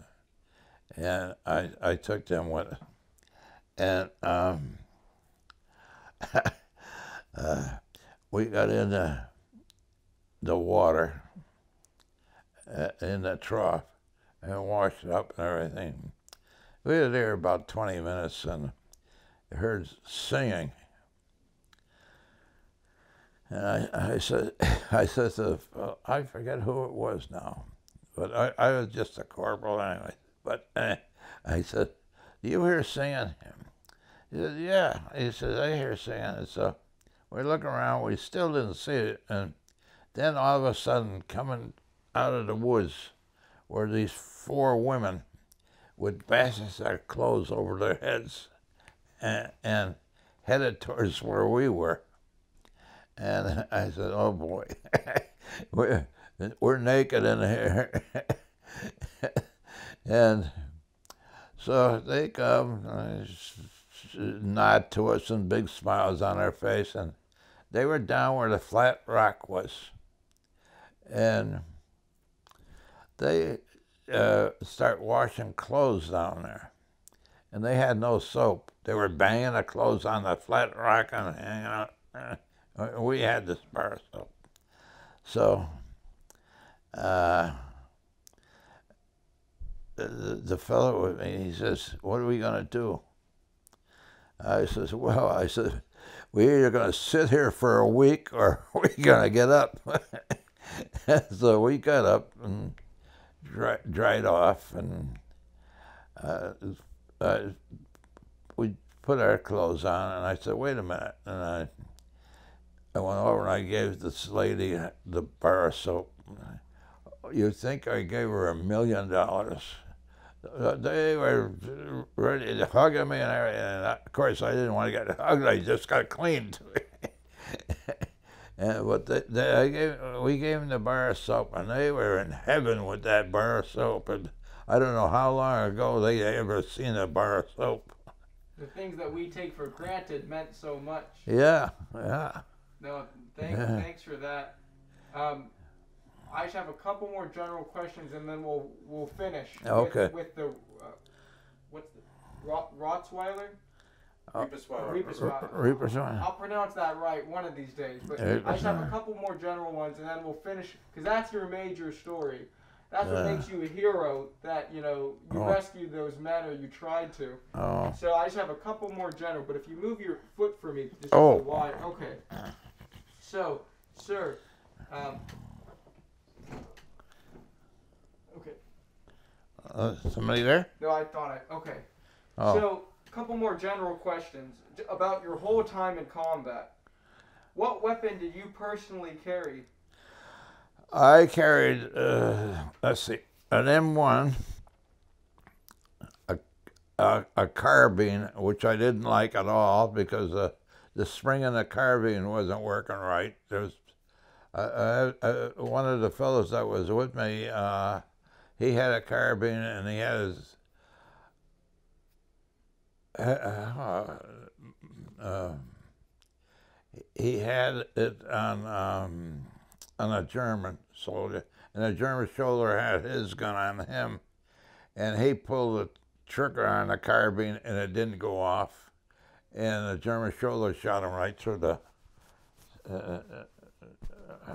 and I I took them with, it. and um, uh, we got in the the water uh, in the trough and washed up and everything. We were there about 20 minutes and heard singing. And I, I said, I said to, I forget who it was now, but I, I was just a corporal anyway. But uh, I said, do you hear singing? He said, yeah. He said, I hear singing. And so we look around, we still didn't see it. And then all of a sudden, coming out of the woods, were these four women with baskets of clothes over their heads and, and headed towards where we were. And I said, oh boy, we're, we're naked in here. and so they come, nod to us and big smiles on their face. And they were down where the flat rock was. And they uh, start washing clothes down there. And they had no soap. They were banging the clothes on the flat rock and hanging out. Uh, we had bar soap. So uh, the, the fellow with me, he says, what are we going to do? I says, well, I said, we're either going to sit here for a week or we're going to get up. so we got up and dry, dried off, and uh, uh, we put our clothes on, and I said, wait a minute. And I, I went over and I gave this lady the bar of soap. You think I gave her a million dollars? They were ready to hug me and everything. And of course, I didn't want to get hugged. I just got cleaned. and but they, they, I gave, we gave them the bar of soap, and they were in heaven with that bar of soap. And I don't know how long ago they ever seen a bar of soap. The things that we take for granted meant so much. Yeah, yeah. No, thank, thanks for that. Um, I just have a couple more general questions, and then we'll we'll finish. Okay. With, the uh, what's the Rot, Rottweiler? Uh, Reepersweiler. Reaper's one. I'll pronounce that right one of these days. But Yeah, I just have a couple more general ones, and then we'll finish because that's your major story. That's what Yeah. makes you a hero. That you know you Oh. rescued those men, or you tried to. Oh, So I just have a couple more general, but if you move your foot for me, just Oh. so wide. Okay. So, sir, um, okay. uh, somebody there? No, I thought I. Okay. Oh, So, a couple more general questions about your whole time in combat. What weapon did you personally carry? I carried, uh, let's see, an M1, a, a, a carbine, which I didn't like at all because the the spring in the carbine wasn't working right. There was uh, uh, uh, one of the fellows that was with me. Uh, he had a carbine and he had his. Uh, he had it on um, on a German soldier, and the German soldier had his gun on him, and he pulled the trigger on the carbine, and it didn't go off, and the German soldier shot him right through the uh, uh, uh,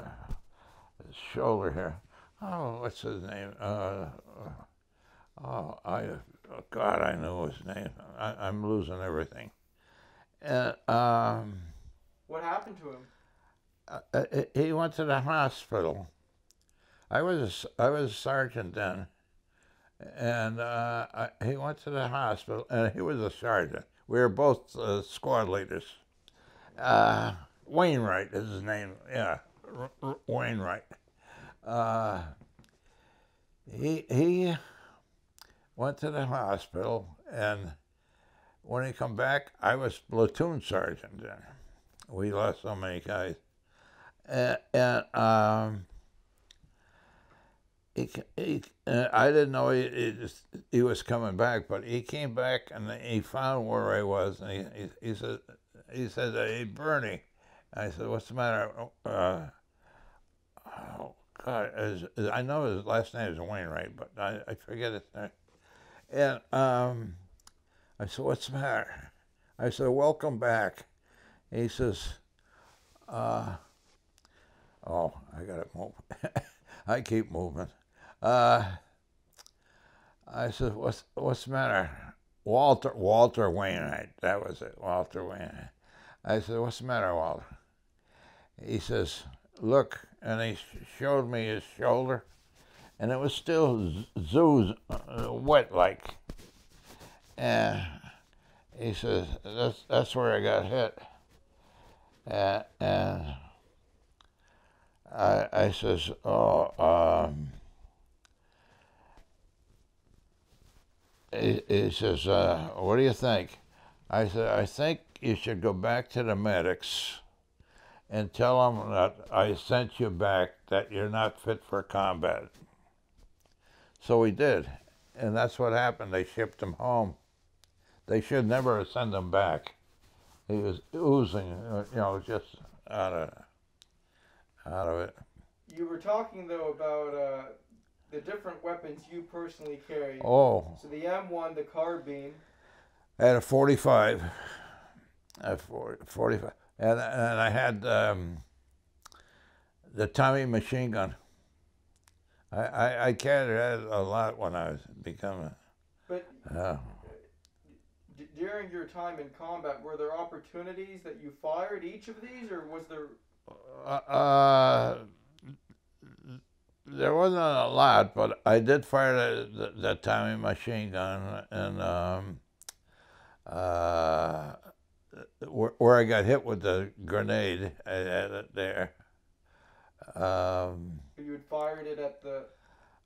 shoulder here. Oh, what's his name? Uh, oh, I, oh, God, I know his name. I, I'm losing everything. And um, What happened to him? uh, uh, he went to the hospital. I was a I was a sergeant then, and uh, I, he went to the hospital, and he was a sergeant. We were both uh, squad leaders. Uh, Wainwright is his name. Yeah, R- R- Wainwright. Uh, he he went to the hospital, and when he come back, I was platoon sergeant. We lost so many guys and, and um, he, he, uh, I didn't know he, he, just, he was coming back, but he came back and he found where I was, and he, he, he said, he said, "Hey, Bernie," I said, "What's the matter?" Uh, oh God, is- I know his last name is Wainwright, but I, I forget his name. And um, I said, "What's the matter?" I said, "Welcome back." He says, uh, Oh, I got to move. I keep moving. Uh, I said, "What's what's the matter?" Walter Walter Wainwright. That was it. Walter Wainwright. I said, "What's the matter, Walter?" He says, "Look," and he showed me his shoulder, and it was still zoos uh, wet like. And he says, "That's that's where I got hit." And I, I says, oh, um, he, he says, uh, what do you think? I said, I think you should go back to the medics and tell them that I sent you back, that you're not fit for combat. So we did, and that's what happened. They shipped him home. They should never send him back. He was oozing, uh, you know, just out of out of it. You were talking though about uh, the different weapons you personally carry. Oh, So the M1, the carbine. I had a 45. A 40, 45. And, and I had um, the Tommy machine gun. I, I, I carried that a lot when I was becoming. But Uh, during your time in combat, were there opportunities that you fired each of these, or was there? uh, there wasn't a lot, but I did fire the, the, the Tommy machine gun, and um, uh, where, where I got hit with the grenade, I had it there. Um, You had fired it at the.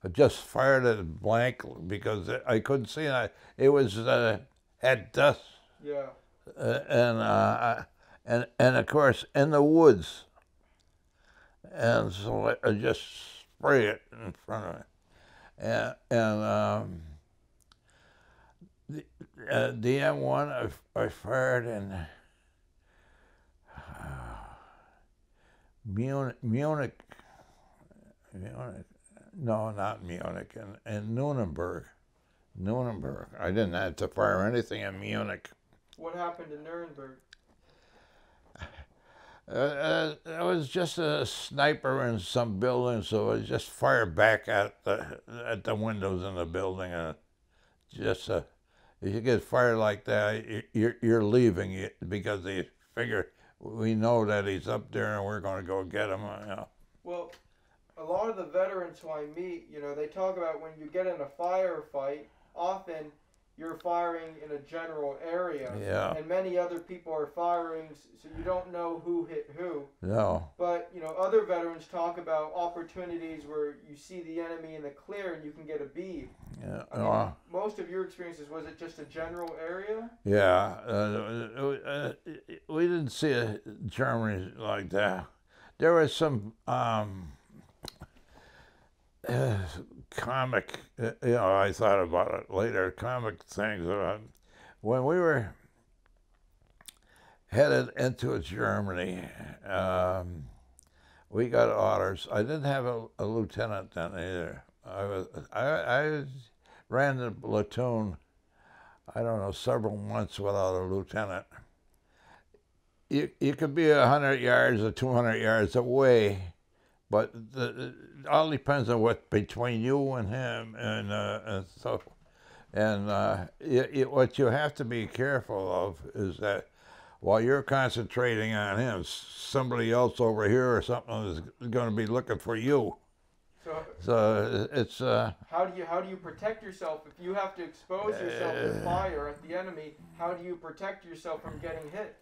I just fired it blank because I couldn't see it. It was uh, had dust, Yeah. uh, and uh, and and of course in the woods. And so I, I just spray it in front of it, and and um, the uh, the M1 I, I fired in uh, Munich, Munich, no, not Munich, and and Nuremberg, Nuremberg. I didn't have to fire anything in Munich. What happened in Nuremberg? Uh, uh, it was just a sniper in some building, so it just fired back at the at the windows in the building, and just uh, if you get fired like that, you're you're leaving it because they figure we know that he's up there and we're going to go get him. You know. Well, a lot of the veterans who I meet, you know, they talk about when you get in a firefight, often you're firing in a general area. Yeah. And many other people are firing, so you don't know who hit who. No. But, you know, other veterans talk about opportunities where you see the enemy in the clear and you can get a bead. Yeah. I mean, Uh, most of your experiences, was it just a general area? yeah. Uh, uh, uh, we didn't see a Germany like that. There was some um, uh, comic, uh, you know, I thought about it later, comic things about when we were headed into Germany. Um, we got orders. I didn't have a, a lieutenant then either. I was I, I ran the platoon. I don't know several months without a lieutenant. You you could be hundred yards or two hundred yards away, but the, all depends on what between you and him and uh, and so. And uh, it, it, what you have to be careful of is that while you're concentrating on him, somebody else over here or something is going to be looking for you. So, So it's uh, how do you how do you protect yourself if you have to expose yourself to fire at the enemy? How do you protect yourself from getting hit?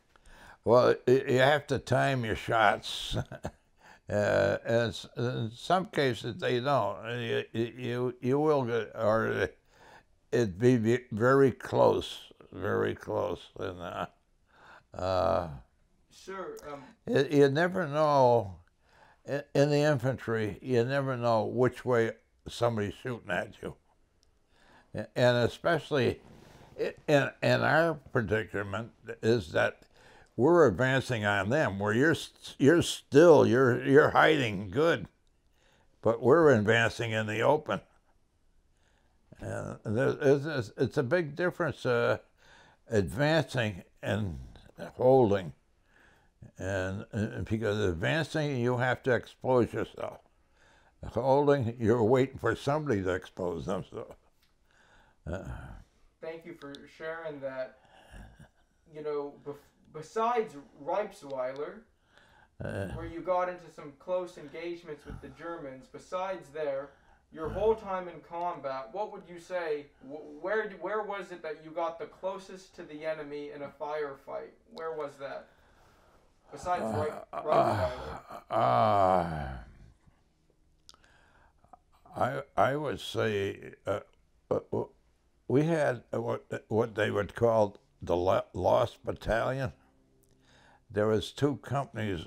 well, you have to time your shots. Uh, and in some cases they don't. You you, you will get or it be very close, very close, and uh, uh, Sure. Um, you, you never know. In, in the infantry, you never know which way somebody's shooting at you, and especially in in our predicament is that we're advancing on them, where you're you're still you're you're hiding good, but we're advancing in the open. And it's, it's- a big difference, uh, advancing and holding. And, and because advancing, you have to expose yourself. Holding, you're waiting for somebody to expose themselves. thank you for sharing that. You know, bef- besides Reipsweiler, Uh, where you got into some close engagements with the Germans, besides there, your whole time in combat, what would you say? wh- Where where was it that you got the closest to the enemy in a firefight? Where was that? Besides Reip, Reipsweiler. uh, I I would say uh, uh, we had what what they would call the Lost Battalion. There was two companies,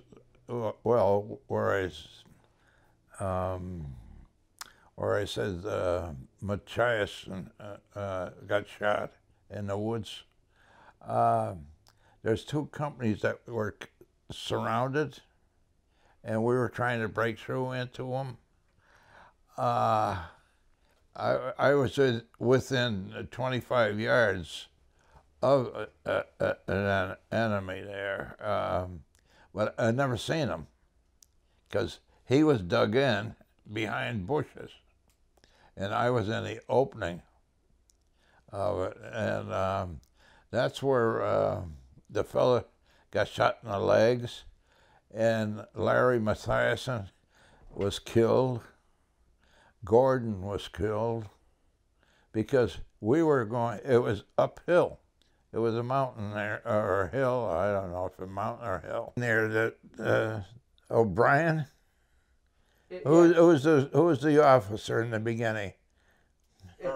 well, where I, um, where I said uh, Matthias uh, uh, got shot in the woods. Uh, there's two companies that were surrounded, and we were trying to break through into them. Uh, I, I was within 25 yards of uh, uh, an enemy there, um, but I never seen him because he was dug in behind bushes, and I was in the opening of it, and um, that's where uh, the fella got shot in the legs, and Larry Mathiasen was killed. Gordon was killed because we were going. It was uphill. It was a mountain there or a hill. I don't know if a mountain or a hill near the uh, O'Brien. It, Who, was- yeah, who was the who was the officer in the beginning? it,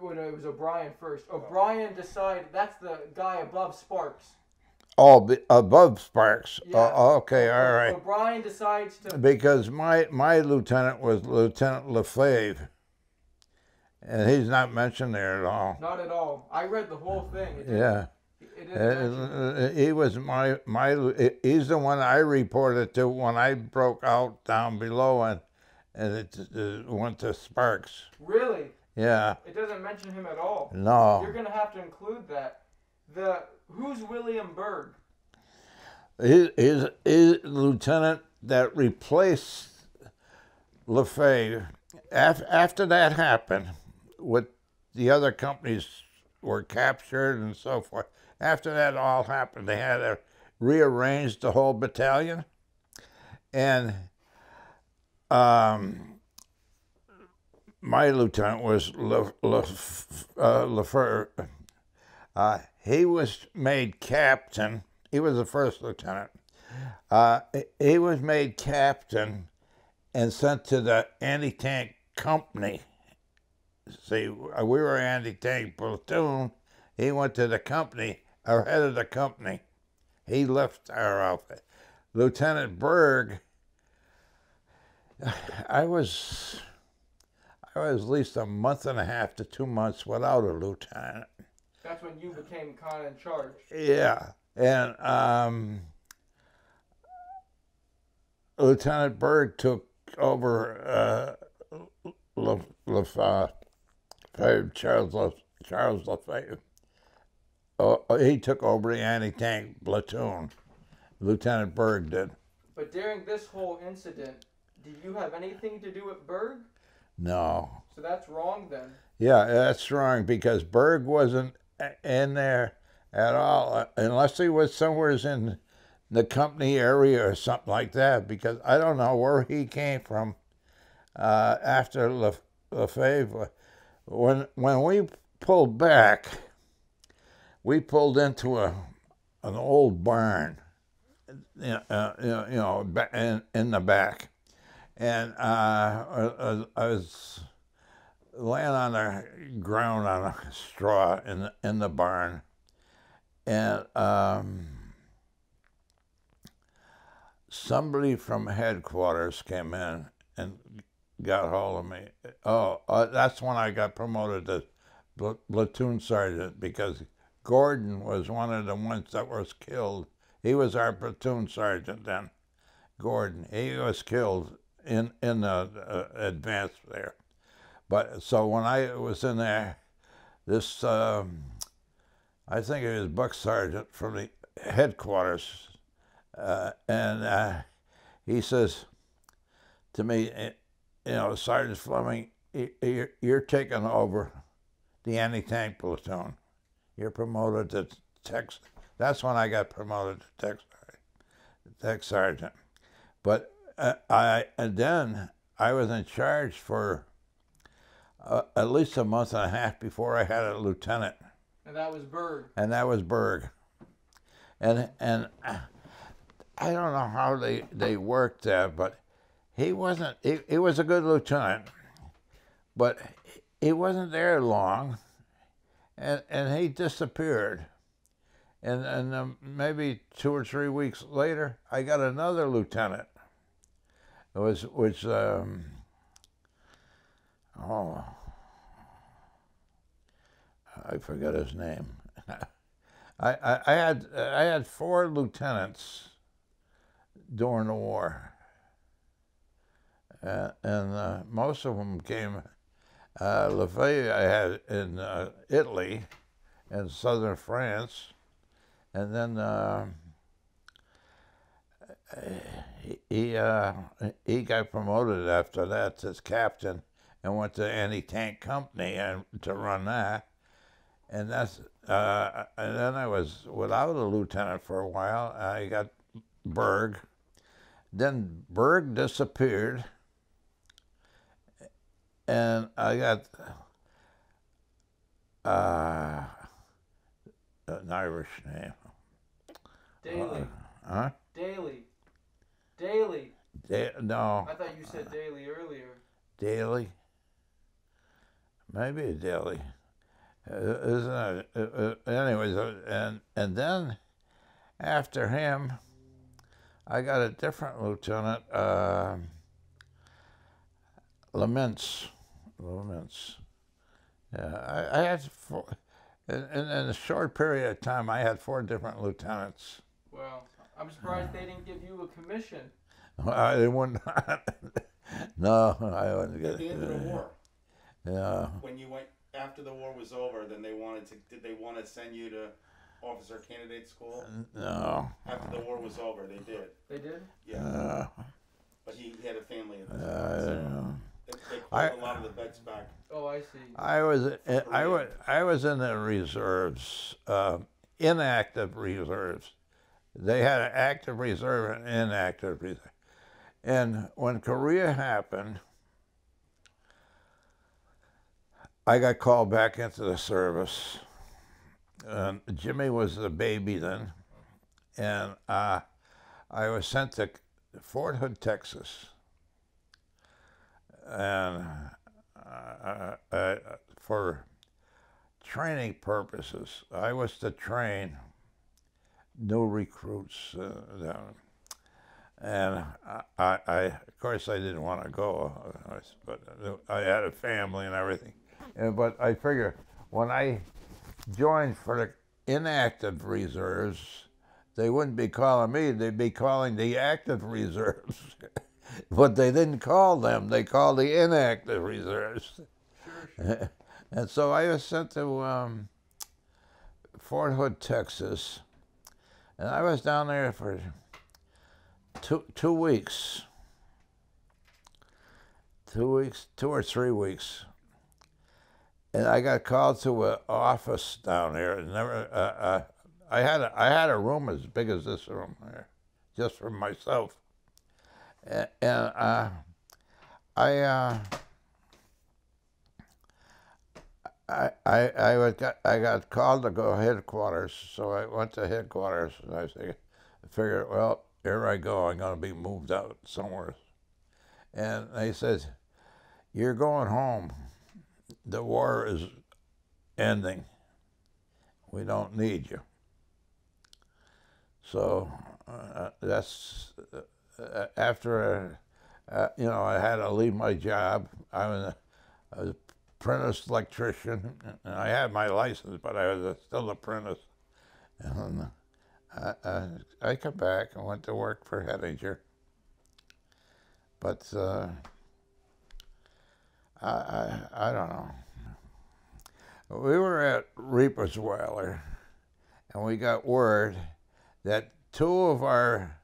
well, no, it was O'Brien first. O'Brien decided that's the guy above Sparks. Oh, be, above Sparks. Yeah. Oh, okay, all right. So Brian decides to. Because my my lieutenant was Lieutenant Lefebvre, and he's not mentioned there at all. Not at all. I read the whole thing. It Yeah. It mention- Uh, he was my my. He's the one I reported to when I broke out down below and and it, uh went to Sparks. really? Yeah, It doesn't mention him at all. No. You're gonna have to include that. The who's William Berg? he, he's he's lieutenant that replaced Lefebvre. Af, after that happened, with the other companies were captured and so forth. After that all happened, they had to rearrange the whole battalion, and um, my lieutenant was Le, Le, uh. Uh, he was made captain. He was the first lieutenant. Uh, he was made captain and sent to the anti-tank company. See, we were anti-tank platoon. He went to the company, or head of the company. He left our outfit. Lieutenant Berg, I was, I was at least a month and a half to two months without a lieutenant. That's when you became kind of in charge. Yeah, and um, Lieutenant Berg took over uh, Le, Le, uh, Charles Le, Charles Lefebvre. Oh, he took over the anti-tank platoon. Lieutenant Berg did. But during this whole incident, did you have anything to do with Berg? No. So that's wrong then. Yeah, that's wrong because Berg wasn't in there at all, uh, unless he was somewhere in the company area or something like that. Because I don't know where he came from uh, after Le, Lefebvre. When when we pulled back, we pulled into a an old barn, uh, you know, in, in the back, and uh, I, I was laying on the ground on a straw in the, in the barn, and um, somebody from headquarters came in and got hold of me. Oh, uh, that's when I got promoted to pl- platoon sergeant because Gordon was one of the ones that was killed. He was our platoon sergeant then. Gordon, he was killed in in the uh, advance there. But so when I was in there, this um, I think it was Buck Sergeant from the headquarters, uh, and uh, he says to me, you know, Sergeant Fleming, you're, you're taking over the anti-tank platoon. You're promoted to tech. That's when I got promoted to tech, tech sergeant. But uh, I and then I was in charge for uh, at least a month and a half before I had a lieutenant, And that was Berg. and that was Berg. And and uh, I don't know how they they worked that, but he wasn't. He, he was a good lieutenant, but he wasn't there long, and and he disappeared. And and um, maybe two or three weeks later, I got another lieutenant. It was which um, oh I forget his name. I, I, I had I had four lieutenants during the war, uh, and uh, most of them came. Uh, Lefebvre I had in uh, Italy, and southern France, and then uh, he he, uh, he got promoted after that as captain, and went to anti-tank company and to run that and that's uh, and then I was without a lieutenant for a while. I got Berg. Then Berg disappeared, and I got uh, an Irish name. Daily. Huh? Daily. Daily. Da- no, I thought you said daily earlier. Daily. Maybe a Daly. Uh, isn't it? Uh, uh, anyways, uh, and and then after him, I got a different lieutenant, uh, Laments. Laments. Yeah, I, I had four, in, in, in, a short period of time, I had four different lieutenants. Well, I'm surprised they didn't give you a commission. I wouldn't. no, I wouldn't get. At the end of the war. Yeah. When you went after the war was over, then they wanted to. Did they want to send you to officer candidate school? No. After the war was over, they did. They did. Yeah. Uh, but he, he had a family. In this uh, so they, they I- a lot of the vets back. Oh, I see. I was I was I was in the reserves, uh, inactive reserves. They had an active reserve and inactive reserve. And when Korea happened, I got called back into the service. And Jimmy was the baby then, and uh, I was sent to Fort Hood, Texas. And uh, uh, for training purposes, I was to train new recruits uh. And I, I, I, of course, I didn't want to go, uh, but I had a family and everything. And, but I figure when I joined for the inactive reserves, they wouldn't be calling me, they'd be calling the active reserves. but they didn't call them, they called the inactive reserves. Sure, sure. and so I was sent to um, Fort Hood, Texas, and I was down there for two two weeks, two weeks, two or three weeks, and I got called to an office down there. And never, uh, uh, I had a, I had a room as big as this room here, just for myself, and, and uh, I. Uh, I, I, I, was got, I got called to go headquarters, so I went to headquarters, and I figured, figured well, here I go, I'm going to be moved out somewhere. And they said, you're going home. The war is ending. We don't need you. So uh, that's uh, after, uh, you know, I had to leave my job. I was, was apprentice electrician, and I had my license, but I was a, still apprentice. And I, I, I come back and went to work for Hettinger. But uh, I, I, I don't know. We were at Reipertswiller, and we got word that two of our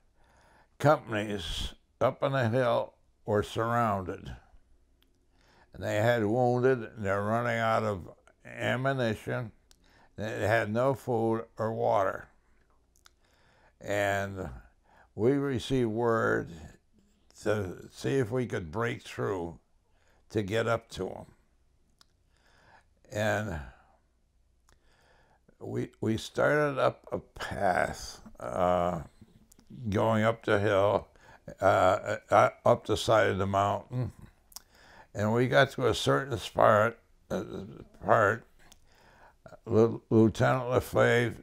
companies up on the hill were surrounded and they had wounded, and they're running out of ammunition. They had no food or water. And we received word to see if we could break through to get up to them. And we, we started up a path uh, going up the hill, uh, uh, up the side of the mountain and we got to a certain part, uh, part Lieutenant Lefebvre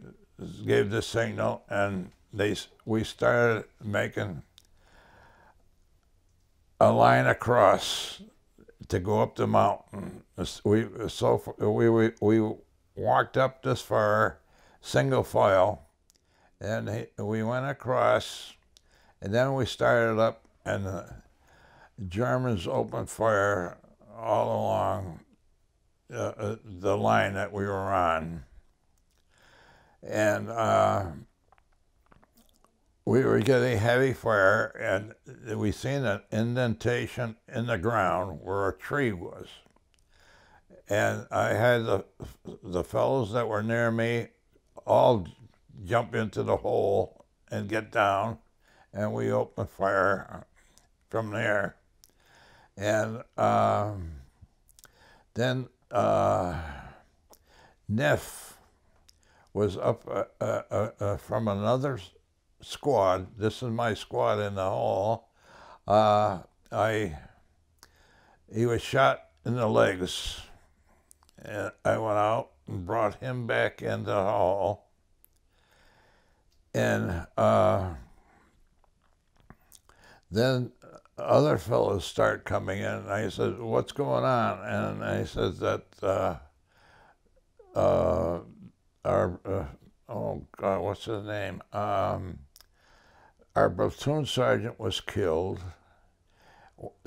gave the signal, and they we started making a line across to go up the mountain. We so we we, we walked up this far, single file, and we went across, and then we started up, and the Germans opened fire all along uh, uh, the line that we were on. And uh, we were getting heavy fire, and we seen an indentation in the ground where a tree was. And I had the, the fellows that were near me all jump into the hole and get down, and we opened fire from there. And um, then uh, Neff was up uh, uh, uh, uh from another squad. This is my squad in the hall. Uh, I he was shot in the legs, and I went out and brought him back into the hall. And uh, then other fellows start coming in. And I said, "What's going on?" And I said that uh, uh, our uh, oh God, what's his name? Um, our platoon sergeant was killed.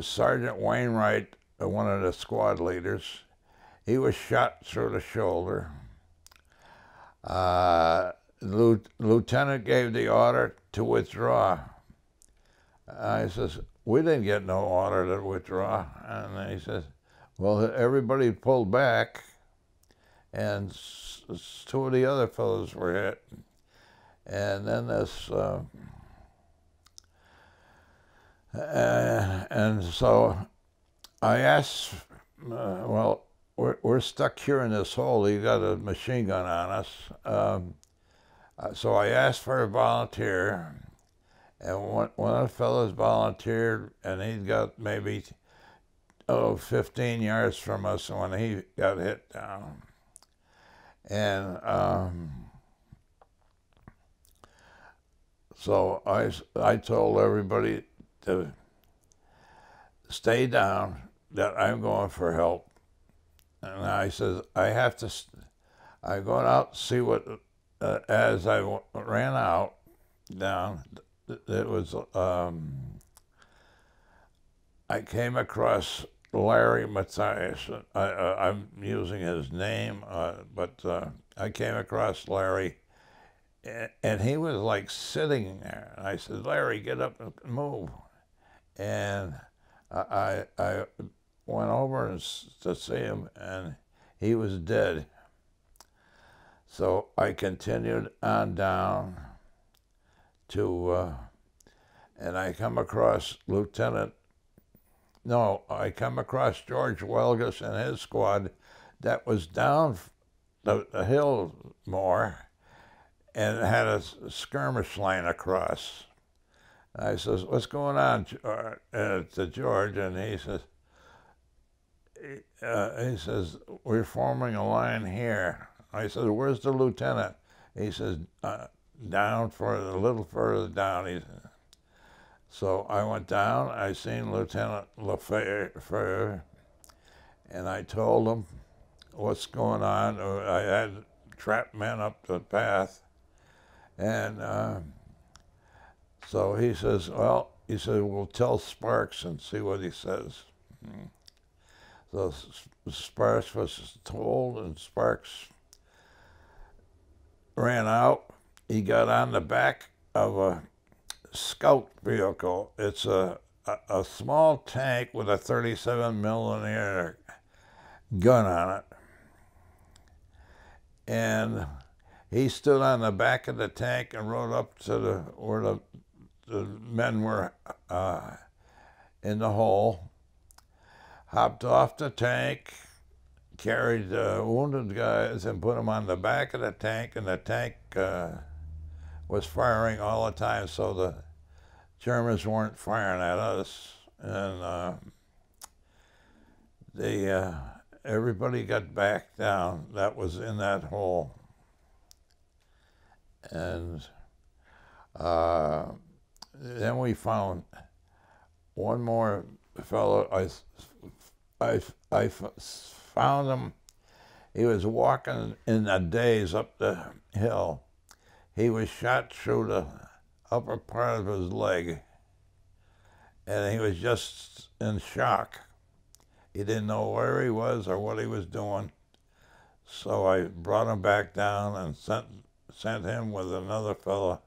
Sergeant Wainwright, uh, one of the squad leaders, he was shot through the shoulder. Lieutenant gave the order to withdraw. I says, we didn't get no order to withdraw. And he says, well, everybody pulled back, and two of the other fellows were hit. And then this, uh, uh, and so I asked, uh, well, we're, we're stuck here in this hole. You got a machine gun on us. Um, uh, so I asked for a volunteer, and one, one of the fellows volunteered, and he got maybe oh 15 yards from us when he got hit down, and um, so I I told everybody to stay down. That I'm going for help, and I said, I have to. I going out to see what uh, as I ran out down, it was, um, I came across Larry Matthias. I, am using his name, uh, but uh, I came across Larry, and, he was like sitting there. And I said, Larry, get up and move. And I, I went over to see him, and he was dead. So I continued on down to, uh, and I come across Lieutenant, no, I come across George Welgus and his squad that was down the, the hill more and had a skirmish line across. I says, "What's going on?" Uh, to George, and he says, uh, "He says we're forming a line here." I said, "Where's the lieutenant?" He says, uh, "Down for a little further down." He. So I went down. I seen Lieutenant Lefebvre, and I told him what's going on. I had trapped men up the path, and uh, so he says, "Well," he said, "We'll tell Sparks and see what he says." So Sparks was told, and Sparks ran out. He got on the back of a scout vehicle. It's a, a, a small tank with a 37 millimeter gun on it. And he stood on the back of the tank and rode up to the where the, the men were uh, in the hole, hopped off the tank, carried uh, wounded guys and put them on the back of the tank, and the tank uh, was firing all the time, so the Germans weren't firing at us, and uh, they uh, everybody got back down. That was in that hole, and uh, then we found one more fellow. I, I, I found him. He was walking in a daze up the hill. He was shot through the upper part of his leg, and he was just in shock. He didn't know where he was or what he was doing. So I brought him back down and sent sent him with another fellow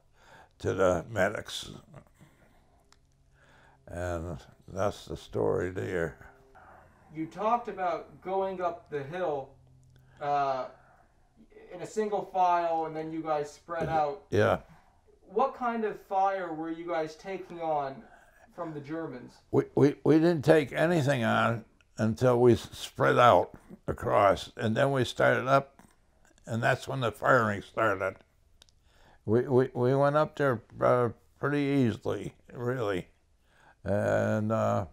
to the medics. And that's the story there you talked about going up the hill uh, in a single file and then you guys spread out. Yeah. What kind of fire were you guys taking on from the Germans? We, we, we didn't take anything on until we spread out across, and then we started up, and that's when the firing started. We, we, we went up there uh, pretty easily, really. And uh,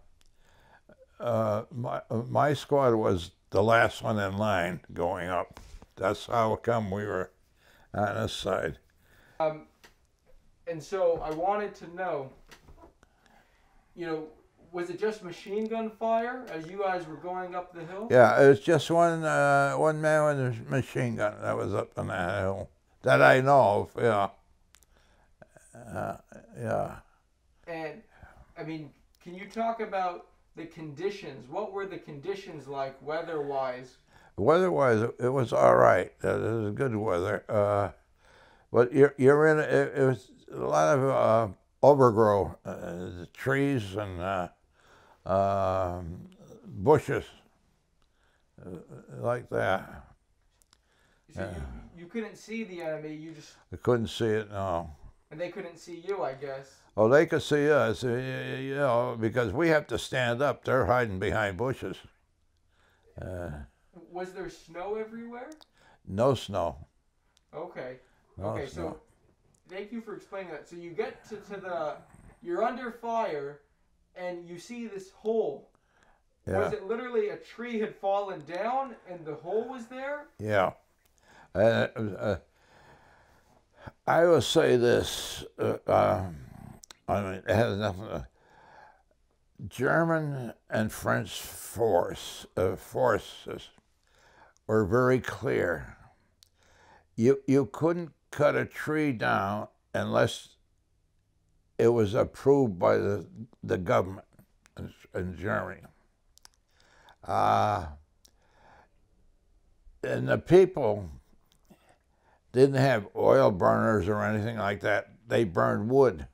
uh, my, my squad was the last one in line going up. That's how come we were on this side. Um, and so I wanted to know, you know, was it just machine gun fire as you guys were going up the hill? Yeah, it was just one uh, one man with a machine gun that was up on that hill that I know of. Yeah, uh, yeah. And I mean, can you talk about the conditions? What were the conditions like weather-wise? Weather-wise, it was all right. Uh, it was good weather. Uh, but you're you're in it, it was a lot of uh, overgrowth, uh, trees and uh, um, bushes uh, like that. So you, you couldn't see the enemy. You just I couldn't see it. No. and they couldn't see you, I guess. Oh, they could see us, uh, you know, because we have to stand up. They're hiding behind bushes. Uh, Was there snow everywhere? no snow. Okay. No okay, snow. so thank you for explaining that. So you get to, to the, you're under fire, and you see this hole. Yeah. Was it literally a tree had fallen down and the hole was there? Yeah. Uh, uh, I will say this. Uh, um, I mean, it has nothing. To, German and French force uh, forces were very clear. You you couldn't cut a tree down unless it was approved by the the government in, in Germany. Uh, and the people didn't have oil burners or anything like that. They burned wood.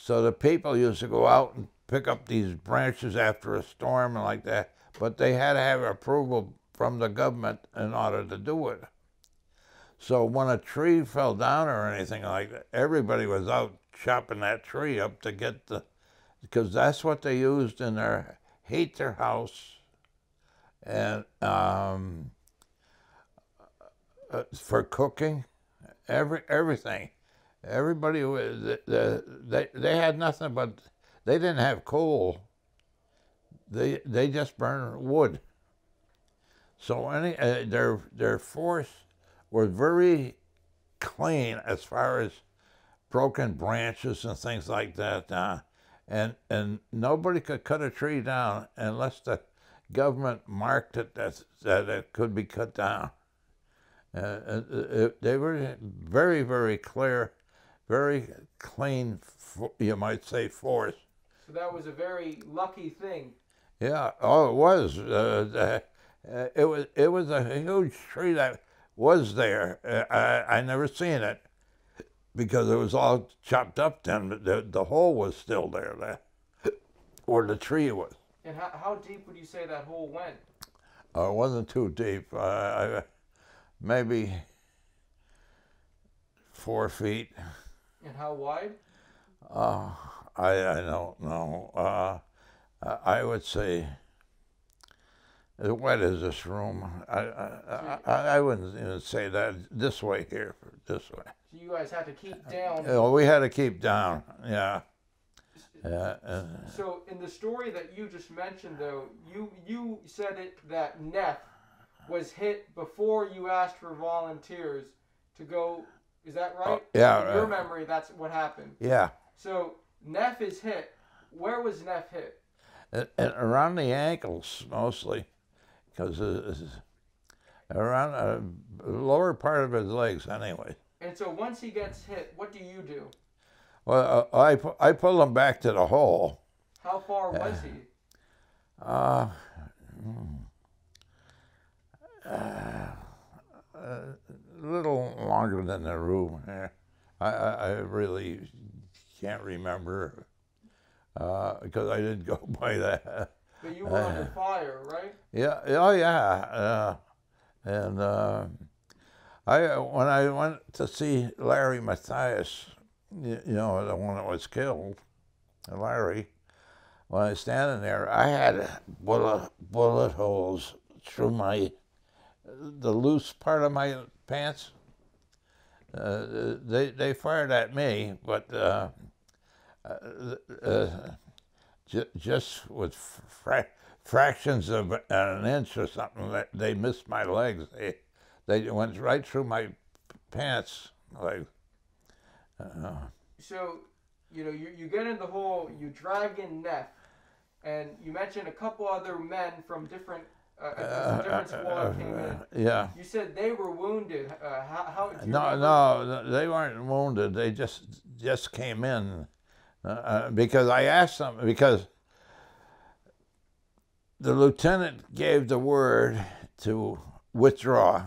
So the people used to go out and pick up these branches after a storm and like that, but they had to have approval from the government in order to do it. So when a tree fell down or anything like that, everybody was out chopping that tree up to get the, because that's what they used in their heat their house and um, uh, for cooking, every everything. Everybody they they had nothing but they didn't have coal. They they just burned wood. So any uh, their their force was very clean as far as broken branches and things like that. Uh, and and nobody could cut a tree down unless the government marked it that that it could be cut down. Uh, uh, uh, they were very, very clear, very clean, you might say, force. So that was a very lucky thing. Yeah, oh, it was. Uh, uh, it was. It was a huge tree that was there. Uh, I I never seen it because it was all chopped up. Then the the hole was still there, there, where the tree was. And how, how deep would you say that hole went? Uh, it wasn't too deep. Uh, I, maybe four feet. And how wide? Uh, I I don't know. Uh, I I would say as wet as this room. I I, I I wouldn't even say that this way here, this way. So you guys had to keep down. Oh, we had to keep down. Yeah. Yeah. Uh, So in the story that you just mentioned, though, you you said it that Neff was hit before you asked for volunteers to go. Is that right? Oh, yeah, In your uh, memory, that's what happened. yeah. So Neff is hit. Where was Neff hit? Around the ankles mostly, because around uh, the lower part of his legs anyway. And so once he gets hit, what do you do? Well, uh, I I pulled him back to the hole. How far was he? Uh, mm, uh, little longer than the room here. I, I, really can't remember uh, because I didn't go by that. But you were under fire, right? Yeah. Oh, yeah. Uh, and uh, I when I went to see Larry Matthias, you, you know, the one that was killed, Larry. When I was standing there, I had bullet bullet holes through my the loose part of my pants. Uh, they they fired at me, but uh, uh, uh, just with fra- fractions of an inch or something, they missed my legs. They they went right through my pants, like Uh, So, you know, you, you get in the hole, you drag in Neff, and you mentioned a couple other men from different uh, a different squad came in. uh, yeah. You said they were wounded. Uh, how, how you No, remember- no, they weren't wounded. They just just came in uh, uh, because I asked them because the lieutenant gave the word to withdraw,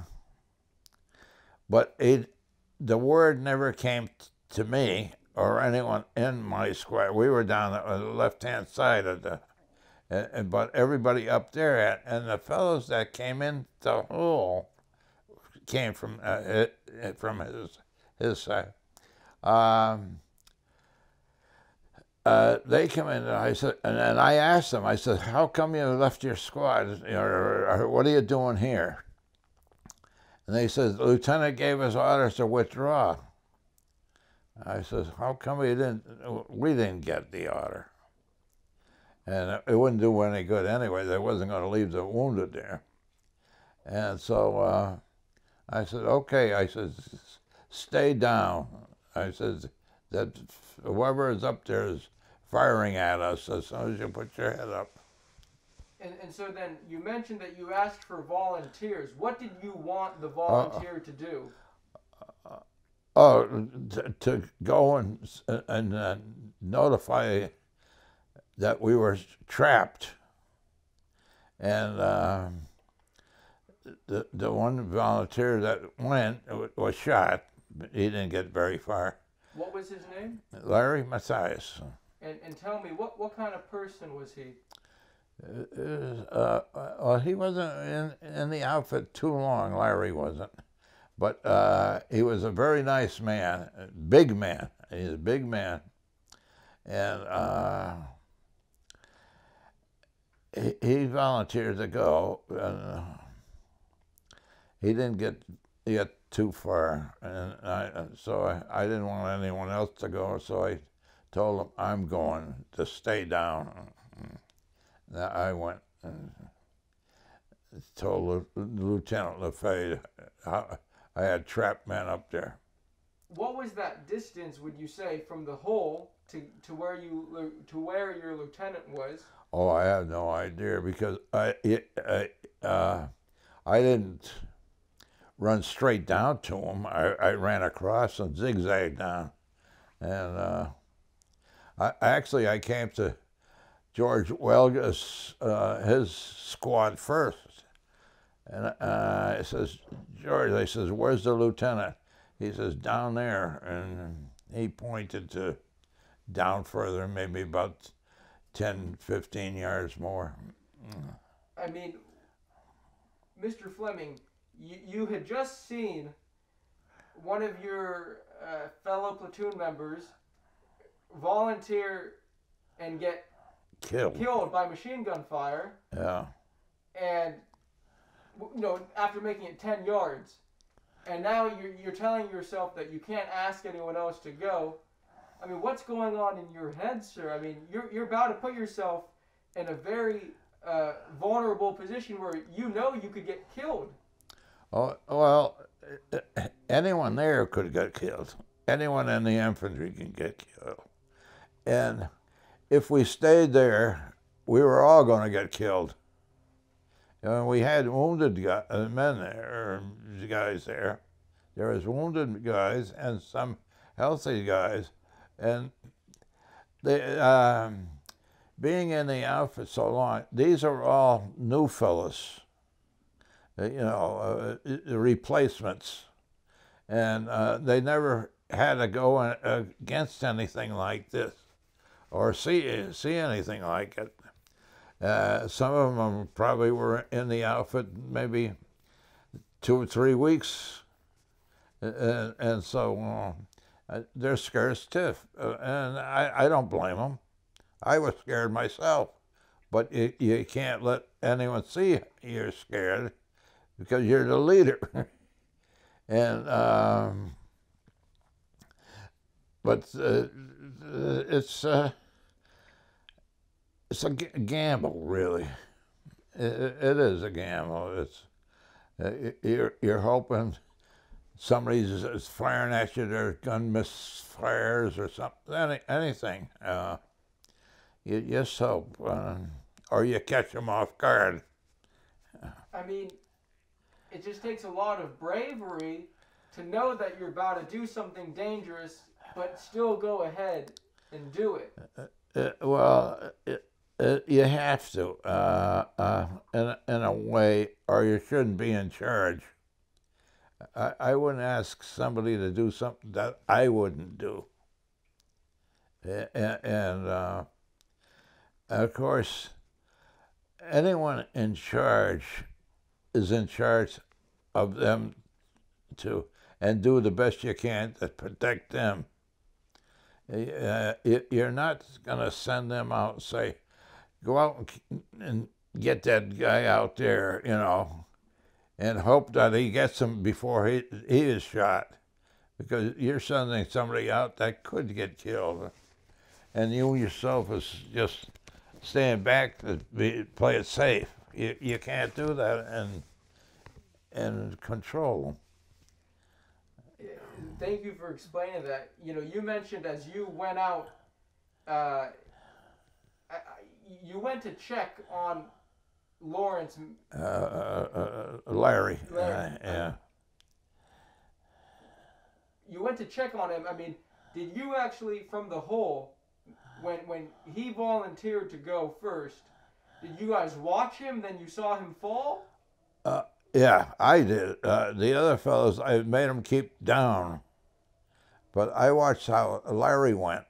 but it the word never came t- to me or anyone in my squad. We were down at the left hand side of the. And, and- but everybody up there, at, and the fellows that came in the hole came from uh, it, it- from his his side. Um, uh, they come in, and I said, and, and I asked them. I said, "How come you left your squad? Or, or what are you doing here?" And they said, "The lieutenant gave us orders to withdraw." I said, "How come we didn't? We didn't get the order." And it- wouldn't do any good anyway. They wasn't going to leave the wounded there. And so uh, I said, okay. I said, stay down. I said, that whoever is up there is firing at us as soon as you put your head up. And, and so then you mentioned that you asked for volunteers. What did you want the volunteer to do? Oh, to, to go and, and uh, notify that we were trapped. And um the, the one volunteer that went was shot, but he didn't get very far. What was his name? Larry Matthias. And, and tell me, what, what kind of person was he? Uh, well, he wasn't in, in the outfit too long. Larry wasn't, but uh, he was a very nice man, big man. He's a big man, and uh, he, he volunteered to go, and uh, he didn't get get too far, and I, so I, I didn't want anyone else to go, so I told him I'm going to stay down. That I went and told Lieutenant Lefebvre how I had trapped men up there. What was that distance, would you say, from the hole to, to where you to where your lieutenant was? Oh, I have no idea because I it, I uh, I didn't run straight down to him. I, I ran across and zigzagged down, and uh, I actually I came to George Welga's uh, his squad first, and uh, I says George, I says, where's the lieutenant? He says down there, and he pointed to down further, maybe about 10, 15 yards more. I mean, Mr. Fleming, you, you had just seen one of your uh, fellow platoon members volunteer and get Killed. killed by machine gun fire, Yeah. and you know after making it ten yards, and now you're you're telling yourself that you can't ask anyone else to go. I mean, what's going on in your head, sir? I mean, you're you're about to put yourself in a very uh, vulnerable position where you know you could get killed. Oh, well, anyone there could get killed. Anyone in the infantry can get killed. And if we stayed there, we were all going to get killed. And we had wounded uh, men there, guys there. There was wounded guys and some healthy guys. And they, um, being in the outfit so long, these are all new fellas uh, you know, uh, uh, replacements. And uh, they never had to go against anything like this or see, see anything like it. Uh, some of them probably were in the outfit maybe two or three weeks. And, and so uh, they're scared stiff. Uh, and I, I don't blame them. I was scared myself. But you, you can't let anyone see you're scared because you're the leader. and um, but uh, it's uh, it's a gamble, really. It, it is a gamble. It's uh, you're you're hoping somebody's is firing at you, their gun misfires or something, any, anything. Uh, you just hope, uh, or you catch them off guard. I mean, it just takes a lot of bravery to know that you're about to do something dangerous, but still go ahead and do it. Uh, well, it, it, you have to, uh, uh, in, in a way, or you shouldn't be in charge. I, I wouldn't ask somebody to do something that I wouldn't do. And, and uh, of course, anyone in charge is in charge of them to and do the best you can to protect them. Uh, you're not going to send them out and say, go out and get that guy out there, you know, and hope that he gets him before he, he is shot. Because you're sending somebody out that could get killed. And you yourself is just staying back to be, play it safe. You, you can't do that and, and control thank you for explaining that. You know, you mentioned as you went out, uh, I, you went to check on Lawrence. Uh, uh, uh Larry. Larry. yeah. You went to check on him. I mean, did you actually, from the hole, when when he volunteered to go first, did you guys watch him? Then you saw him fall. Uh, yeah, I did. Uh, the other fellows, I made them keep down. But I watched how Larry went,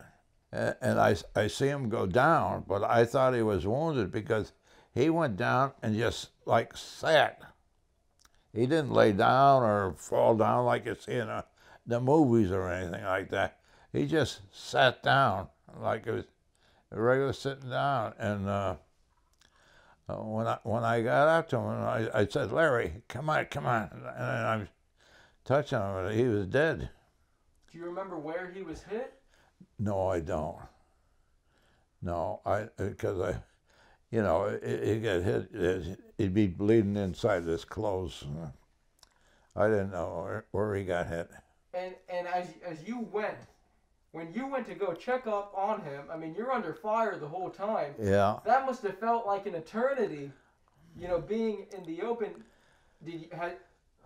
and I, I see him go down, but I thought he was wounded because he went down and just like sat. He didn't lay down or fall down like you see in a, the movies or anything like that. He just sat down like it was a regular sitting down. And uh, uh when I when I got up to him, I, I said, "Larry, come on, come on," and I'm touching him, he was dead. Do you remember where he was hit? No, I don't. No, I because I, you know, he got hit. He'd be bleeding inside his clothes. I didn't know where, where he got hit. And and as as you went, when you went to go check up on him, I mean, you're under fire the whole time. Yeah. That must have felt like an eternity, you know, being in the open. Did you had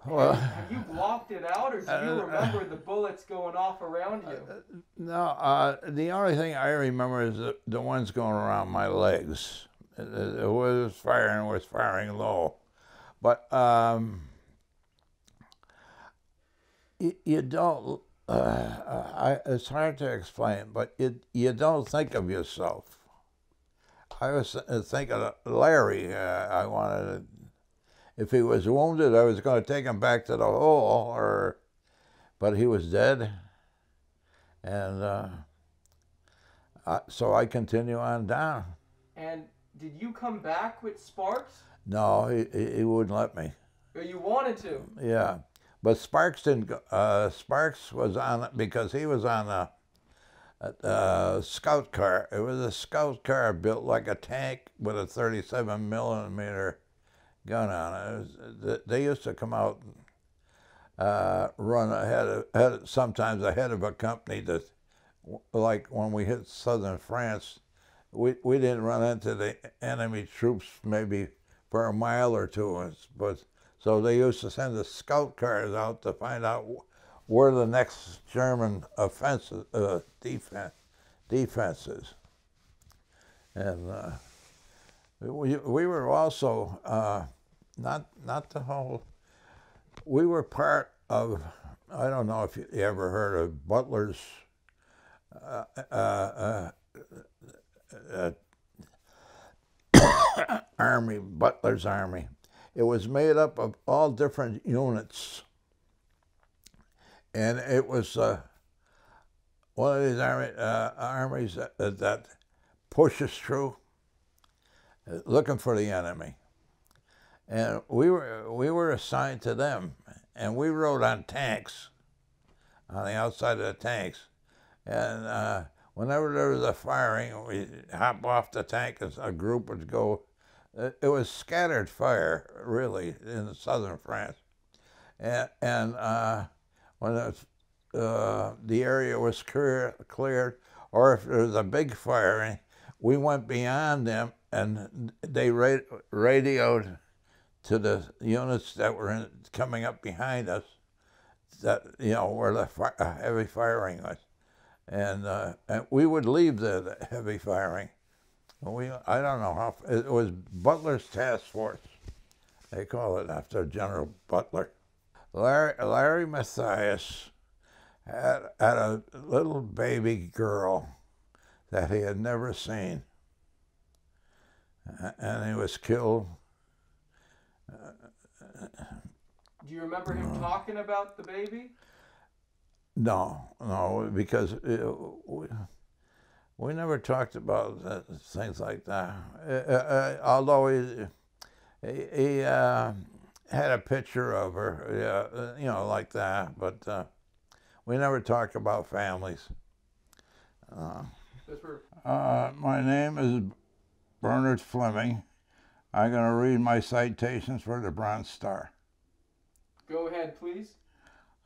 well, have you blocked it out, or do you uh, remember the bullets going off around you? Uh, no, uh, the only thing I remember is the, the ones going around my legs. It was firing, was firing low, but um, you, you don't. Uh, I, it's hard to explain, but it, you don't think of yourself. I was thinking of Larry. Uh, I wanted if he was wounded, I was going to take him back to the hole, or, but he was dead, and uh, so I continue on down. And did you come back with Sparks? No, he, he wouldn't let me. Or you wanted to? Yeah, but Sparks didn't. Uh, Sparks was on it because he was on a, a, a, scout car. It was a scout car built like a tank with a 37 millimeter gun on it. they used to come out and uh, run ahead of, ahead, sometimes ahead of a company that, like when we hit southern France, we, we didn't run into the enemy troops maybe for a mile or two, but so they used to send the scout cars out to find out where the next German offensive uh, defense defenses, and uh, we we were also uh, not not the whole. We were part of. I don't know if you ever heard of Butler's uh, uh, uh, uh army, Butler's army. It was made up of all different units, and it was uh, one of these army, uh, armies that, that pushes through, looking for the enemy. And we were we were assigned to them, and we rode on tanks, on the outside of the tanks, and uh, whenever there was a firing, we'd hop off the tank and a group would go. It was scattered fire, really, in southern France, and and uh, when it's, uh, the area was clear, cleared, or if there was a big firing, we went beyond them and they ra- radioed to the units that were in, coming up behind us that you know where the fi- heavy firing was, and, uh, and we would leave the, heavy firing. We I don't know how it was Butler's task force. They call it after General Butler. Larry, Larry Matthias had, had a little baby girl that he had never seen, and he was killed. Do you remember him talking about the baby? No, no, because it, we, we never talked about that, things like that. Uh, uh, although he, he, he uh, had a picture of her, yeah, you know, like that, but uh, we never talked about families. Uh, my name is Bernard Fleming. I'm going to read my citations for the Bronze Star. Go ahead, please.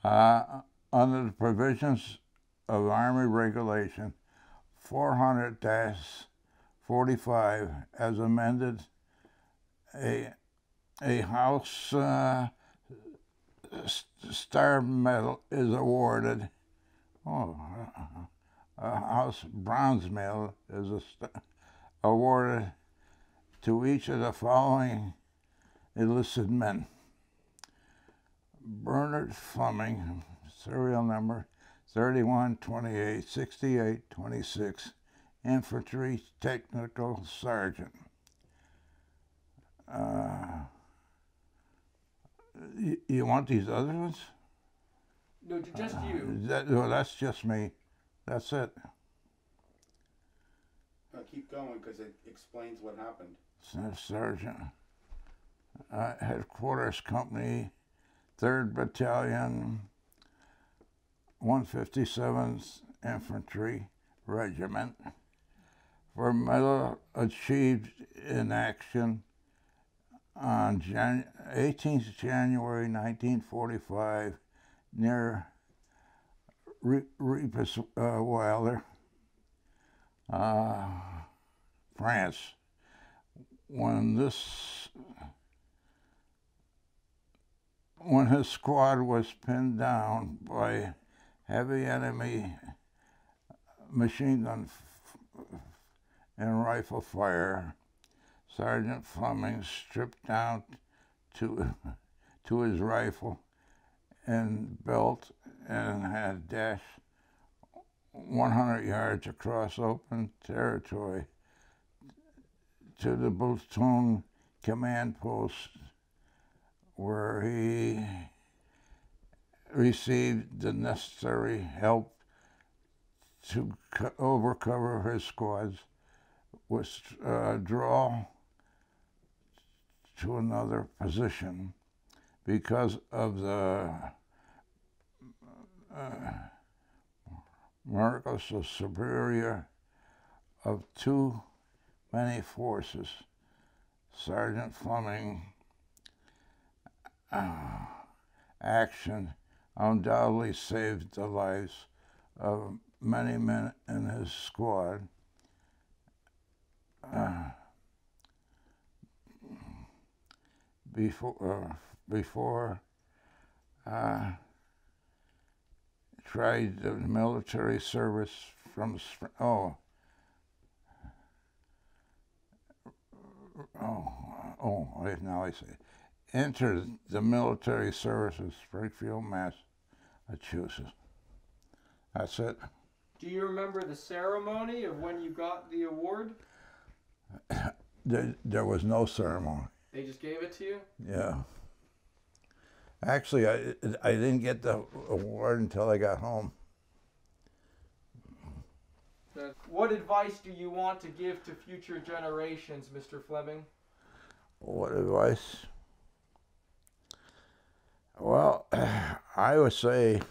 Uh, under the provisions of Army Regulation 400 45 as amended, a, a House uh, Star Medal is awarded. Oh, uh, a House Bronze Medal is awarded to each of the following enlisted men. Bernard Fleming, serial number 3128 68 26, Infantry Technical Sergeant. Uh, you, you want these other ones? No, just you. That, no, that's just me. That's it. Uh, keep going because it explains what happened. Sergeant. Uh, headquarters Company, 3rd Battalion, 157th Infantry Regiment. For medal achieved in action on Jan- 18th January 1945 near Re- Repus uh, Wilder, uh, France when this when his squad was pinned down by heavy enemy machine gun and rifle fire. Sergeant fleming stripped down to to his rifle and belt and had dashed 100 yards across open territory to the platoon command post where he received the necessary help to co- overcover his squad's withdrawal to another position because of the uh, Marcos superior of too many forces. Sergeant Fleming uh, action undoubtedly saved the lives of many men in his squad. Uh, before, uh, before uh, tried the military service from oh. Oh oh now I see. Entered the military service in Springfield, Massachusetts. That's it. Do you remember the ceremony of when you got the award? There, there was no ceremony. They just gave it to you? Yeah. Actually, I I didn't get the award until I got home. What advice do you want to give to future generations, Mr. Fleming? What advice? Well, I would say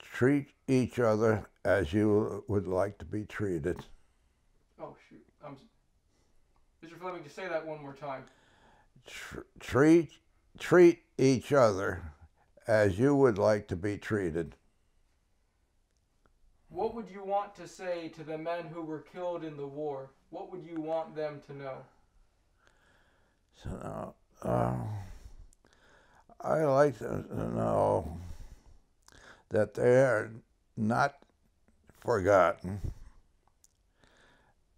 treat each other as you would like to be treated. Oh, shoot. I'm... Mr. Fleming, just say that one more time. Tr- treat treat each other as you would like to be treated. What would you want to say to the men who were killed in the war? What would you want them to know? So, uh, I like to know that they are not forgotten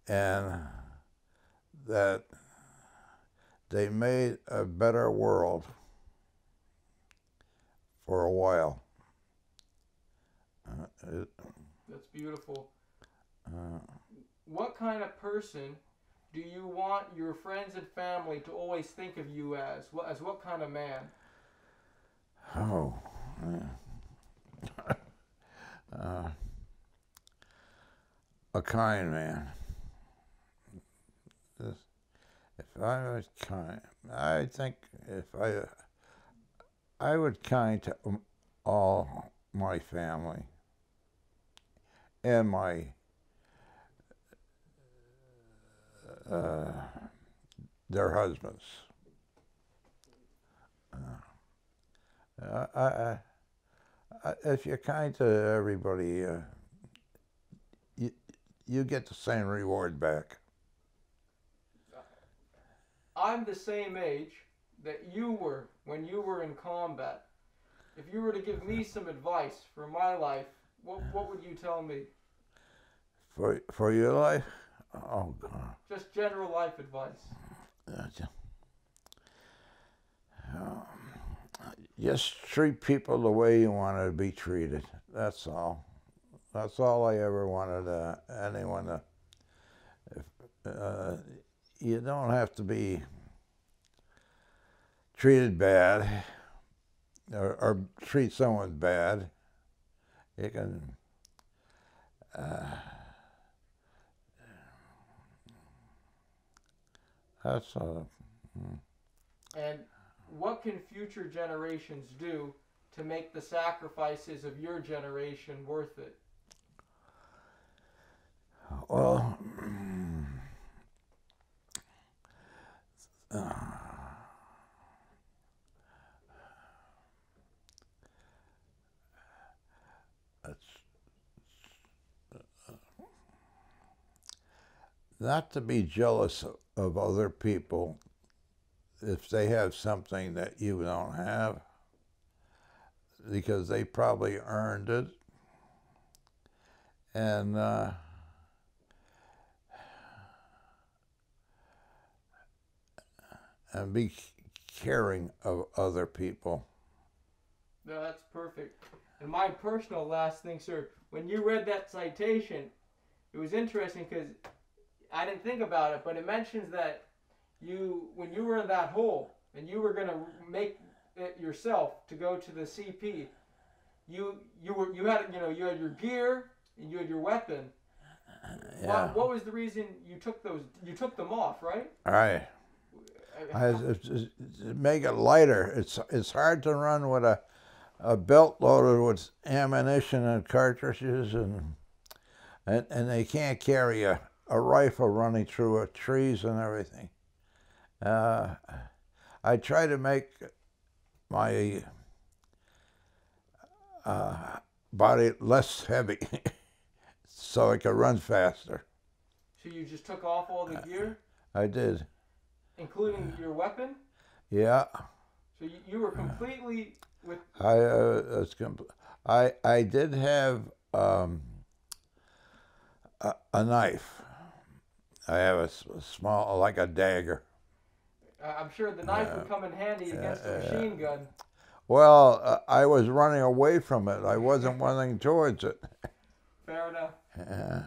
and that they made a better world for a while. Uh, it, That's beautiful. uh, What kind of person do you want your friends and family to always think of you as? As what kind of man? Oh, uh, a kind man. If I was kind, I think if I, I would kind to um, all my family and my uh, their husbands. Uh, I, I, I, if you're kind to everybody, uh, you, you get the same reward back. I'm the same age that you were when you were in combat. If you were to give me some advice for my life, what what would you tell me? For, for your life, oh God. Just general life advice. Gotcha. Just treat people the way you want to be treated. That's all. That's all I ever wanted uh, anyone to. If, uh, you don't have to be treated bad or, or treat someone bad. You can. Uh, that's all. And what can future generations do to make the sacrifices of your generation worth it? Well, uh, it's not to be jealous of other people if they have something that you don't have because they probably earned it and uh, and be caring of other people. No, that's perfect. And my personal last thing, sir, when you read that citation, it was interesting because I didn't think about it, but it mentions that you, when you were in that hole and you were going to make it yourself to go to the CP, you you were you had you know you had your gear and you had your weapon. Yeah. What, what was the reason you took those? You took them off, right? All right. I, it's- it's- to make it lighter. It's it's hard to run with a a belt loaded with ammunition and cartridges and and, and they can't carry a, a rifle running through trees and everything. Uh, I try to make my uh, body less heavy so I can run faster. So you just took off all the gear, I did. including your weapon. Yeah. So you, you were completely with I uh, compl- I I did have um, a, a knife. I have a small like a dagger. I'm sure the knife would come in handy against a machine gun. Well, uh, I was running away from it. I wasn't running towards it. Fair enough. Yeah.